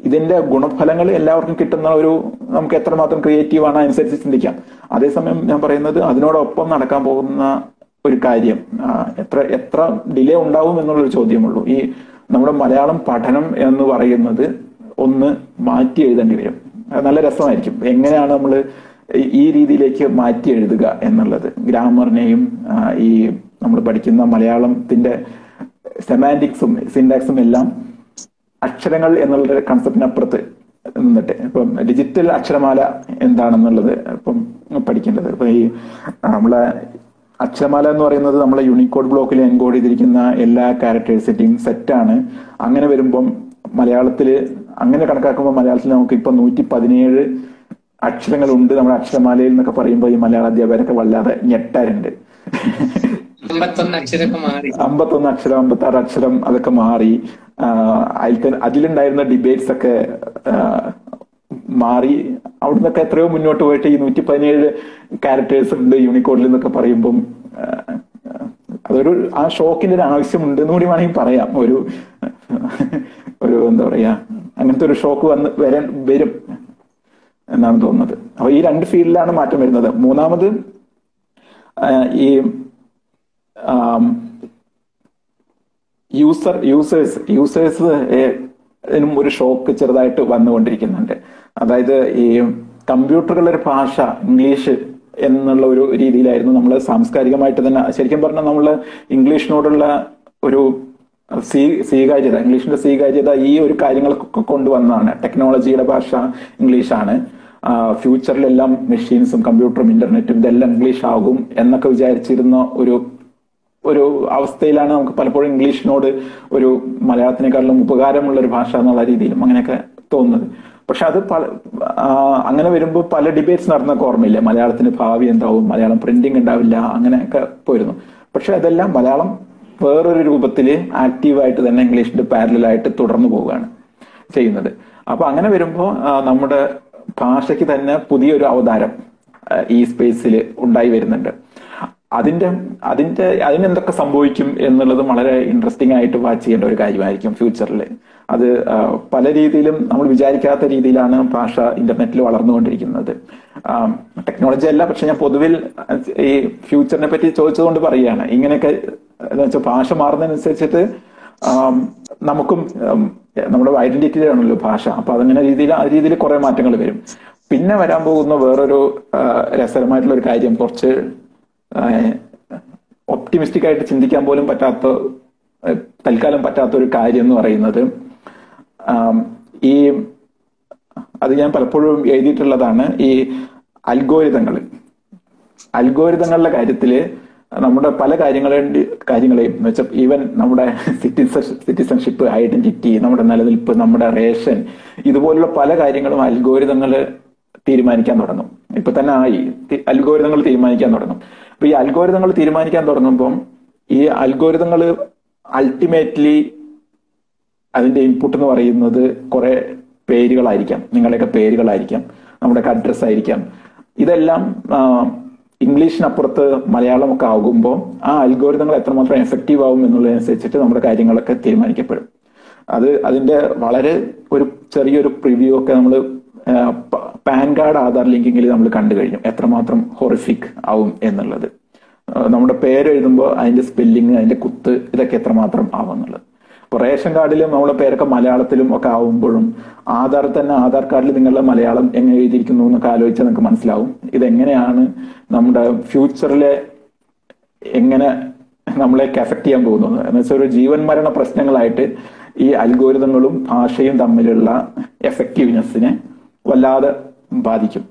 A: ഇതിന്റെ ഗുണഫലങ്ങൾ എല്ലാവർക്കും കിട്ടുന്ന ഒരു നമുക്ക് എത്രമാത്രം ക്രിയേറ്റീവ് ആണ് അനുസരിച്ച് ചിന്തിക്കാം. അതേസമയം ഞാൻ പറയുന്നത് അതിനോടൊപ്പം നടക്കാൻ പോകുന്ന ഒരു കാര്യം എത്ര എത്ര ഡിലേ ഉണ്ടാവും എന്നുള്ളൊരു ചോദ്യമുള്ളൂ. ഈ നമ്മുടെ മലയാളം പഠനം എന്ന് പറയുന്നത് ഒന്ന് മാറ്റി എഴുതേണ്ടി വരും. നല്ല രസമായിരിക്കും. എങ്ങനെയാണ് നമ്മൾ ഈ രീതിയിലേക്ക് മാറ്റി എഴുതുക എന്നുള്ളത്? ഗ്രാമറിനെയും ഈ നമ്മൾ പഠിക്കുന്ന മലയാളത്തിന്റെ സെമാന്റിക്സും സിൻഡാക്സും എല്ലാം അക്ഷരങ്ങൾ എന്നുള്ള കൺസെപ്റ്റിനപ്പുറത്ത് നിന്നിട്ട്. ഇപ്പം ഡിജിറ്റൽ അക്ഷരമാല എന്താണെന്നുള്ളത് ഇപ്പം പഠിക്കേണ്ടത്. ഇപ്പൊ ഈ നമ്മളെ അക്ഷരമാല എന്ന് പറയുന്നത് നമ്മളെ യൂണിക്കോഡ് ബ്ലോക്കിൽ എൻകോഡ് ചെയ്തിരിക്കുന്ന എല്ലാ ക്യാരക്ടേഴ്സിന്റെയും സെറ്റാണ് അങ്ങനെ വരുമ്പം മലയാളത്തിൽ അങ്ങനെ കണക്കാക്കുമ്പോൾ മലയാളത്തിൽ നമുക്ക് ഇപ്പൊ നൂറ്റി പതിനേഴ് അക്ഷരങ്ങളുണ്ട് നമ്മുടെ അക്ഷരമാലയിൽ എന്നൊക്കെ പറയുമ്പോൾ ഈ മലയാള അധ്യാപകരൊക്കെ വല്ലാതെ ഞെട്ടാറുണ്ട്.
B: അമ്പത്തൊന്ന്
A: അക്ഷരം അമ്പത്തി ആറ് അക്ഷരം അതൊക്കെ മാറി. അതിൽ അതിലുണ്ടായിരുന്ന ഡിബേറ്റ്സ് ഒക്കെ മാറി. അവിടുന്നൊക്കെ എത്രയോ മുന്നോട്ട് പോയിട്ട് ഈ നൂറ്റി പതിനേഴ് ക്യാരക്ടേഴ്സ് ഉണ്ട് യൂണിക്കോഡിൽ എന്നൊക്കെ പറയുമ്പം അതൊരു ആ ഷോക്കിന്റെ ഒരു ആവശ്യമുണ്ട് എന്ന് കൂടി വേണമെങ്കിൽ പറയാം. ഒരു ഒരു എന്താ പറയാ അങ്ങനത്തെ ഒരു ഷോക്ക് വന്ന് വരാൻ വരും എന്നാണ് തോന്നുന്നത്. അപ്പൊ ഈ രണ്ട് ഫീൽഡിലാണ് മാറ്റം വരുന്നത്. മൂന്നാമത് ഈ യൂസർ യൂസേഴ്സ് യൂസേഴ്സ് ഒരു ഷോക്ക് ചെറുതായിട്ട് വന്നുകൊണ്ടിരിക്കുന്നുണ്ട്. അതായത് ഈ കമ്പ്യൂട്ടറുകളുടെ ഒരു ഭാഷ ഇംഗ്ലീഷ് എന്നുള്ള ഒരു രീതിയിലായിരുന്നു നമ്മൾ സാംസ്കാരികമായിട്ട് തന്നെ ശരിക്കും പറഞ്ഞാൽ നമ്മൾ ഇംഗ്ലീഷിനോടുള്ള ഒരു സ്വീ സ്വീകാര്യത ഇംഗ്ലീഷിന്റെ സ്വീകാര്യത ഈ ഒരു കാര്യങ്ങളൊക്കെ കൊണ്ടുവന്നതാണ് ടെക്നോളജിയുടെ ഭാഷ ഇംഗ്ലീഷാണ്. ഫ്യൂച്ചറിലെല്ലാം മെഷീൻസും കമ്പ്യൂട്ടറും ഇന്റർനെറ്റും ഇതെല്ലാം ഇംഗ്ലീഷ് ആകും എന്നൊക്കെ വിചാരിച്ചിരുന്ന ഒരു ഒരു അവസ്ഥയിലാണ് നമുക്ക് പലപ്പോഴും ഇംഗ്ലീഷിനോട് ഒരു മലയാളത്തിനേക്കാളും ഉപകാരമുള്ള ഒരു ഭാഷ എന്നുള്ള രീതിയിലും അങ്ങനെയൊക്കെ തോന്നുന്നത്. പക്ഷെ അത് പല അങ്ങനെ വരുമ്പോൾ പല ഡിബേറ്റ്സ് നടന്നൊക്കെ ഓർമ്മയില്ല? മലയാളത്തിന് ഭാവി എന്താവും? മലയാളം പ്രിന്റിംഗ് ഉണ്ടാവില്ല അങ്ങനെയൊക്കെ പോയിരുന്നു. പക്ഷെ അതെല്ലാം മലയാളം വേറൊരു രൂപത്തിൽ ആക്റ്റീവായിട്ട് തന്നെ ഇംഗ്ലീഷിന്റെ പാരലായിട്ട് തുടർന്നു പോവുകയാണ് ചെയ്യുന്നത്. അപ്പൊ അങ്ങനെ വരുമ്പോൾ നമ്മുടെ ഭാഷയ്ക്ക് തന്നെ പുതിയൊരു അവതാരം ഈ സ്പേസിൽ ഉണ്ടായി വരുന്നുണ്ട്. അതിന്റെ അതിന്റെ അതിനെന്തൊക്കെ സംഭവിക്കും എന്നുള്ളത് വളരെ ഇൻട്രസ്റ്റിംഗ് ആയിട്ട് വാച്ച് ചെയ്യേണ്ട ഒരു കാര്യമായിരിക്കും ഫ്യൂച്ചറിൽ അത് പല രീതിയിലും നമ്മൾ വിചാരിക്കാത്ത രീതിയിലാണ് ഭാഷ ഇന്റർനെറ്റിൽ വളർന്നുകൊണ്ടിരിക്കുന്നത്. ടെക്നോളജി അല്ല പക്ഷെ ഞാൻ പൊതുവിൽ ഈ ഫ്യൂച്ചറിനെ പറ്റി ചോദിച്ചതുകൊണ്ട് പറയുകയാണ്. ഇങ്ങനെയൊക്കെ എന്ന് വെച്ചാൽ ഭാഷ മാറുന്നതിനനുസരിച്ചിട്ട് നമുക്കും നമ്മുടെ ഐഡന്റിറ്റി ആണല്ലോ ഭാഷ. അപ്പൊ അതങ്ങനെ രീതിയിൽ ആ രീതിയിൽ കുറെ മാറ്റങ്ങൾ വരും. പിന്നെ വരാൻ പോകുന്ന വേറൊരു രസകരമായിട്ടുള്ള ഒരു കാര്യം കുറച്ച് ഒപ്റ്റിമിസ്റ്റിക് ആയിട്ട് ചിന്തിക്കാൻ പോലും പറ്റാത്ത തൽക്കാലം പറ്റാത്ത ഒരു കാര്യം എന്ന് പറയുന്നത് ഈ അത് ഞാൻ പലപ്പോഴും എഴുതിയിട്ടുള്ളതാണ് ഈ അൽഗോരിതങ്ങൾ അൽഗോരിതങ്ങളുടെ കാര്യത്തിൽ നമ്മുടെ പല കാര്യങ്ങളും കാര്യങ്ങളെയും എന്ന് വെച്ചാൽ ഈവൻ നമ്മുടെ സിറ്റിസൺ സിറ്റിസൺഷിപ്പ് ഐഡന്റിറ്റി നമ്മുടെ നിലനിൽപ്പ് നമ്മുടെ റേഷൻ ഇതുപോലുള്ള പല കാര്യങ്ങളും അൽഗോരിതങ്ങൾ തീരുമാനിക്കാൻ തുടങ്ങും. ഇപ്പൊ തന്നെ ആയി. അൽഗോരിതങ്ങൾ തീരുമാനിക്കാൻ തുടങ്ങും. അപ്പൊ ഈ അൽഗോരിതങ്ങൾ തീരുമാനിക്കാൻ തുടങ്ങുമ്പം ഈ അൽഗോരിതങ്ങൾ അൾട്ടിമേറ്റ്ലി അതിന്റെ ഇൻപുട്ട് എന്ന് പറയുന്നത് കുറെ പേരുകളായിരിക്കാം. നിങ്ങളുടെയൊക്കെ പേരുകളായിരിക്കാം. നമ്മുടെയൊക്കെ അഡ്രസ് ആയിരിക്കാം. ഇതെല്ലാം ഇംഗ്ലീഷിനപ്പുറത്ത് മലയാളമൊക്കെ ആകുമ്പോൾ ആ അൽഗോരിതങ്ങൾ എത്രമാത്രം എഫക്റ്റീവ് ആവും എന്നുള്ളതനുസരിച്ചിട്ട് നമ്മുടെ കാര്യങ്ങളൊക്കെ തീരുമാനിക്കപ്പെടും. അത് അതിന്റെ വളരെ ഒരു ചെറിയൊരു പ്രിവ്യൂ ഒക്കെ നമ്മൾ പാൻ കാർഡ് ആധാർ ലിങ്കിങ്ങിൽ നമ്മൾ കണ്ടു കഴിഞ്ഞു. എത്രമാത്രം ഹൊറിഫിക് ആവും എന്നുള്ളത്. നമ്മുടെ പേര് എഴുതുമ്പോൾ അതിന്റെ സ്പെല്ലിങ് അതിന്റെ കുത്ത് ഇതൊക്കെ എത്രമാത്രം ആവും എന്നുള്ളത് ഇപ്പൊ റേഷൻ കാർഡിലും നമ്മളെ പേരൊക്കെ മലയാളത്തിലും ഒക്കെ ആവുമ്പോഴും ആധാർ തന്നെ ആധാർ കാർഡിൽ നിങ്ങളുടെ മലയാളം എങ്ങനെ എഴുതിയിരിക്കുന്നു എന്നൊക്കെ ആലോചിച്ചാൽ നിങ്ങൾക്ക് മനസ്സിലാവും. ഇതെങ്ങനെയാണ് നമ്മുടെ ഫ്യൂച്ചറിലെ എങ്ങനെ നമ്മളെയൊക്കെ എഫക്ട് ചെയ്യാൻ പോകുന്നത്? എന്ന് വെച്ചാൽ ഒരു ജീവൻ മരണ പ്രശ്നങ്ങളായിട്ട് ഈ അൽഗോരിതങ്ങളും ഭാഷയും തമ്മിലുള്ള എഫക്റ്റീവ്നെസ്സിനെ വല്ലാതെ ബാധിക്കും.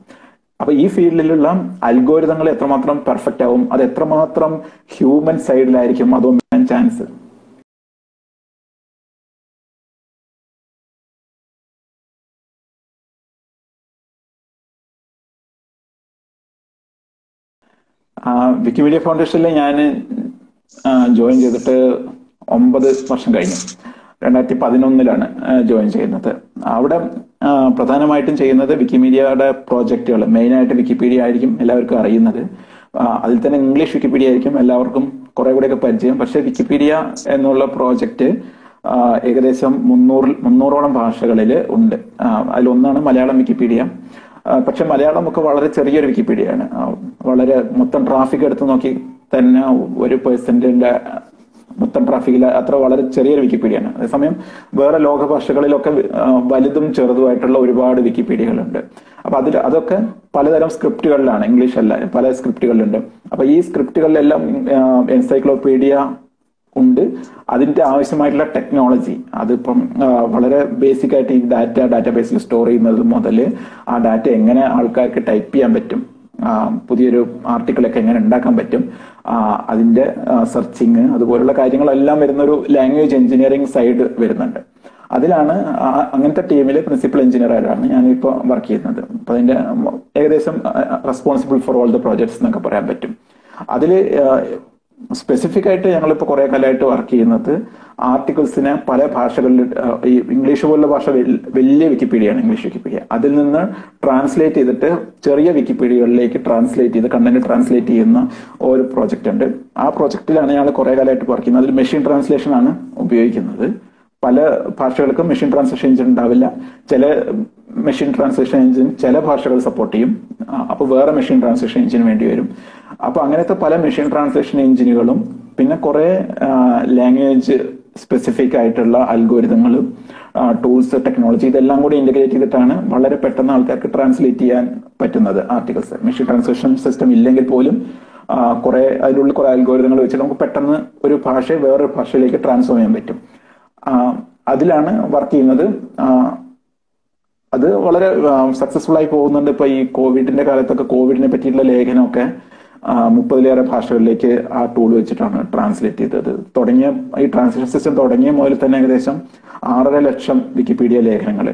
A: അപ്പൊ ഈ ഫീൽഡിലുള്ള അൽഗോരിതങ്ങൾ എത്രമാത്രം പെർഫെക്റ്റ് ആവും? അത് എത്രമാത്രം ഹ്യൂമൻ സൈഡിലായിരിക്കും അതോ ചാൻസ് ആ, വിക്കിമീഡിയ ഫൗണ്ടേഷനിൽ ഞാൻ ജോയിൻ ചെയ്തിട്ട് ഒമ്പത് വർഷം കഴിഞ്ഞു. രണ്ടായിരത്തി പതിനൊന്നിലാണ് ജോയിൻ ചെയ്യുന്നത്. അവിടെ പ്രധാനമായിട്ടും ചെയ്യുന്നത് വിക്കിമീഡിയയുടെ പ്രോജക്റ്റുകൾ. മെയിനായിട്ട് വിക്കിപീഡിയ ആയിരിക്കും എല്ലാവർക്കും അറിയുന്നത്. അതിൽ തന്നെ ഇംഗ്ലീഷ് വിക്കിപീഡിയ ആയിരിക്കും എല്ലാവർക്കും കുറെ കൂടെയൊക്കെ പരിചയം. പക്ഷേ വിക്കിപീഡിയ എന്നുള്ള പ്രോജക്റ്റ് ഏകദേശം മുന്നൂറിൽ മുന്നൂറോളം ഭാഷകളിൽ ഉണ്ട്. അതിലൊന്നാണ് മലയാളം വിക്കിപീഡിയ. പക്ഷെ മലയാളം ഒക്കെ വളരെ ചെറിയൊരു വിക്കിപീഡിയ ആണ് വളരെ മൊത്തം ട്രാഫിക് എടുത്ത് നോക്കി തന്നെ ഒരു പേഴ്സന്റിന്റെ മൊത്തം ട്രാഫിക്കിൽ അത്ര വളരെ ചെറിയൊരു വിക്കിപീഡിയയാണ് അതേസമയം വേറെ ലോക ഭാഷകളിലൊക്കെ വലുതും ചെറുതുമായിട്ടുള്ള ഒരുപാട് വിക്കിപീഡിയകളുണ്ട് അപ്പൊ അതിൽ അതൊക്കെ പലതരം സ്ക്രിപ്റ്റുകളിലാണ് ഇംഗ്ലീഷ് അല്ല പല സ്ക്രിപ്റ്റുകളിലുണ്ട് അപ്പൊ ഈ സ്ക്രിപ്റ്റുകളിലെല്ലാം എൻസൈക്ലോപീഡിയ ഉണ്ട്. അതിന്റെ ആവശ്യമായിട്ടുള്ള ടെക്നോളജി അതിപ്പം വളരെ ബേസിക് ആയിട്ട് ഈ ഡാറ്റ ഡാറ്റാബേസിൽ സ്റ്റോർ ചെയ്യുന്നത് മുതൽ ആ ഡാറ്റ എങ്ങനെ ആൾക്കാർക്ക് ടൈപ്പ് ചെയ്യാൻ പറ്റും പുതിയൊരു ആർട്ടിക്കിളൊക്കെ എങ്ങനെ ഉണ്ടാക്കാൻ പറ്റും. അതിന്റെ സെർച്ചിങ് അതുപോലുള്ള കാര്യങ്ങളെല്ലാം വരുന്ന ഒരു ലാംഗ്വേജ് എഞ്ചിനീയറിംഗ് സൈഡ് വരുന്നുണ്ട്. അതിലാണ് അങ്ങനത്തെ ടീമിലെ പ്രിൻസിപ്പൽ എഞ്ചിനീയർ ആയിട്ടാണ് ഞാനിപ്പോൾ വർക്ക് ചെയ്യുന്നത്. അപ്പൊ അതിന്റെ ഏകദേശം responsible for all the projects എന്നൊക്കെ പറയാൻ പറ്റും. അതിൽ സ്പെസിഫിക് ആയിട്ട് ഞങ്ങളിപ്പോൾ കുറെ കാലമായിട്ട് വർക്ക് ചെയ്യുന്നത് ആർട്ടിക്കിൾസിനെ പല ഭാഷകളിൽ ഈ ഇംഗ്ലീഷ് പോലുള്ള ഭാഷ വലിയ വിക്കിപീഡിയയാണ് ഇംഗ്ലീഷ് വിക്കിപീഡിയ അതിൽ നിന്ന് ട്രാൻസ്ലേറ്റ് ചെയ്തിട്ട് ചെറിയ വിക്കിപീഡിയകളിലേക്ക് ട്രാൻസ്ലേറ്റ് ചെയ്ത് കണ്ടന്റ് ട്രാൻസ്ലേറ്റ് ചെയ്യുന്ന ഒരു പ്രോജക്റ്റ് ഉണ്ട്. ആ പ്രോജക്റ്റിലാണ് ഞങ്ങൾ കുറെ കാലമായിട്ട് വർക്ക് ചെയ്യുന്നത്. അതിൽ മെഷീൻ ട്രാൻസ്ലേഷൻ ആണ് ഉപയോഗിക്കുന്നത്. പല ഭാഷകൾക്കും മെഷീൻ ട്രാൻസ്ലേഷൻ ഉണ്ടാവില്ല. ചില മെഷീൻ ട്രാൻസ്ലേഷൻ എഞ്ചിൻ ചില ഭാഷകൾ സപ്പോർട്ട് ചെയ്യും. അപ്പോൾ വേറെ മെഷീൻ ട്രാൻസ്ലേഷൻ എഞ്ചിന് വേണ്ടി വരും. അപ്പോൾ അങ്ങനത്തെ പല മെഷീൻ ട്രാൻസ്ലേഷൻ എഞ്ചിനുകളും പിന്നെ കുറേ ലാംഗ്വേജ് സ്പെസിഫിക് ആയിട്ടുള്ള അൽഗോരിതങ്ങളും ടൂൾസ് ടെക്നോളജി ഇതെല്ലാം കൂടി ഇന്റഗ്രേറ്റ് ചെയ്തിട്ടാണ് വളരെ പെട്ടെന്ന് ആൾക്കാർക്ക് ട്രാൻസ്ലേറ്റ് ചെയ്യാൻ പറ്റുന്നത് ആർട്ടിക്കിൾസ് മെഷീൻ ട്രാൻസ്ലേഷൻ സിസ്റ്റം ഇല്ലെങ്കിൽ പോലും കുറെ അതിലുള്ള കുറെ അൽഗോരിതങ്ങൾ വെച്ച് നമുക്ക് പെട്ടെന്ന് ഒരു ഭാഷയെ വേറൊരു ഭാഷയിലേക്ക് ട്രാൻസ്ഫോം ചെയ്യാൻ പറ്റും. അതിലാണ് വർക്ക് ചെയ്യുന്നത്. അത് വളരെ സക്സസ്ഫുൾ ആയി പോകുന്നുണ്ട് ഇപ്പൊ ഈ കോവിഡിന്റെ കാലത്തൊക്കെ കോവിഡിനെ പറ്റിയിട്ടുള്ള ലേഖനമൊക്കെ മുപ്പതിലേറെ ഭാഷകളിലേക്ക് ആ ടൂൾ വെച്ചിട്ടാണ് ട്രാൻസ്ലേറ്റ് ചെയ്തത്. തുടങ്ങിയ ഈ ട്രാൻസ്ലേഷൻ സിസ്റ്റം തുടങ്ങിയ മുതൽ തന്നെ ഏകദേശം ആറര ലക്ഷം വിക്കിപീഡിയ ലേഖനങ്ങൾ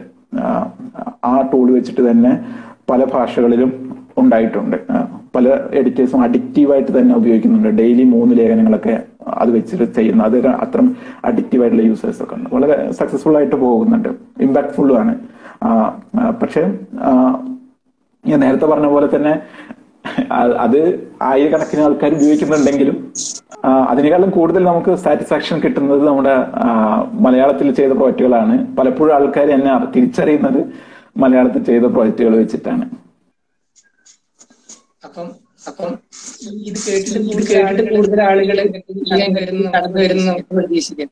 A: ആ ടൂൾ വെച്ചിട്ട് തന്നെ പല ഭാഷകളിലും ഉണ്ടായിട്ടുണ്ട്. പല എഡിറ്റേഴ്സും അഡിക്റ്റീവായിട്ട് തന്നെ ഉപയോഗിക്കുന്നുണ്ട്. ഡെയിലി മൂന്ന് ലേഖനങ്ങളൊക്കെ അത് വെച്ചിട്ട് ചെയ്യുന്ന അത് അത്ര അഡിക്റ്റീവ് ആയിട്ടുള്ള യൂസേഴ്സ് ഒക്കെ ഉണ്ട്. വളരെ സക്സസ്ഫുൾ ആയിട്ട് പോകുന്നുണ്ട്. ഇമ്പാക്ട്ഫുള്ളും ആണ്. പക്ഷേ ഞാൻ നേരത്തെ പറഞ്ഞ പോലെ തന്നെ അത് ആയിരക്കണക്കിന് ആൾക്കാർ ഉപയോഗിക്കുന്നുണ്ടെങ്കിലും അതിനേക്കാളും കൂടുതൽ നമുക്ക് സാറ്റിസ്ഫാക്ഷൻ കിട്ടുന്നത് നമ്മുടെ മലയാളത്തിൽ ചെയ്ത പ്രോജക്റ്റുകളാണ്. പലപ്പോഴും ആൾക്കാർ എന്നെ തിരിച്ചറിയുന്നത് മലയാളത്തിൽ ചെയ്ത പ്രോജക്റ്റുകൾ വെച്ചിട്ടാണ്.
B: അപ്പം അപ്പം ഇത് കേട്ടിട്ട് കൂടുതൽ ആളുകൾ നടന്നു വരുന്നു പ്രതീക്ഷിക്കുന്നു പ്രതീക്ഷിക്കാം